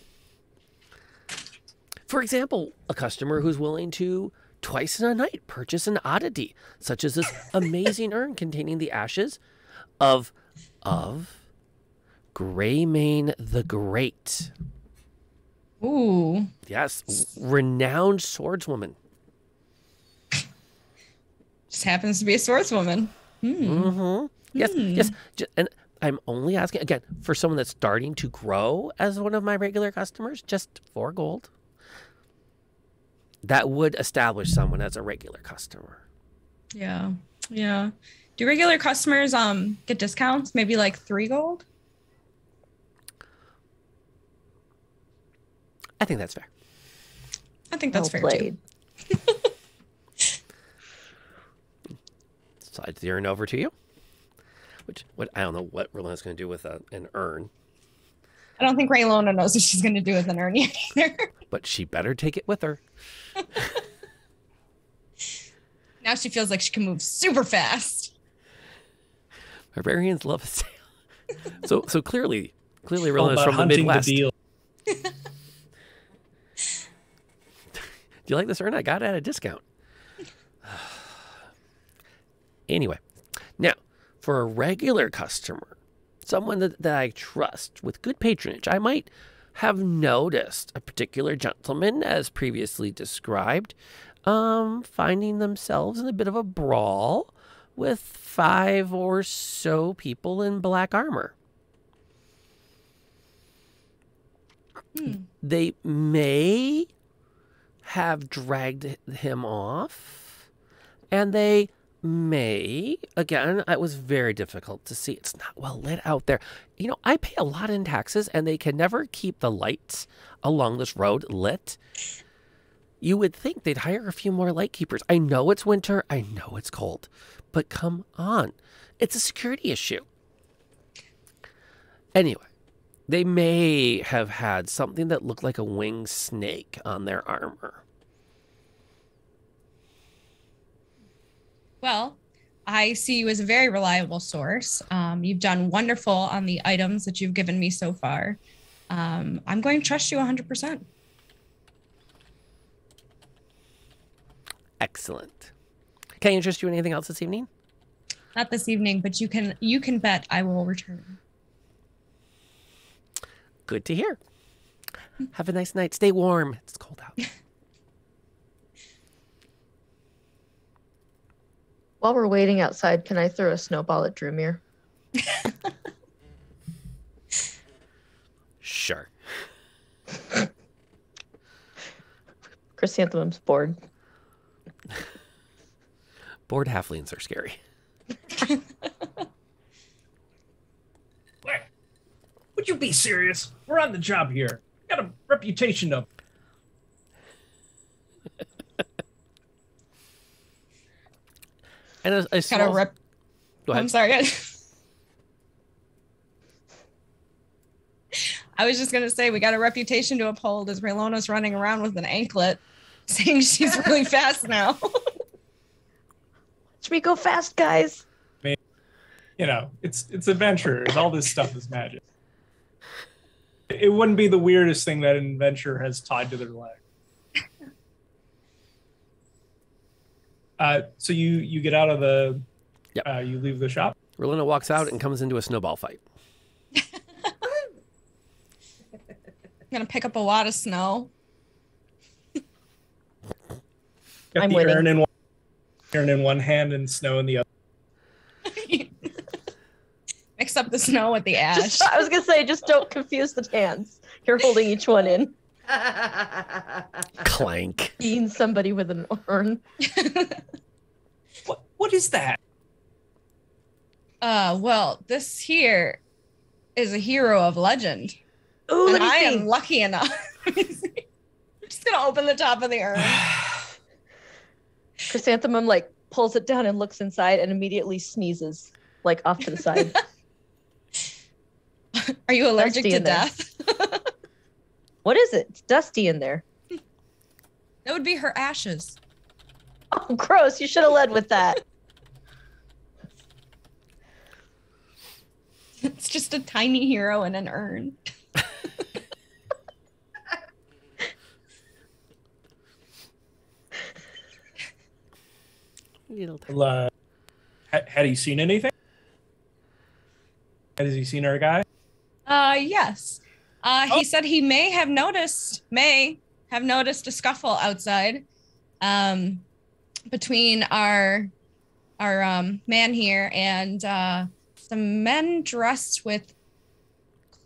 For example, a customer who's willing to twice in a night purchase an oddity, such as this amazing urn containing the ashes of of Greymane the Great. Ooh. Yes, renowned swordswoman. Just happens to be a swordswoman. Hmm. Mm-hmm. Yes, Hmm. yes. ju- And I'm only asking again for someone that's starting to grow as one of my regular customers, just for gold. That would establish someone as a regular customer. Yeah. Yeah. Do regular customers um get discounts? Maybe like three gold? I think that's fair. I think that's Well fair played. too. Slides the urn over to you. Which, what I don't know what Roland's going to do with a, an urn, I don't think Raylona knows what she's gonna do with an urn either. but she better take it with her. now she feels like she can move super fast. Barbarians love a sale. so, so clearly, clearly, All from the hunting Midwest. deal. Do you like this urn? I got it at a discount. Anyway, now for a regular customer, someone that, that I trust with good patronage, I might have noticed a particular gentleman, as previously described, um, finding themselves in a bit of a brawl with five or so people in black armor. They may have dragged him off, and they may, again, it was very difficult to see. It's not well lit out there. You know, I pay a lot in taxes, and they can never keep the lights along this road lit. You would think they'd hire a few more light keepers. I know it's winter, I know it's cold, but come on. It's a security issue. Anyway, they may have had something that looked like a winged snake on their armor. Well, I see you as a very reliable source. Um, you've done wonderful on the items that you've given me so far. Um, I'm going to trust you 100%. Excellent. Can I interest you in anything else this evening? Not this evening, but you can you can bet I will return. Good to hear. Have a nice night. Stay warm. It's cold out. While we're waiting outside, can I throw a snowball at Drumir? Sure. Chrysanthemum's bored. Bored halflings are scary. Would you be serious? We're on the job here. Got a reputation of. And a, a Got a small- rep. Go ahead. I'm sorry. I was just gonna say we got a reputation to uphold as Raylona's running around with an anklet, saying she's really fast now. Should we go fast, guys. I mean, You know, it's it's adventurers. All this stuff is magic. It wouldn't be the weirdest thing that an adventurer has tied to their leg. Uh, so you you get out of the, uh, you leave the shop. Rolina walks out and comes into a snowball fight. I'm gonna pick up a lot of snow. Got I'm the winning. urn in one, urn in one hand and snow in the other. Mix up the snow with the ash. Just, I was gonna say, just don't confuse the hands. You're holding each one in. Clank. Being somebody with an urn. What what is that? Uh, well, this here is a hero of legend. Ooh, and I am lucky enough. I'm just gonna open the top of the urn. Chrysanthemum like pulls it down and looks inside and immediately sneezes, like off to the side. Are you allergic to death? What is it? It's dusty in there. That would be her ashes. Oh, gross! You should have led with that. It's just a tiny hero in an urn. Well, uh, ha- had he seen anything? Has he seen our guy? Uh, yes. Uh, he said he may have noticed, may have noticed a scuffle outside, um, between our, our um, man here and uh, some men dressed with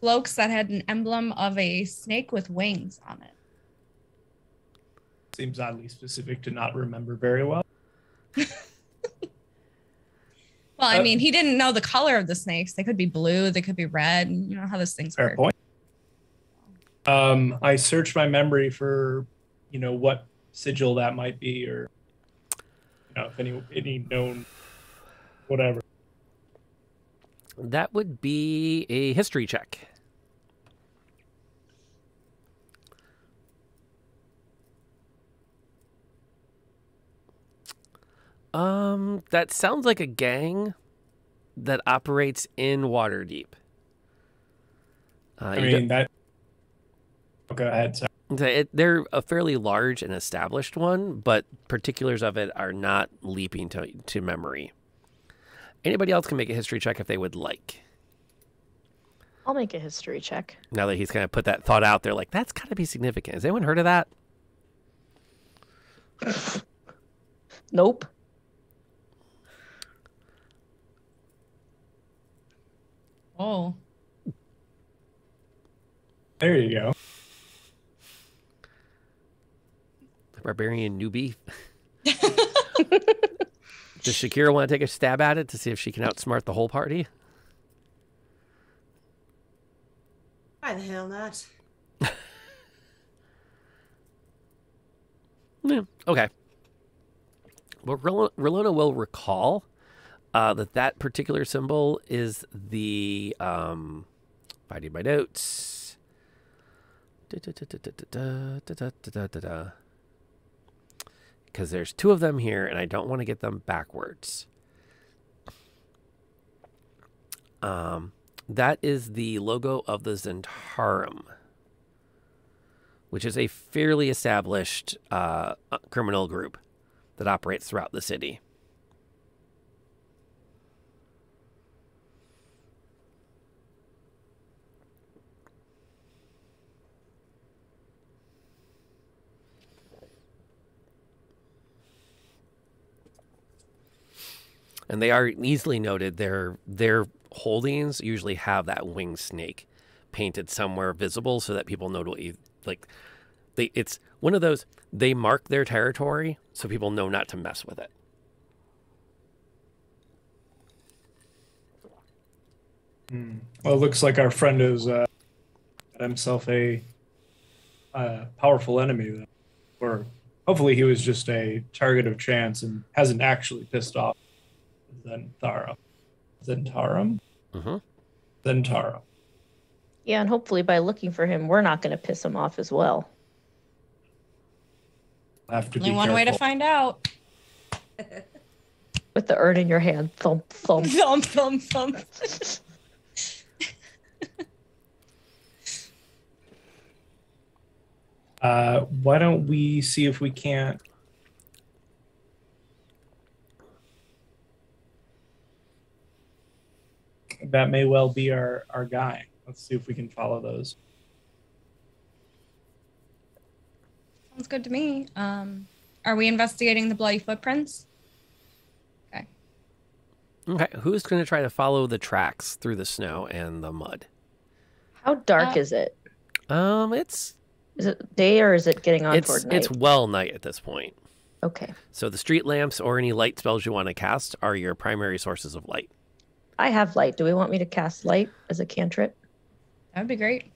cloaks that had an emblem of a snake with wings on it. Seems oddly specific to not remember very well. Well, I Uh, mean, he didn't know the color of the snakes. They could be blue, they could be red. and You know how those things Fair work. point. Um, I searched my memory for, you know, what sigil that might be, or you know, if any any known, whatever. That would be a history check. Um, that sounds like a gang that operates in Waterdeep. Uh, I mean that. Oh, go ahead. Sorry. It- They're a fairly large and established one, but particulars of it are not leaping to, to memory. Anybody else can make a history check if they would like. I'll make a history check. Now that he's kind of put that thought out there, like that's got to be significant. Has anyone heard of that? Nope. Oh. There you go. The barbarian newbie. Does Sharkira want to take a stab at it to see if she can outsmart the whole party? Why the hell not? Yeah. Okay. Well, Rel- Relona will recall uh, that that particular symbol is the um, finding my notes. Because there's two of them here, and I don't want to get them backwards. Um, that is the logo of the Zhentarim which is a fairly established uh, criminal group that operates throughout the city. And they are easily noted. Their their holdings usually have that winged snake painted somewhere visible so that people know to like they it's one of those they mark their territory so people know not to mess with it. Hmm. Well, it looks like our friend has uh, himself a uh, powerful enemy, or hopefully he was just a target of chance and hasn't actually pissed off Zentara. Zhentarim? Mm-hmm. Zentara. Yeah, and hopefully by looking for him, we're not going to piss him off as well. Have to Only one way to find out. With the urn in your hand, thump, thump. thump, thump, thump. Uh, why don't we see if we can't that may well be our our guy. Let's see if we can follow those. Sounds good to me. Um, are we investigating the bloody footprints? Okay. Okay, who's going to try to follow the tracks through the snow and the mud? How dark Uh, is it? Um, it's Is it day or is it getting on it's toward night? it's well night at this point. Okay. So the street lamps or any light spells you want to cast are your primary sources of light. I have light. Do we want me to cast light as a cantrip? That'd be great.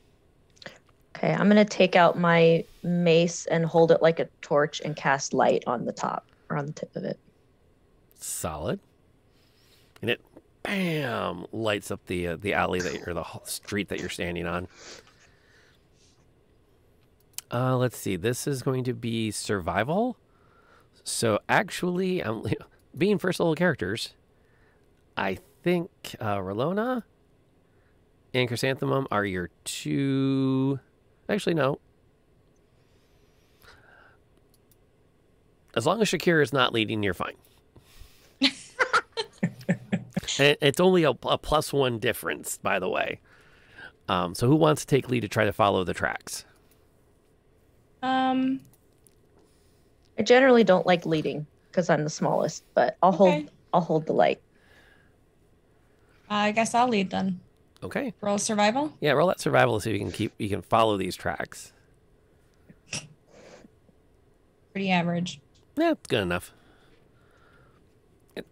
Okay, I'm gonna take out my mace and hold it like a torch and cast light on the top or on the tip of it. Solid. And it bam lights up the uh, the alley that or the street that you're standing on. Uh, let's see. This is going to be survival. So actually, I'm being first level characters. I think uh, Relona and Chrysanthemum are your two. Actually, no. As long as Sharkira is not leading, you're fine. And it's only a, a plus one difference, by the way. Um, so who wants to take lead to try to follow the tracks? Um, I generally don't like leading because I'm the smallest, but I'll hold I'll hold the light. I guess I'll lead then. Okay. Roll survival. Yeah, roll that survival to see if you can keep you can follow these tracks. Pretty average. Yeah, it's good enough. It,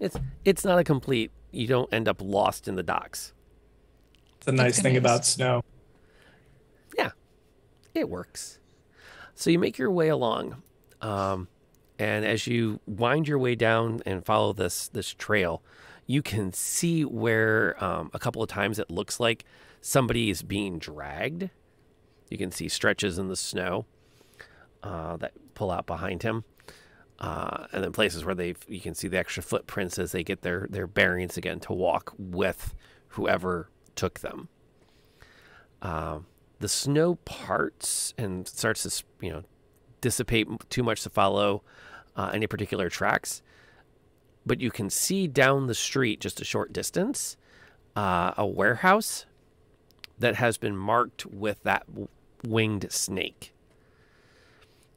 it's it's not a complete. You don't end up lost in the docks. It's a nice thing about snow. Yeah, it works. So you make your way along, um, and as you wind your way down and follow this this trail, you can see where um, a couple of times it looks like somebody is being dragged. You can see stretches in the snow uh, that pull out behind him, uh, and then places where they you can see the extra footprints as they get their their bearings again to walk with whoever took them. Um, the snow parts and starts to you know dissipate too much to follow uh, any particular tracks, but you can see down the street just a short distance uh, a warehouse that has been marked with that winged snake.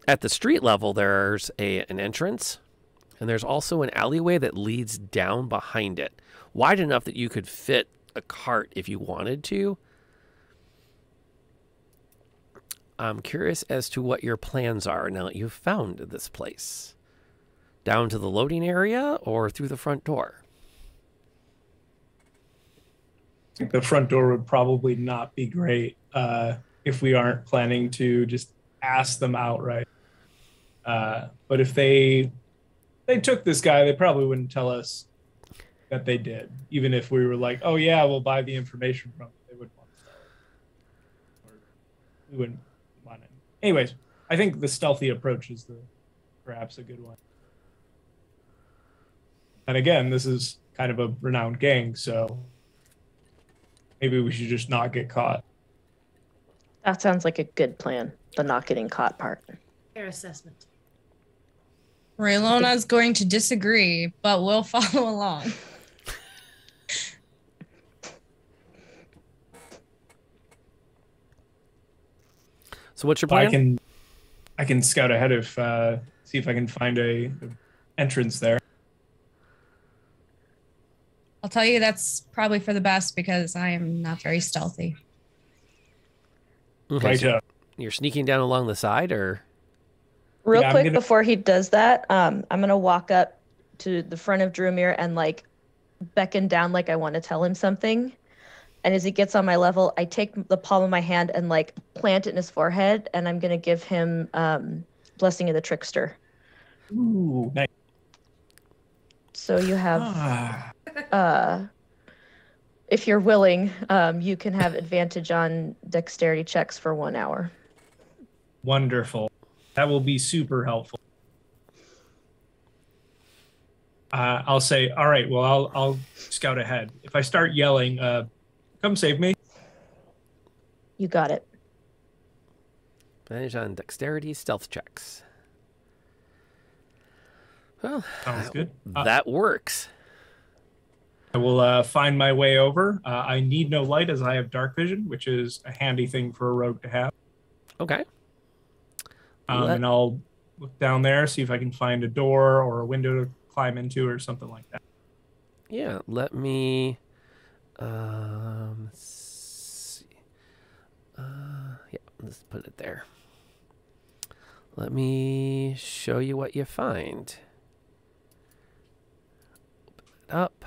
At the street level, there's a an entrance, and there's also an alleyway that leads down behind it, wide enough that you could fit a cart if you wanted to. I'm curious as to what your plans are now that you've found this place. Down to the loading area or through the front door? The front door would probably not be great uh, if we aren't planning to just ask them outright. Uh, but if they they took this guy, they probably wouldn't tell us that they did, even if we were like, "Oh yeah, we'll buy the information from." Them. They wouldn't want to sell it. We wouldn't want it. Anyways, I think the stealthy approach is the perhaps a good one. And again, this is kind of a renowned gang, so maybe we should just not get caught. That sounds like a good plan. The not getting caught part. Fair assessment. Raylona is going to disagree, but we'll follow along. So what's your plan? I can I can scout ahead if uh, see if I can find a, a entrance there. I'll tell you that's probably for the best because I am not very stealthy. Okay, so. You're sneaking down along the side, or Real Yeah, quick gonna- before he does that, um, I'm gonna walk up to the front of Drumir and like beckon down like I want to tell him something. And as he gets on my level, I take the palm of my hand and like plant it in his forehead, and I'm gonna give him um, blessing of the trickster. Ooh, nice. So you have, Ah, uh, if you're willing, um, you can have advantage on dexterity checks for one hour. wonderful. That will be super helpful. Uh, I'll say, all right. Well, I'll I'll scout ahead. If I start yelling, uh, "Come save me!" You got it. advantage on dexterity stealth checks. Well, Sounds good. Uh, that works. I will uh, find my way over. Uh, I need no light as I have dark vision, which is a handy thing for a rogue to have. Okay. Um, Let- and I'll look down there, see if I can find a door or a window to climb into or something like that. Yeah, let me. Um, see. Uh, yeah, let's put it there. Let me show you what you find. Up.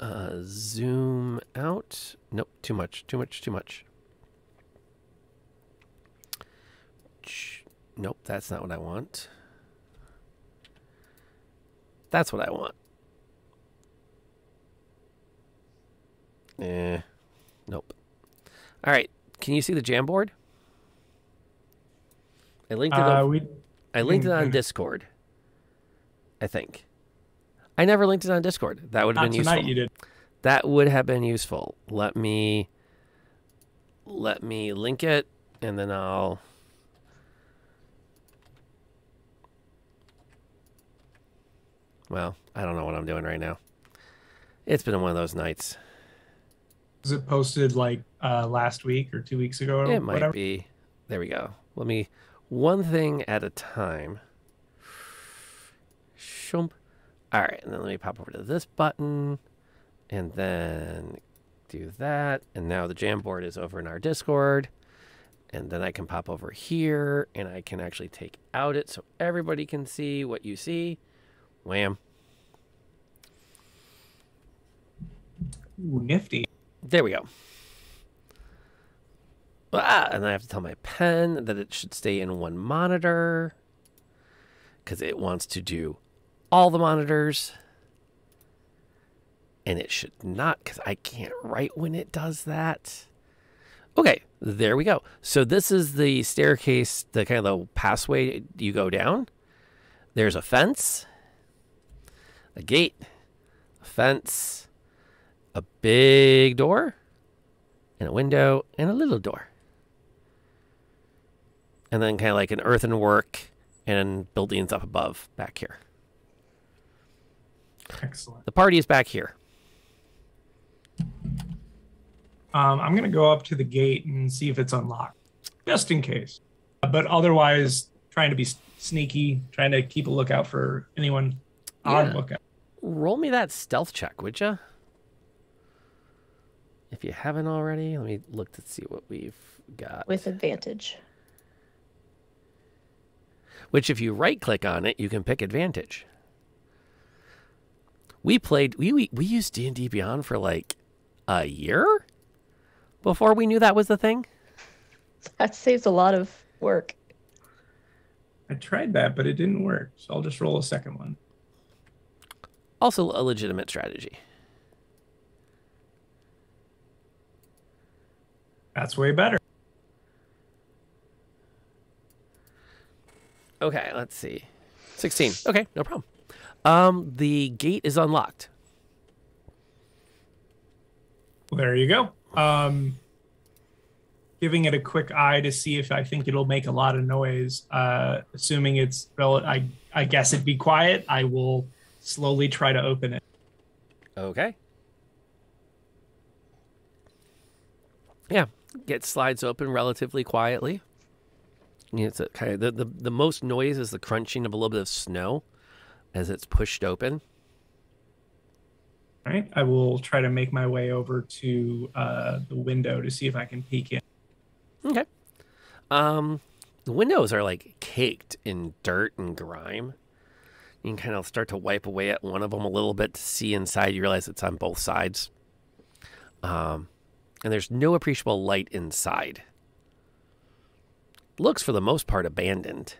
Uh, zoom out. Nope, too much, too much, too much. Nope, that's not what I want. That's what I want. Eh. Nope. All right. Can you see the Jamboard? I linked it. Uh, over- we- I linked it on Discord. I think. I never linked it on Discord. That would have Not been tonight useful. you did. That would have been useful. Let me let me link it and then I'll Well, I don't know what I'm doing right now. It's been one of those nights. Was it posted like uh, last week or two weeks ago? Or It might whatever? be. There we go. Let me one thing at a time. Shump. All right, and then let me pop over to this button, and then do that. And now the Jamboard is over in our Discord, and then I can pop over here, and I can actually take out it so everybody can see what you see. Wham! Ooh, nifty. There we go. Ah, and I have to tell my pen that it should stay in one monitor because it wants to do all the monitors. And it should not because I can't write when it does that. Okay, there we go. So this is the staircase, the kind of the passway you go down. There's a fence, a gate, a fence, a big door, and a window, and a little door. And then kind of like an earthenwork and buildings up above back here. Excellent. The party is back here. Um, I'm gonna go up to the gate and see if it's unlocked, just in case. But otherwise, trying to be sneaky, trying to keep a lookout for anyone on Yeah. lookout. Roll me that stealth check, would you? If you haven't already, let me look to see what we've got. With advantage. Which, if you right click on it, you can pick advantage. We played. We we, we used D and D Beyond for like a year before we knew that was the thing. That saves a lot of work. I tried that, but it didn't work. So I'll just roll a second one. Also, a legitimate strategy. That's way better. Okay, let's see. 16. Okay, no problem. Um, the gate is unlocked. Well, there you go. Um, giving it a quick eye to see if I think it'll make a lot of noise. Uh, assuming it's rel- I I guess it'd be quiet. I will slowly try to open it. Okay. Yeah, get slides open relatively quietly. It's a kind of the, the the most noise is the crunching of a little bit of snow as it's pushed open. All right. I will try to make my way over to uh, the window to see if I can peek in. Okay. Um, the windows are like caked in dirt and grime. You can kind of start to wipe away at one of them a little bit to see inside. You realize it's on both sides. Um, and there's no appreciable light inside. Looks for the most part abandoned.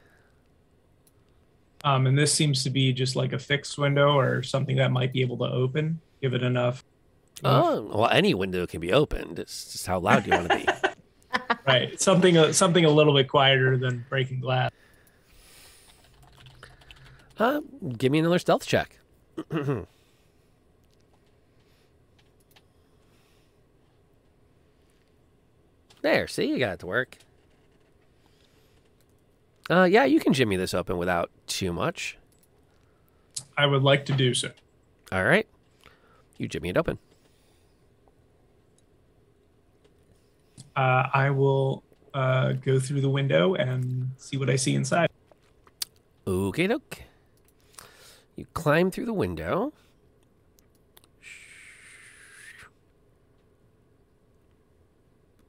Um, and this seems to be just like a fixed window or something that might be able to open. Give it enough. Oh, well, any window can be opened. It's just how loud you want to be. Right. Something uh, something a little bit quieter than breaking glass. Uh, give me another stealth check. there, see, you got it to work. Uh, yeah, you can jimmy this open without too much. I would like to do so. All right, you jimmy it open. Uh, I will uh, go through the window and see what I see inside. Okay, doke. You climb through the window.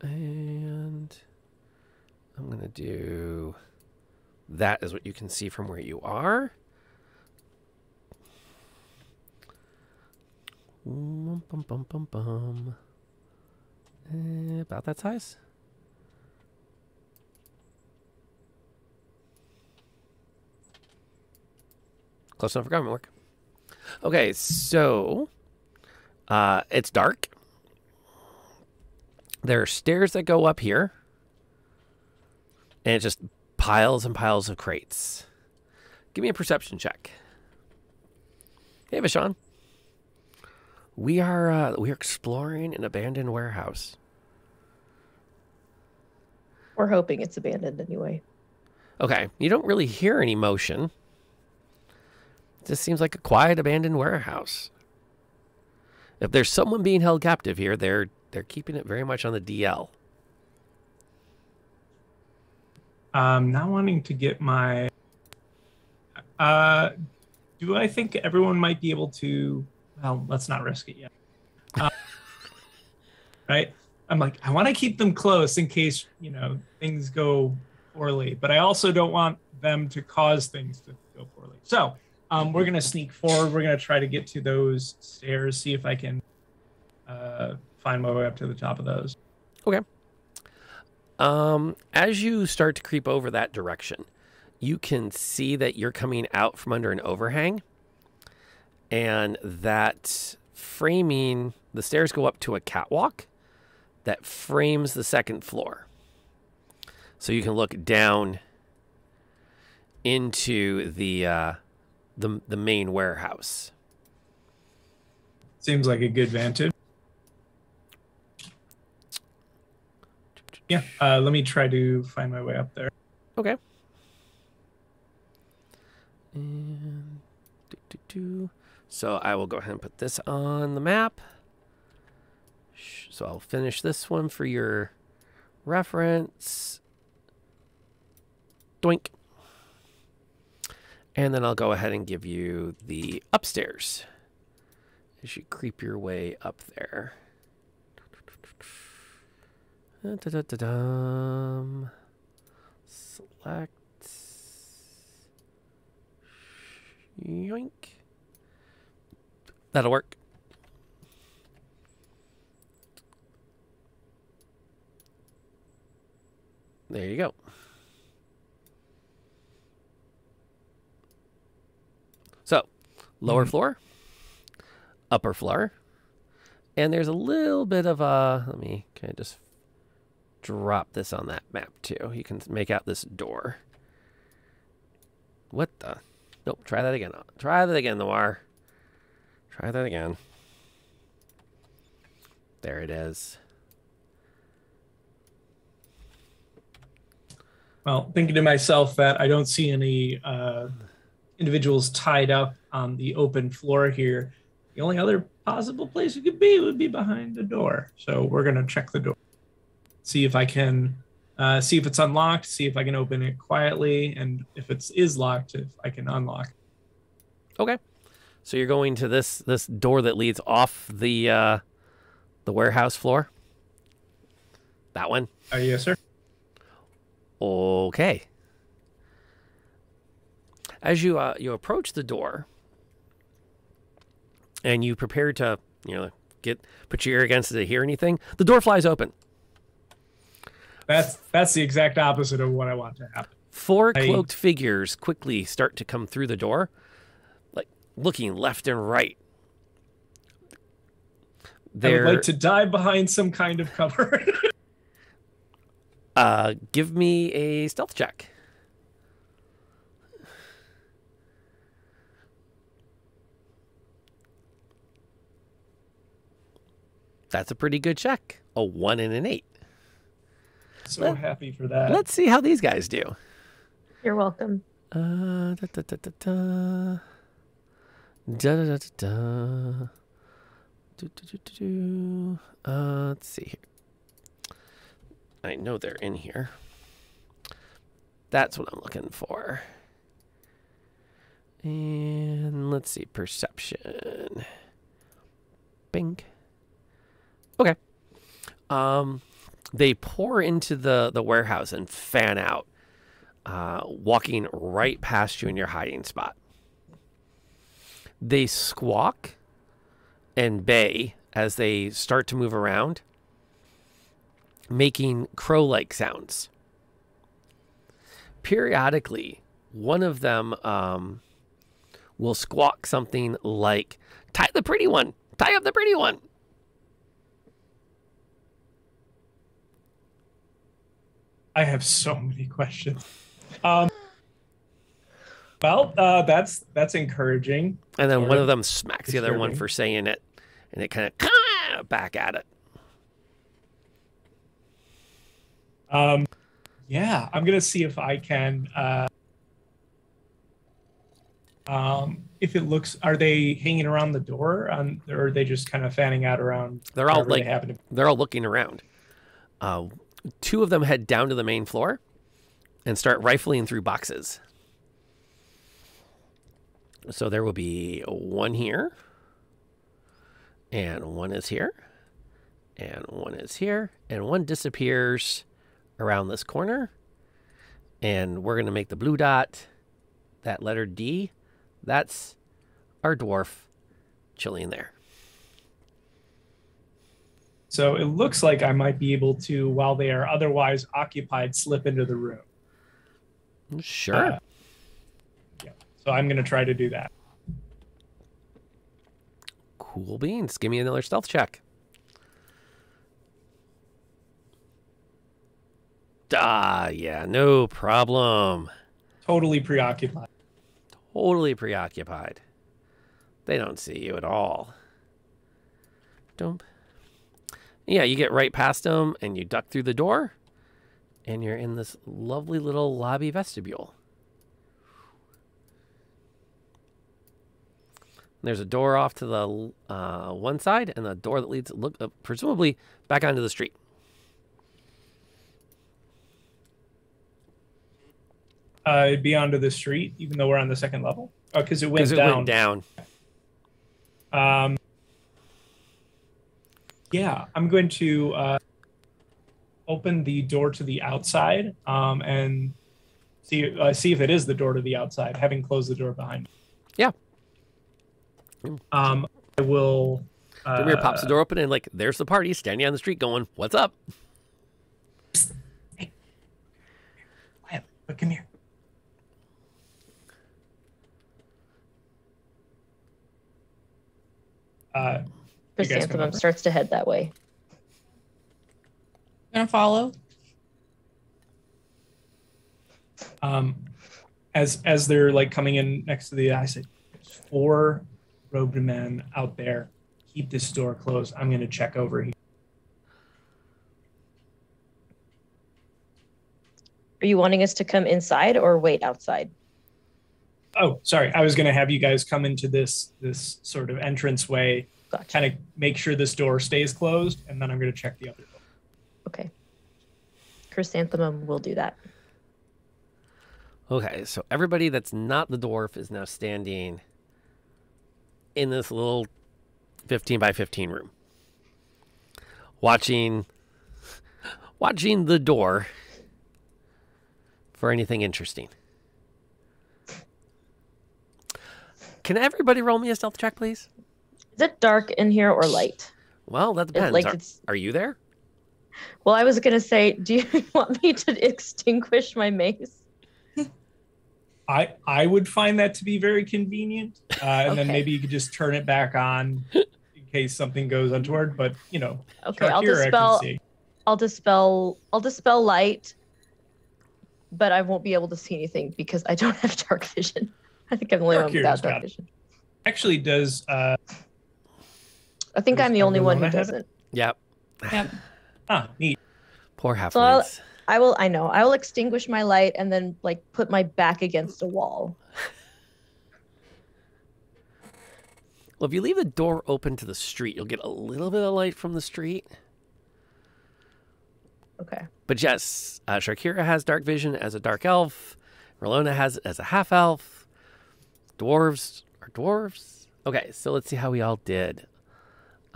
And I'm going to do that is what you can see from where you are. Bum, bum, bum, bum. Eh, about that size. Close enough for government work. Okay, so uh, it's dark. There are stairs that go up here, and it's just piles and piles of crates. Give me a perception check. Hey, Vashon. We are uh, we are exploring an abandoned warehouse. We're hoping it's abandoned anyway. Okay, you don't really hear any motion. It just seems like a quiet, abandoned warehouse. If there's someone being held captive here, they're they're keeping it very much on the DL. Um, not wanting to get my. Uh, do I think everyone might be able to? Well, let's not risk it yet. Uh, right? I'm like, I want to keep them close in case you know things go poorly, but I also don't want them to cause things to go poorly. So um, we're gonna sneak forward. We're gonna try to get to those stairs. See if I can uh, find my way up to the top of those. Okay. Um, as you start to creep over that direction, you can see that you're coming out from under an overhang, and that framing the stairs go up to a catwalk that frames the second floor. So you can look down into the uh, the the main warehouse. Seems like a good vantage. Yeah, uh, let me try to find my way up there. Okay. And do, do, do. So I will go ahead and put this on the map. So I'll finish this one for your reference. Doink. And then I'll go ahead and give you the upstairs as you creep your way up there. Da-da-da-dum. Select. Yoink. That'll work. There you go. So, lower mm-hmm. floor, upper floor, and there's a little bit of a. Let me kind of just drop this on that map too. You can make out this door. What the? Nope. Try that again. Try that again, Noir. Try that again. There it is. Well, thinking to myself that I don't see any uh, individuals tied up on the open floor here. The only other possible place it could be would be behind the door. So we're gonna check the door, see if I can, uh, see if it's unlocked, see if I can open it quietly, and if it is locked, if I can unlock. Okay. So you're going to this this door that leads off the uh, the warehouse floor. That one. Uh, yes, sir. Okay. As you uh, you approach the door, and you prepare to you know get put your ear against it to hear anything, the door flies open. That's that's the exact opposite of what I want to happen. Four I- cloaked figures quickly start to come through the door, like looking left and right. I They're would like to dive behind some kind of cover. uh, give me a stealth check. That's a pretty good check. A one and an eight. So happy for that. Let's see how these guys do. You're welcome. Uh, da, da, da, da, da. Da, da, da, da, da. Do, do, do, do, do. Uh, let's see here. I know they're in here. That's what I'm looking for. And let's see, perception. Bing. Okay. Um, they pour into the the warehouse and fan out, uh, walking right past you in your hiding spot. They squawk and bay as they start to move around, making crow-like sounds. Periodically, one of them um, will squawk something like, "Tie the pretty one! Tie up the pretty one!" I have so many questions. Um, well, uh, that's that's encouraging. And then one of them smacks the other one for saying it, and it kind of back at it. Um, yeah, I'm gonna see if I can. Uh, um, if it looks, are they hanging around the door, on, or are they just kind of fanning out around? They're all like they they're all looking around. Uh, two of them head down to the main floor and start rifling through boxes. So there will be one here, and one is here, and one is here, and one disappears around this corner. And we're going to make the blue dot that letter D. That's our dwarf chilling there. So it looks like I might be able to, while they are otherwise occupied, slip into the room. Sure. Uh, yeah. So I'm going to try to do that. Cool beans. Give me another stealth check. Ah, yeah, no problem. Totally preoccupied. Totally preoccupied. They don't see you at all. Dump. Yeah, you get right past them and you duck through the door, and you're in this lovely little lobby vestibule. There's a door off to the uh, one side, and a door that leads, look, uh, presumably, back onto the street. Uh, it'd be onto the street, even though we're on the second level. Oh, because it went 'Cause it down. went down. Um, yeah, I'm going to uh, open the door to the outside um, and see uh, see if it is the door to the outside, having closed the door behind me. Yeah. Um, I will. Uh, Drumir pops the door open, and like, there's the party standing on the street, going, "What's up?" But come here. Uh, you guys come Chrysanthemum starts to head that way. Gonna follow. um, as as they're like coming in next to the I say, four robed men out there. Keep this door closed. I'm going to check over here. Are you wanting us to come inside or wait outside? Oh, sorry. I was going to have you guys come into this this sort of entrance way, kind of make sure this door stays closed, and then I'm going to check the other door. Okay. Chrysanthemum will do that. Okay, so everybody that's not the dwarf is now standing in this little 15 by 15 room. Watching watching the door for anything interesting. Can everybody roll me a stealth check, please? Is it dark in here or light? Well, that It- depends. like are, it's- are you there? Well, I was gonna say, do you want me to extinguish my mace? I I would find that to be very convenient, uh, and then maybe you could just turn it back on in case something goes untoward. But you know, Okay, I'll Sharkira can dispel. I'll dispel. I'll dispel light, but I won't be able to see anything because I don't have dark vision. I think I'm the only one without dark vision. Actually, does uh, I think I'm the only one who Everlona have it? doesn't. Yep. Yep. ah neat. Poor So I'll. I will. I know. I will extinguish my light and then like put my back against a wall. Well, if you leave the door open to the street, you'll get a little bit of light from the street. Okay. But yes, uh, Sharkira has dark vision as a dark elf. Rolona has it as a half elf. Dwarves are dwarves. Okay, so let's see how we all did.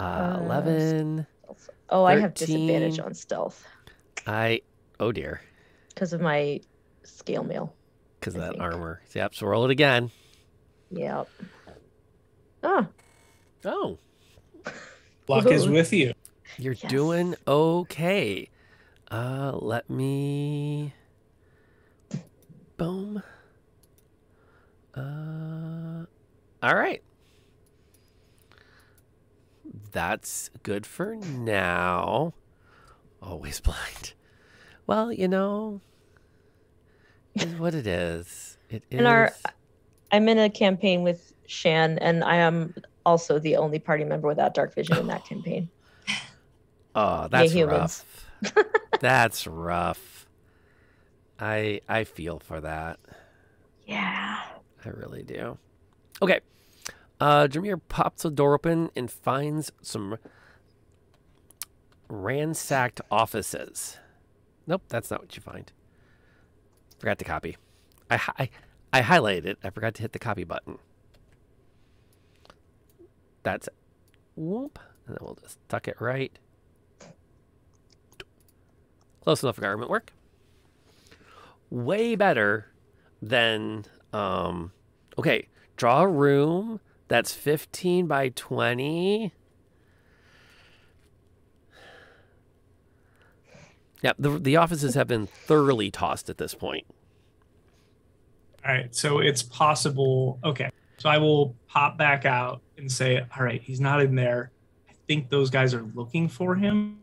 Uh, Uh, 11. Oh, I have disadvantage on stealth I, oh dear, because of my scale mail. because of that armor. Yep, so roll it again. Yep. Ah. Oh. Luck is with you. You're doing okay. Uh, let me. Boom. Uh, all right. That's good for now. Always blind. Well, you know, is what it is. It is. Our, I'm in a campaign with Shan, and I am also the only party member without dark vision in that campaign. Oh, that's humans. rough. that's rough. I I feel for that. Yeah. I really do. Okay. Uh Jameer pops the door open and finds some ransacked offices. Nope, that's not what you find. Forgot to copy. I I, I highlighted it. I forgot to hit the copy button. That's it. Whoop. And then we'll just tuck it right. Close enough for government work. Way better than um okay, draw a room that's 15 by 20. Yeah, the the offices have been thoroughly tossed at this point. All right, so it's possible. Okay, so I will pop back out and say, all right, he's not in there. I think those guys are looking for him,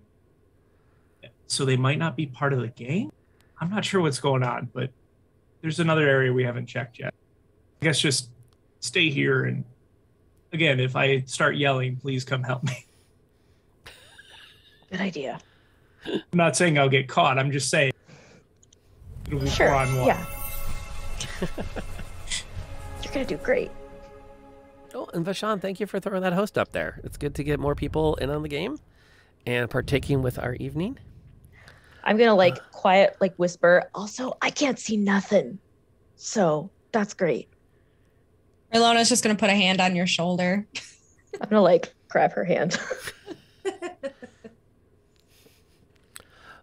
so they might not be part of the game. I'm not sure what's going on, but there's another area we haven't checked yet. I guess just stay here and again, if I start yelling, please come help me. Good idea. I'm not saying I'll get caught. I'm just saying it'll be Sure. on one. Yeah. You're gonna do great. Oh, and Vashan, thank you for throwing that host up there. It's good to get more people in on the game and partaking with our evening. I'm gonna like quiet, like whisper. Also, I can't see nothing, so that's great. Erlona's just gonna put a hand on your shoulder. I'm gonna like grab her hand.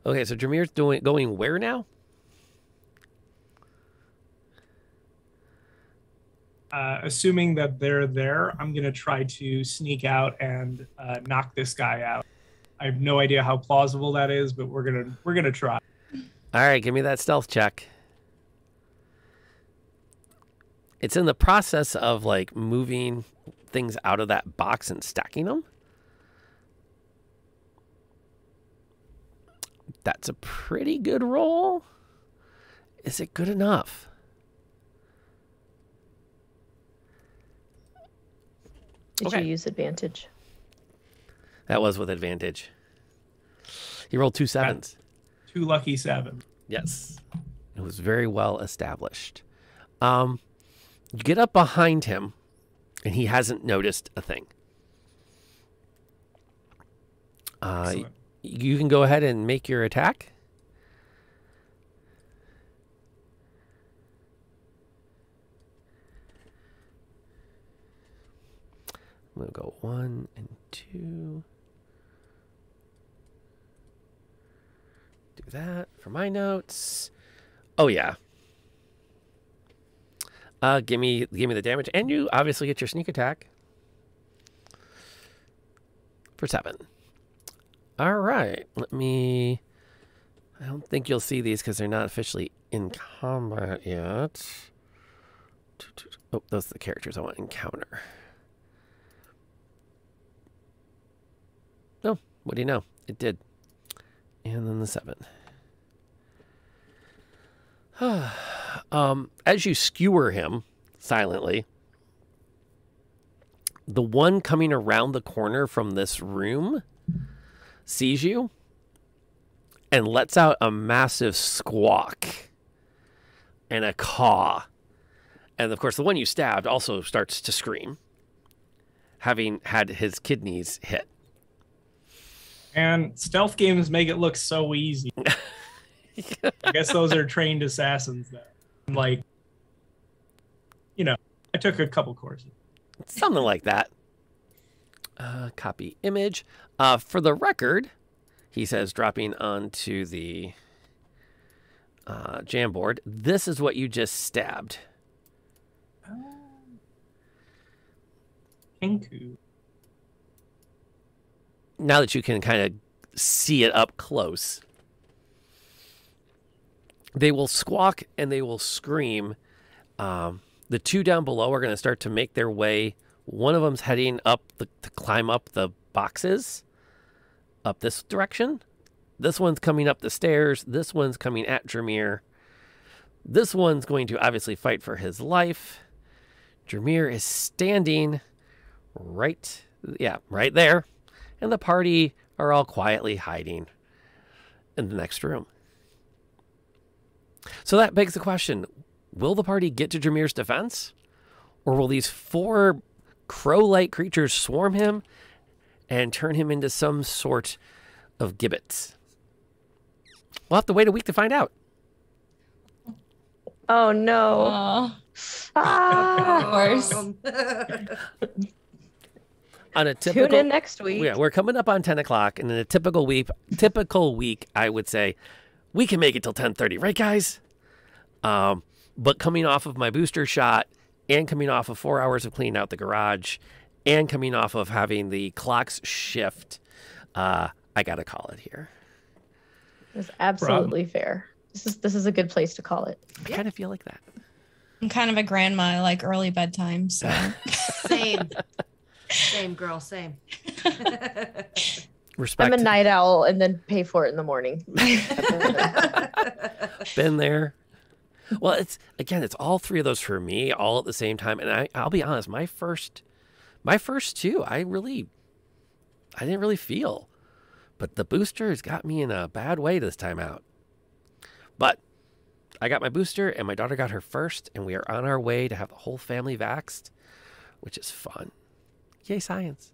Okay, so Jameer's doing going where now? Uh, assuming that they're there, I'm gonna try to sneak out and uh, knock this guy out. I have no idea how plausible that is, but we're gonna we're gonna try. All right, give me that stealth check. It's in the process of like moving things out of that box and stacking them. That's a pretty good roll. Is it good enough? Did Okay. you use advantage? That was with advantage. He rolled two sevens. Two lucky seven. Yes. It was very well established. Um, you get up behind him, and he hasn't noticed a thing. Uh, you can go ahead and make your attack. I'm going to go one and two. Do that for my notes. Oh yeah. Uh, give me give me the damage, and you obviously get your sneak attack for seven. All right, let me. I don't think you'll see these because they're not officially in combat yet. Oh, those are the characters I want to encounter. Oh, what do you know? It did. And then the seven. um, as you skewer him silently, the one coming around the corner from this room sees you and lets out a massive squawk and a caw. And of course, the one you stabbed also starts to scream, having had his kidneys hit. And stealth games make it look so easy. I guess those are trained assassins. That like, you know, I took a couple courses. Something like that. Uh, copy image. Uh, for the record, he says, dropping onto the uh, Jamboard, this is what you just stabbed. Kenku. Now that you can kind of see it up close, they will squawk and they will scream. Um, the two down below are going to start to make their way. One of them's heading up the, to climb up the boxes up this direction. This one's coming up the stairs. This one's coming at Drumir. This one's going to obviously fight for his life. Drumir is standing right, yeah, right there. And the party are all quietly hiding in the next room. So that begs the question will the party get to Drumir's defense? Or will these four crow like creatures swarm him and turn him into some sort of gibbet? We'll have to wait a week to find out. Oh no. Ah. Of course. On a typical, Tune in next week. Yeah, we're coming up on ten o'clock, and in a typical week, typical week, I would say we can make it till ten thirty, right, guys? Um, but coming off of my booster shot and coming off of four hours of cleaning out the garage and coming off of having the clocks shift, uh, I gotta call it here. It's absolutely fair. This is this is a good place to call it. I kind of feel like that. I'm kind of a grandma. I like early bedtime, so Same. Same girl, same. Respect. I'm a night owl and then pay for it in the morning. Been there. Well, it's again, it's all three of those for me, all at the same time. And I, I'll be honest, my first, my first two, I really, I didn't really feel, but the booster has got me in a bad way this time out. But I got my booster, and my daughter got her first, and we are on our way to have the whole family vaxxed. which is fun. Yay, science.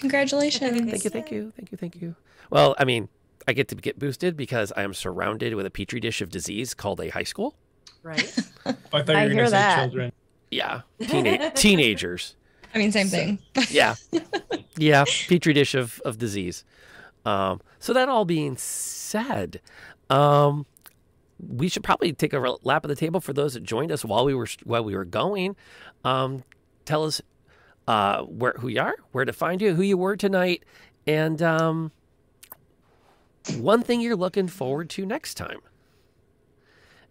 Congratulations. Thank you, thank you, thank you, thank you. Well, I mean, I get to get boosted because I am surrounded with a petri dish of disease called a high school. Right. I thought you were going to say that. children. Yeah, teena- teenagers. I mean, same thing. Yeah, yeah, petri dish of of disease. Um, so that all being said, um, we should probably take a lap of the table for those that joined us while we were while we were going. Um, tell us uh, where who you are, where to find you, who you were tonight, and um, one thing you're looking forward to next time.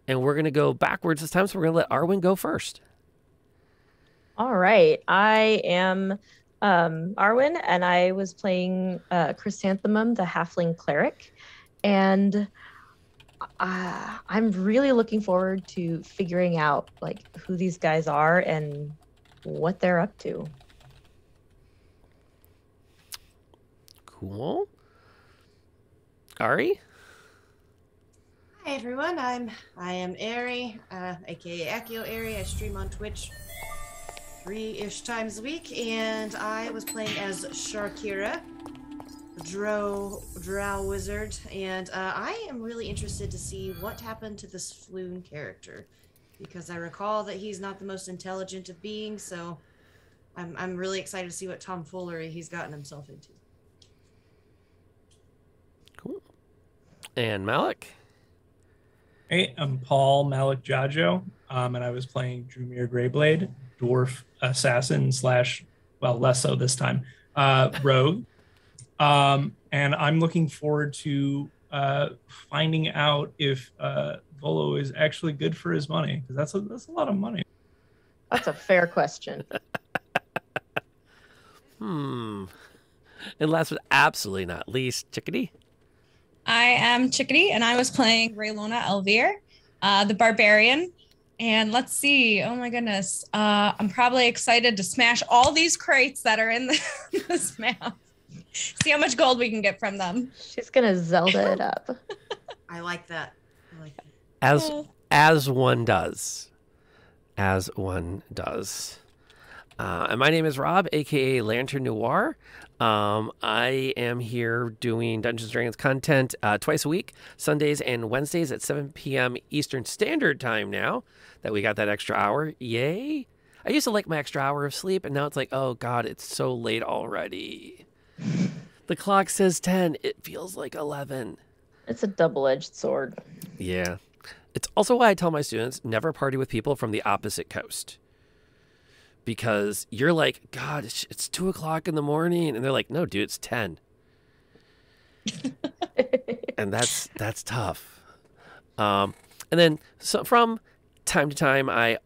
And we're gonna go backwards this time, so we're gonna let Arwen go first. All right. I am um, Arwen, and I was playing uh, Chrysanthemum, the halfling cleric. And uh, I'm really looking forward to figuring out like who these guys are and what they're up to. Cool. Ari? Hi everyone, I'm I am Ari, uh, aka Accio Ari. I stream on Twitch three-ish times a week, and I was playing as Sharkira, Drow Drow Wizard, and uh, I am really interested to see what happened to this Floon character, because I recall that he's not the most intelligent of beings, so I'm I'm really excited to see what tomfoolery he's gotten himself into. Cool. And Malloc? Hey, I'm Paul Malloc Dziadzio, um, and I was playing Drumir Greyblade, dwarf assassin slash, well, less so this time, uh, rogue. Um, and I'm looking forward to uh, finding out if uh, Volo is actually good for his money because that's a, that's a lot of money. That's a fair question. Hmm. And last but absolutely not least, Chickadee. I am Chickadee, and I was playing Raylona Elvir, uh, the barbarian. And let's see. Oh my goodness. Uh, I'm probably excited to smash all these crates that are in the, this map. See how much gold we can get from them. She's gonna Zelda it up. I like that. I like that. As Oh. as one does. As one does. Uh, and my name is Rob, aka Lantern Noir. Um, I am here doing Dungeons and Dragons content uh, twice a week, Sundays and Wednesdays at 7 p.m. Eastern Standard Time now that we got that extra hour. Yay! I used to like my extra hour of sleep, and now it's like, oh God, it's so late already. The clock says 10. It feels like 11. It's a double-edged sword. Yeah. It's also why I tell my students never party with people from the opposite coast. Because you're like, God, it's, it's two o'clock in the morning. And they're like, no, dude, it's 10. and that's that's tough. Um, and then so from time to time, I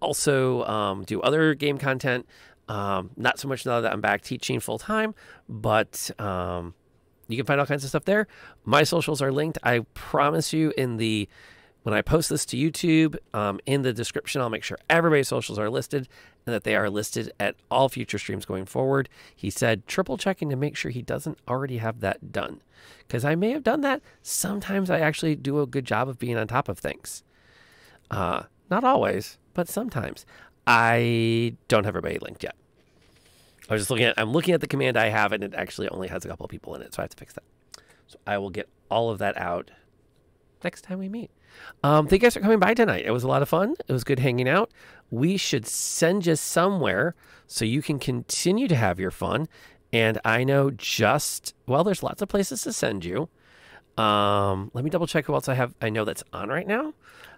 also um, do other game content. Um, not so much now that I'm back teaching full time, but um, you can find all kinds of stuff there. My socials are linked. I promise you in the when I post this to YouTube, um, in the description, I'll make sure everybody's socials are listed and that they are listed at all future streams going forward. He said triple checking to make sure he doesn't already have that done. Because I may have done that. Sometimes I actually do a good job of being on top of things. Uh, not always, but sometimes. I don't have everybody linked yet. I was just looking at I'm looking at the command I have and it actually only has a couple of people in it, so I have to fix that. So I will get all of that out next time we meet. Um, thank you guys for coming by tonight. It was a lot of fun. It was good hanging out. We should send you somewhere so you can continue to have your fun. And I know just well, there's lots of places to send you. Um, let me double check who else I have. I know that's on right now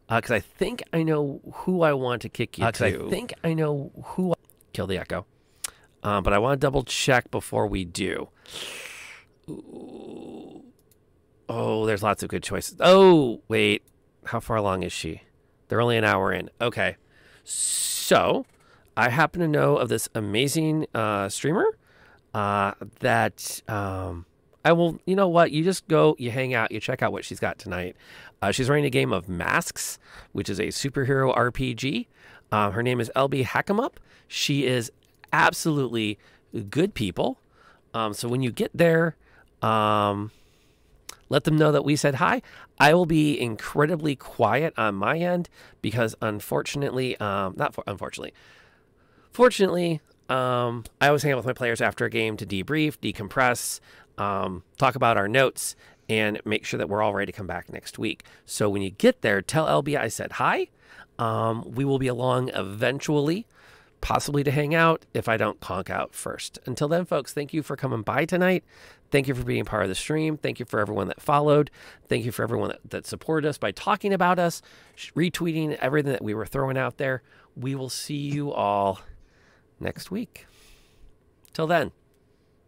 because I think I know who I want to kick you Uh, to. I think I know who. I... Kill the echo. Um, but I want to double check before we do. Ooh. Oh, there's lots of good choices. Oh, wait. How far along is she? They're only an hour in. Okay. So, I happen to know of this amazing uh, streamer uh, that um, I will, you know what? You just go, you hang out, you check out what she's got tonight. Uh, she's running a game of Masks, which is a superhero RPG. Uh, her name is LB Hackemup. She is absolutely good people. Um, so when you get there, um, let them know that we said hi. I will be incredibly quiet on my end because, unfortunately, um, not for, unfortunately, Fortunately, um, I always hang out with my players after a game to debrief, decompress, um, talk about our notes, and make sure that we're all ready to come back next week. So when you get there, tell LB I said hi. Um, we will be along eventually, possibly to hang out if I don't conk out first. Until then, folks, thank you for coming by tonight. Thank you for being part of the stream. Thank you for everyone that followed. Thank you for everyone that, that supported us by talking about us, retweeting everything that we were throwing out there. We will see you all next week. Till then,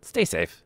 stay safe.